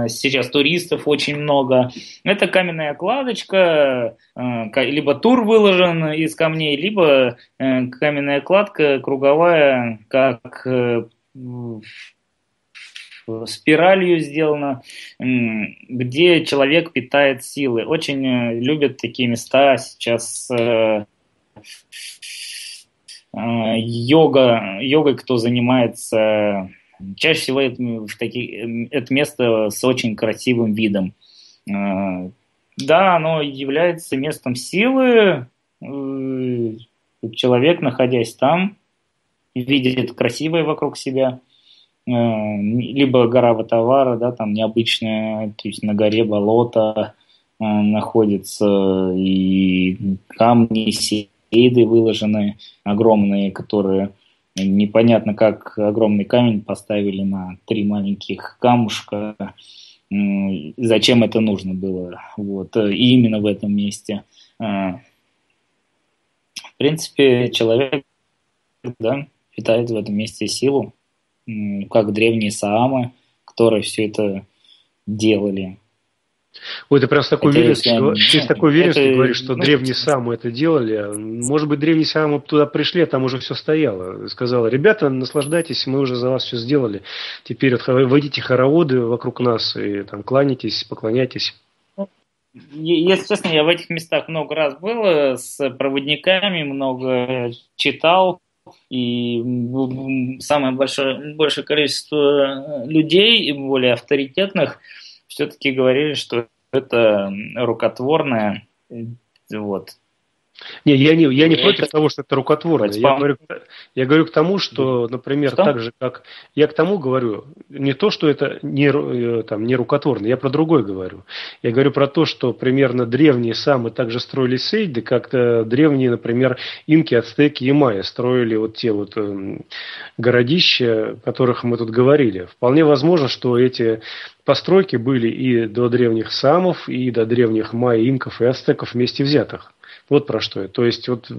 сейчас туристов очень много. Это каменная кладочка, э, либо тур выложен из камней, либо э, каменная кладка круговая, как спиралью сделана, где человек питает силы. Очень любят такие места сейчас йога, йогой, кто занимается Чаще всего это, в таки, это место с очень красивым видом. А, да, оно является местом силы. Э, человек, находясь там, видит красивое вокруг себя. А, либо гора Ватавара, да, там необычная, то есть на горе болото находится, и камни, сейды выложены огромные, которые Непонятно, как огромный камень поставили на три маленьких камушка. Зачем это нужно было? Вот. И именно в этом месте. А, в принципе, человек да, питает в этом месте силу, как древние саамы, которые все это делали. Ой, ты прям с такой уверенностью, ты с такой уверенностью это, говоришь, что ну, древние самы это делали. Может быть, древние самы туда пришли, а там уже все стояло. Сказала, ребята, наслаждайтесь, мы уже за вас все сделали. Теперь вот войдите хороводы вокруг нас и там кланяйтесь, поклоняйтесь. Если честно, я в этих местах много раз был, с проводниками много читал, и самое большое, большее количество людей, более авторитетных – все-таки говорили, что это рукотворное, вот, не, я не, я не против того, что это рукотворно. Я говорю, я говорю к тому, что, например, что? так же, как... Я к тому говорю, не то, что это не, э, там, не рукотворно, я про другое говорю. Я говорю про то, что примерно древние самы также строили сейды, как древние, например, инки, ацтеки и майя строили вот те вот э, городища, о которых мы тут говорили. Вполне возможно, что эти постройки были и до древних самов, и до древних майя, инков и ацтеков вместе взятых. Вот про что. То есть, вот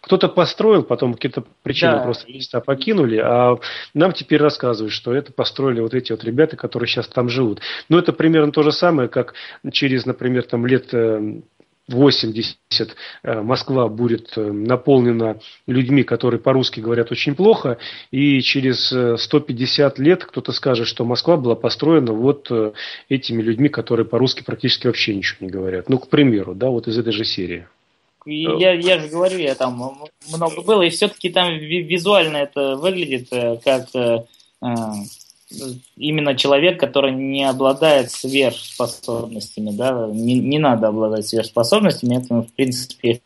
кто-то построил, потом какие-то причины да. просто места покинули, а нам теперь рассказывают, что это построили вот эти вот ребята, которые сейчас там живут. Но это примерно то же самое, как через, например, там лет 80 э, э, Москва будет э, наполнена людьми, которые по-русски говорят очень плохо, и через 150 лет кто-то скажет, что Москва была построена вот этими людьми, которые по-русски практически вообще ничего не говорят. Ну, к примеру, да, вот из этой же серии. Я, я же говорю, я там много было, и все-таки там визуально это выглядит э, как э, э, именно человек, который не обладает сверхспособностями, да, не, не надо обладать сверхспособностями, это, в принципе,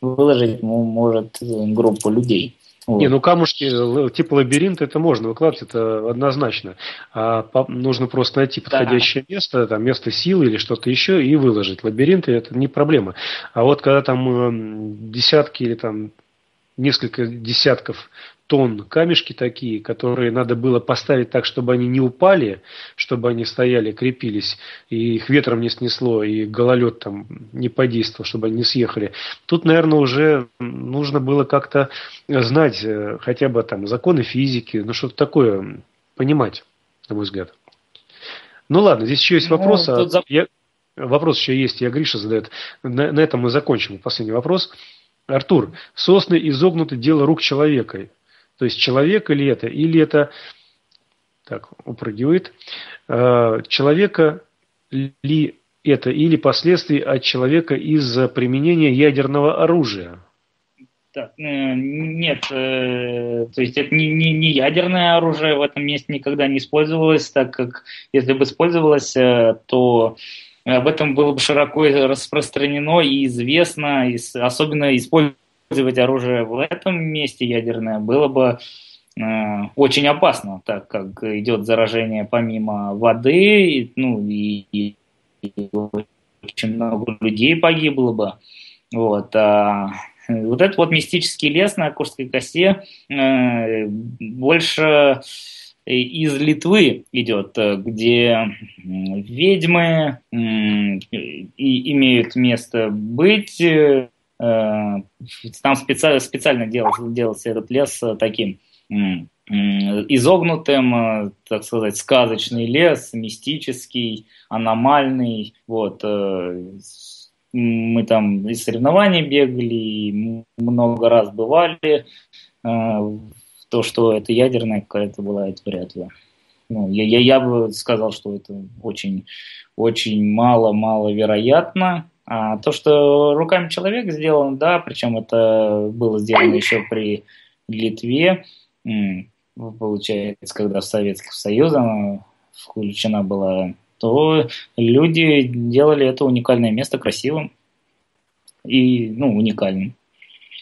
выложить может группу людей. Вот. Не, ну камушки, типа лабиринт, это можно выкладывать, это однозначно. А по, нужно просто найти подходящее да. место, там место силы или что-то еще и выложить. Лабиринты это не проблема. А вот когда там десятки или там несколько десятков тонн камешки такие, которые надо было поставить так, чтобы они не упали, чтобы они стояли, крепились, и их ветром не снесло, и гололед там не подействовал, чтобы они не съехали. Тут, наверное, уже нужно было как-то знать э, хотя бы там законы физики, ну что-то такое понимать, на мой взгляд. Ну ладно, здесь еще есть вопрос. Ну, а я... Вопрос еще есть, я Гриша задает. На, на этом мы закончим. Последний вопрос. Артур, сосны изогнуты дело рук человека. То есть человек или это, или это, так, упрыгивает, э, человека ли это, или последствия от человека из-за применения ядерного оружия. Так, э, нет, э, то есть это не, не, не ядерное оружие в этом месте никогда не использовалось, так как если бы использовалось, то об этом было бы широко распространено и известно, и особенно использовать оружие в этом месте ядерное было бы э, очень опасно, так как идет заражение помимо воды, ну и, и, и очень много людей погибло бы. Вот, а вот этот вот мистический лес на Курской косе э, больше из Литвы идет, э, где ведьмы и имеют место быть. Э, там специально, специально делался, делался этот лес таким изогнутым, так сказать, сказочный лес, мистический, аномальный. Вот. Э, мы там и соревнований бегали, и много раз бывали то, что это ядерная какая-то была, это вряд ли. Ну, я, я, я бы сказал, что это очень, очень мало-мало вероятно. А то, что руками человека сделано, да, причем это было сделано еще при Литве, получается, когда в Советском Союзе включена была, то люди делали это уникальное место красивым и, ну, уникальным.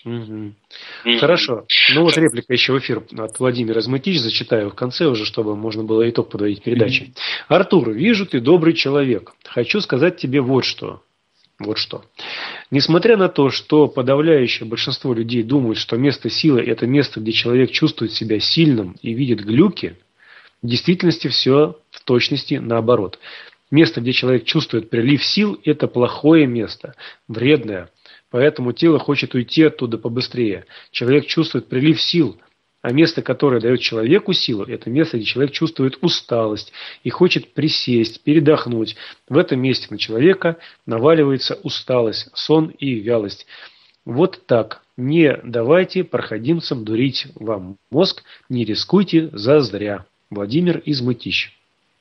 Угу. Хорошо. Ну вот реплика еще в эфир от Владимира Змытич, зачитаю в конце уже, чтобы можно было итог подводить передачи. Артур, вижу, ты добрый человек. Хочу сказать тебе вот что. Вот что. Несмотря на то, что подавляющее большинство людей думают, что место силы – это место, где человек чувствует себя сильным и видит глюки, в действительности все в точности наоборот. Место, где человек чувствует прилив сил – это плохое место, вредное, Поэтому тело хочет уйти оттуда побыстрее. Человек чувствует прилив сил, а место, которое дает человеку силу, это место, где человек чувствует усталость и хочет присесть, передохнуть. В этом месте на человека наваливается усталость, сон и вялость. Вот так. Не давайте проходимцам дурить вам мозг, не рискуйте за зря. Владимир из Мытищ.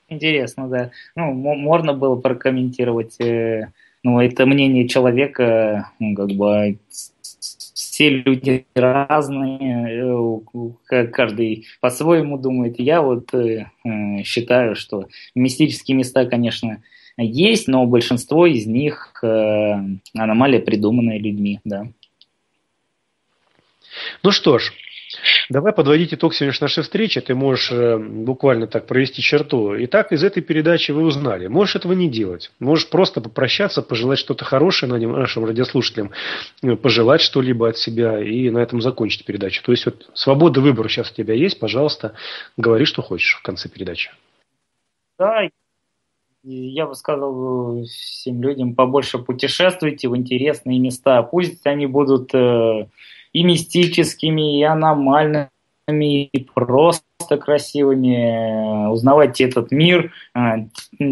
Интересно, да. Ну, можно было прокомментировать э, ну, это мнение человека, ну, как бы все люди разные, каждый по-своему думает. Я вот считаю, что мистические места, конечно, есть, но большинство из них аномалия, придуманная людьми, да. Ну что ж, Давай подводить итог сегодняшней нашей встречи. Ты можешь э, буквально так провести черту. Итак, из этой передачи вы узнали. Можешь этого не делать. Можешь просто попрощаться, пожелать что-то хорошее нашим радиослушателям, э, пожелать что-либо от себя и на этом закончить передачу. То есть вот свобода выбора сейчас у тебя есть. Пожалуйста, говори, что хочешь в конце передачи. Да, я бы сказал всем людям побольше путешествуйте в интересные места. Пусть они будут э, и мистическими, и аномальными, и просто красивыми. Узнавайте этот мир. А,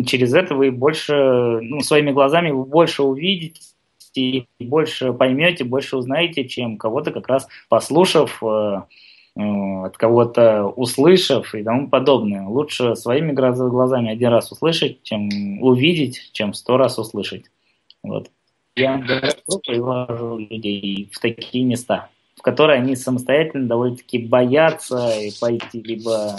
через это вы больше, ну, своими глазами вы больше увидите и больше поймете, больше узнаете, чем кого-то как раз послушав, э, э, от кого-то услышав и тому подобное. Лучше своими глазами один раз услышать, чем увидеть, чем сто раз услышать. Вот. Я привожу людей в такие места которые они самостоятельно довольно-таки боятся и пойти, либо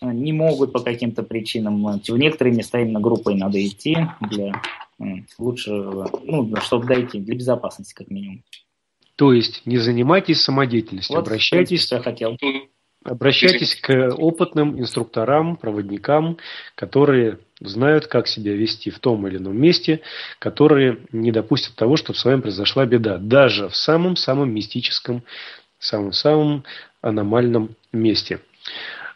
э, не могут по каким-то причинам. В некоторые места именно группой надо идти для лучше, ну, чтобы дойти, для безопасности как минимум. То есть не занимайтесь самодеятельностью, вот, обращайтесь, что я хотел. обращайтесь к опытным инструкторам, проводникам, которые знают, как себя вести в том или ином месте, которые не допустят того, чтобы с вами произошла беда. Даже в самом-самом мистическом, самом-самом аномальном месте.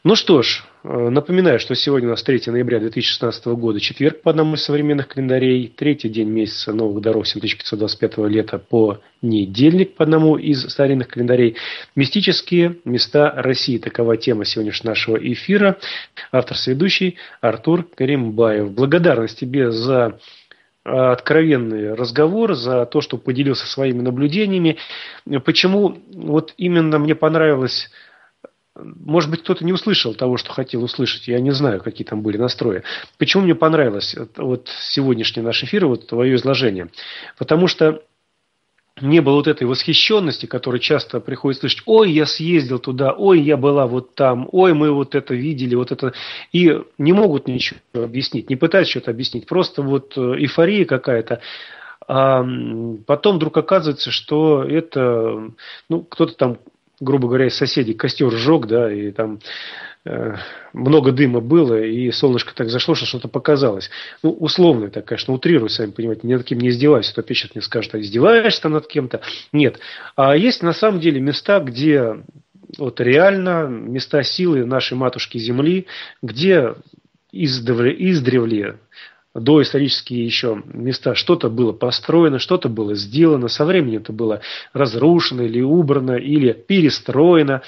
Ну что ж, э, напоминаю, что сегодня у нас 3 ноября 2016 года, четверг по одному из современных календарей, третий день месяца новых даров 7525 лета по недельник по одному из старинных календарей. Мистические места России. Такова тема сегодняшнего нашего эфира. Автор-сведущий Артур Каримбаев. Благодарность тебе за э, откровенный разговор, за то, что поделился своими наблюдениями. Почему вот именно мне понравилось может быть, кто-то не услышал того, что хотел услышать. Я не знаю, какие там были настрои. Почему мне понравилось вот сегодняшний наш эфир, вот твое изложение? Потому что не было вот этой восхищенности, которую часто приходится слышать. Ой, я съездил туда, ой, я была вот там, ой, мы вот это видели, вот это. И не могут ничего объяснить, не пытаются что-то объяснить. Просто вот э, эйфория какая-то. А потом вдруг оказывается, что это, ну, кто-то там грубо говоря, из соседей костер сжег, да, и там э, много дыма было, и солнышко так зашло, что что-то показалось. Ну, условно, так, конечно, утрирую, сами понимаете, ни над кем не издеваюсь, а то опять мне скажут, а издеваешься над кем-то? Нет. А есть на самом деле места, где вот реально места силы нашей матушки Земли, где издревле, издревле доисторические еще места, что-то было построено, что-то было сделано, со временем это было разрушено или убрано, или перестроено.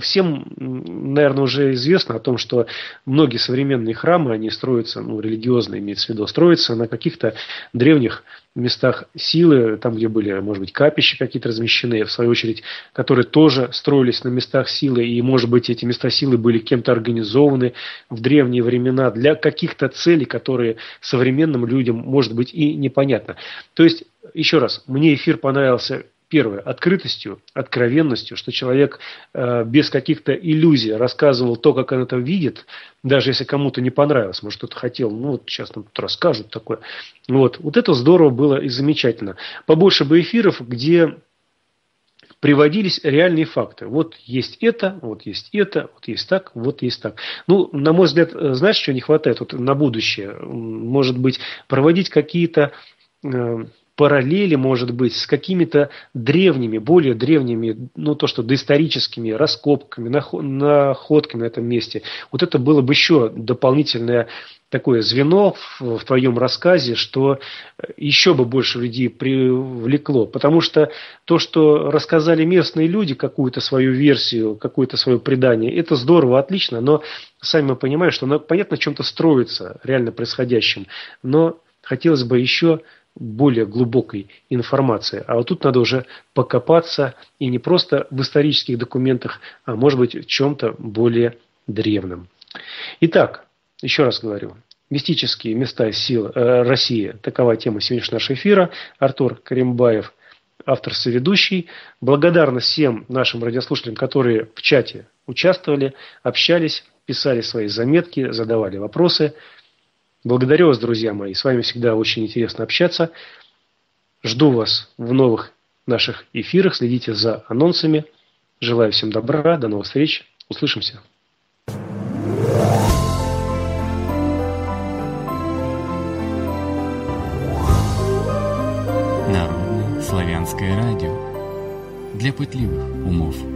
Всем, наверное, уже известно о том, что многие современные храмы, они строятся, ну, религиозные имеется в виду, строятся на каких-то древних местах силы, там, где были, может быть, капища какие-то размещены, в свою очередь, которые тоже строились на местах силы, и, может быть, эти места силы были кем-то организованы в древние времена для каких-то целей, которые современным людям, может быть, и непонятно. То есть, еще раз, мне эфир понравился Первое, открытостью, откровенностью, что человек э, без каких-то иллюзий рассказывал то, как он это видит, даже если кому-то не понравилось, может кто-то хотел, ну вот сейчас нам тут расскажут такое. Вот, вот это здорово было и замечательно. Побольше бы эфиров, где приводились реальные факты. Вот есть это, вот есть это, вот есть так, вот есть так. Ну, на мой взгляд, э, знаешь, что не хватает вот на будущее? Может быть, проводить какие-то э, параллели, может быть, с какими-то древними, более древними, ну, то, что доисторическими раскопками, находками на этом месте. Вот это было бы еще дополнительное такое звено в, в твоем рассказе, что еще бы больше людей привлекло. Потому что то, что рассказали местные люди, какую-то свою версию, какое-то свое предание, это здорово, отлично, но сами мы понимаем, что оно, понятно, чем-то строится реально происходящим. Но хотелось бы еще более глубокой информации. А вот тут надо уже покопаться и не просто в исторических документах, а может быть в чем-то более древнем. Итак, еще раз говорю, мистические места сил э, России. Такова тема сегодняшнего нашего эфира. Артур Каримбаев автор-соведущий. Благодарность всем нашим радиослушателям, которые в чате участвовали, общались, писали свои заметки, задавали вопросы. Благодарю вас, друзья мои. С вами всегда очень интересно общаться. Жду вас в новых наших эфирах. Следите за анонсами. Желаю всем добра. До новых встреч. Услышимся. Народное славянское радио для пытливых умов.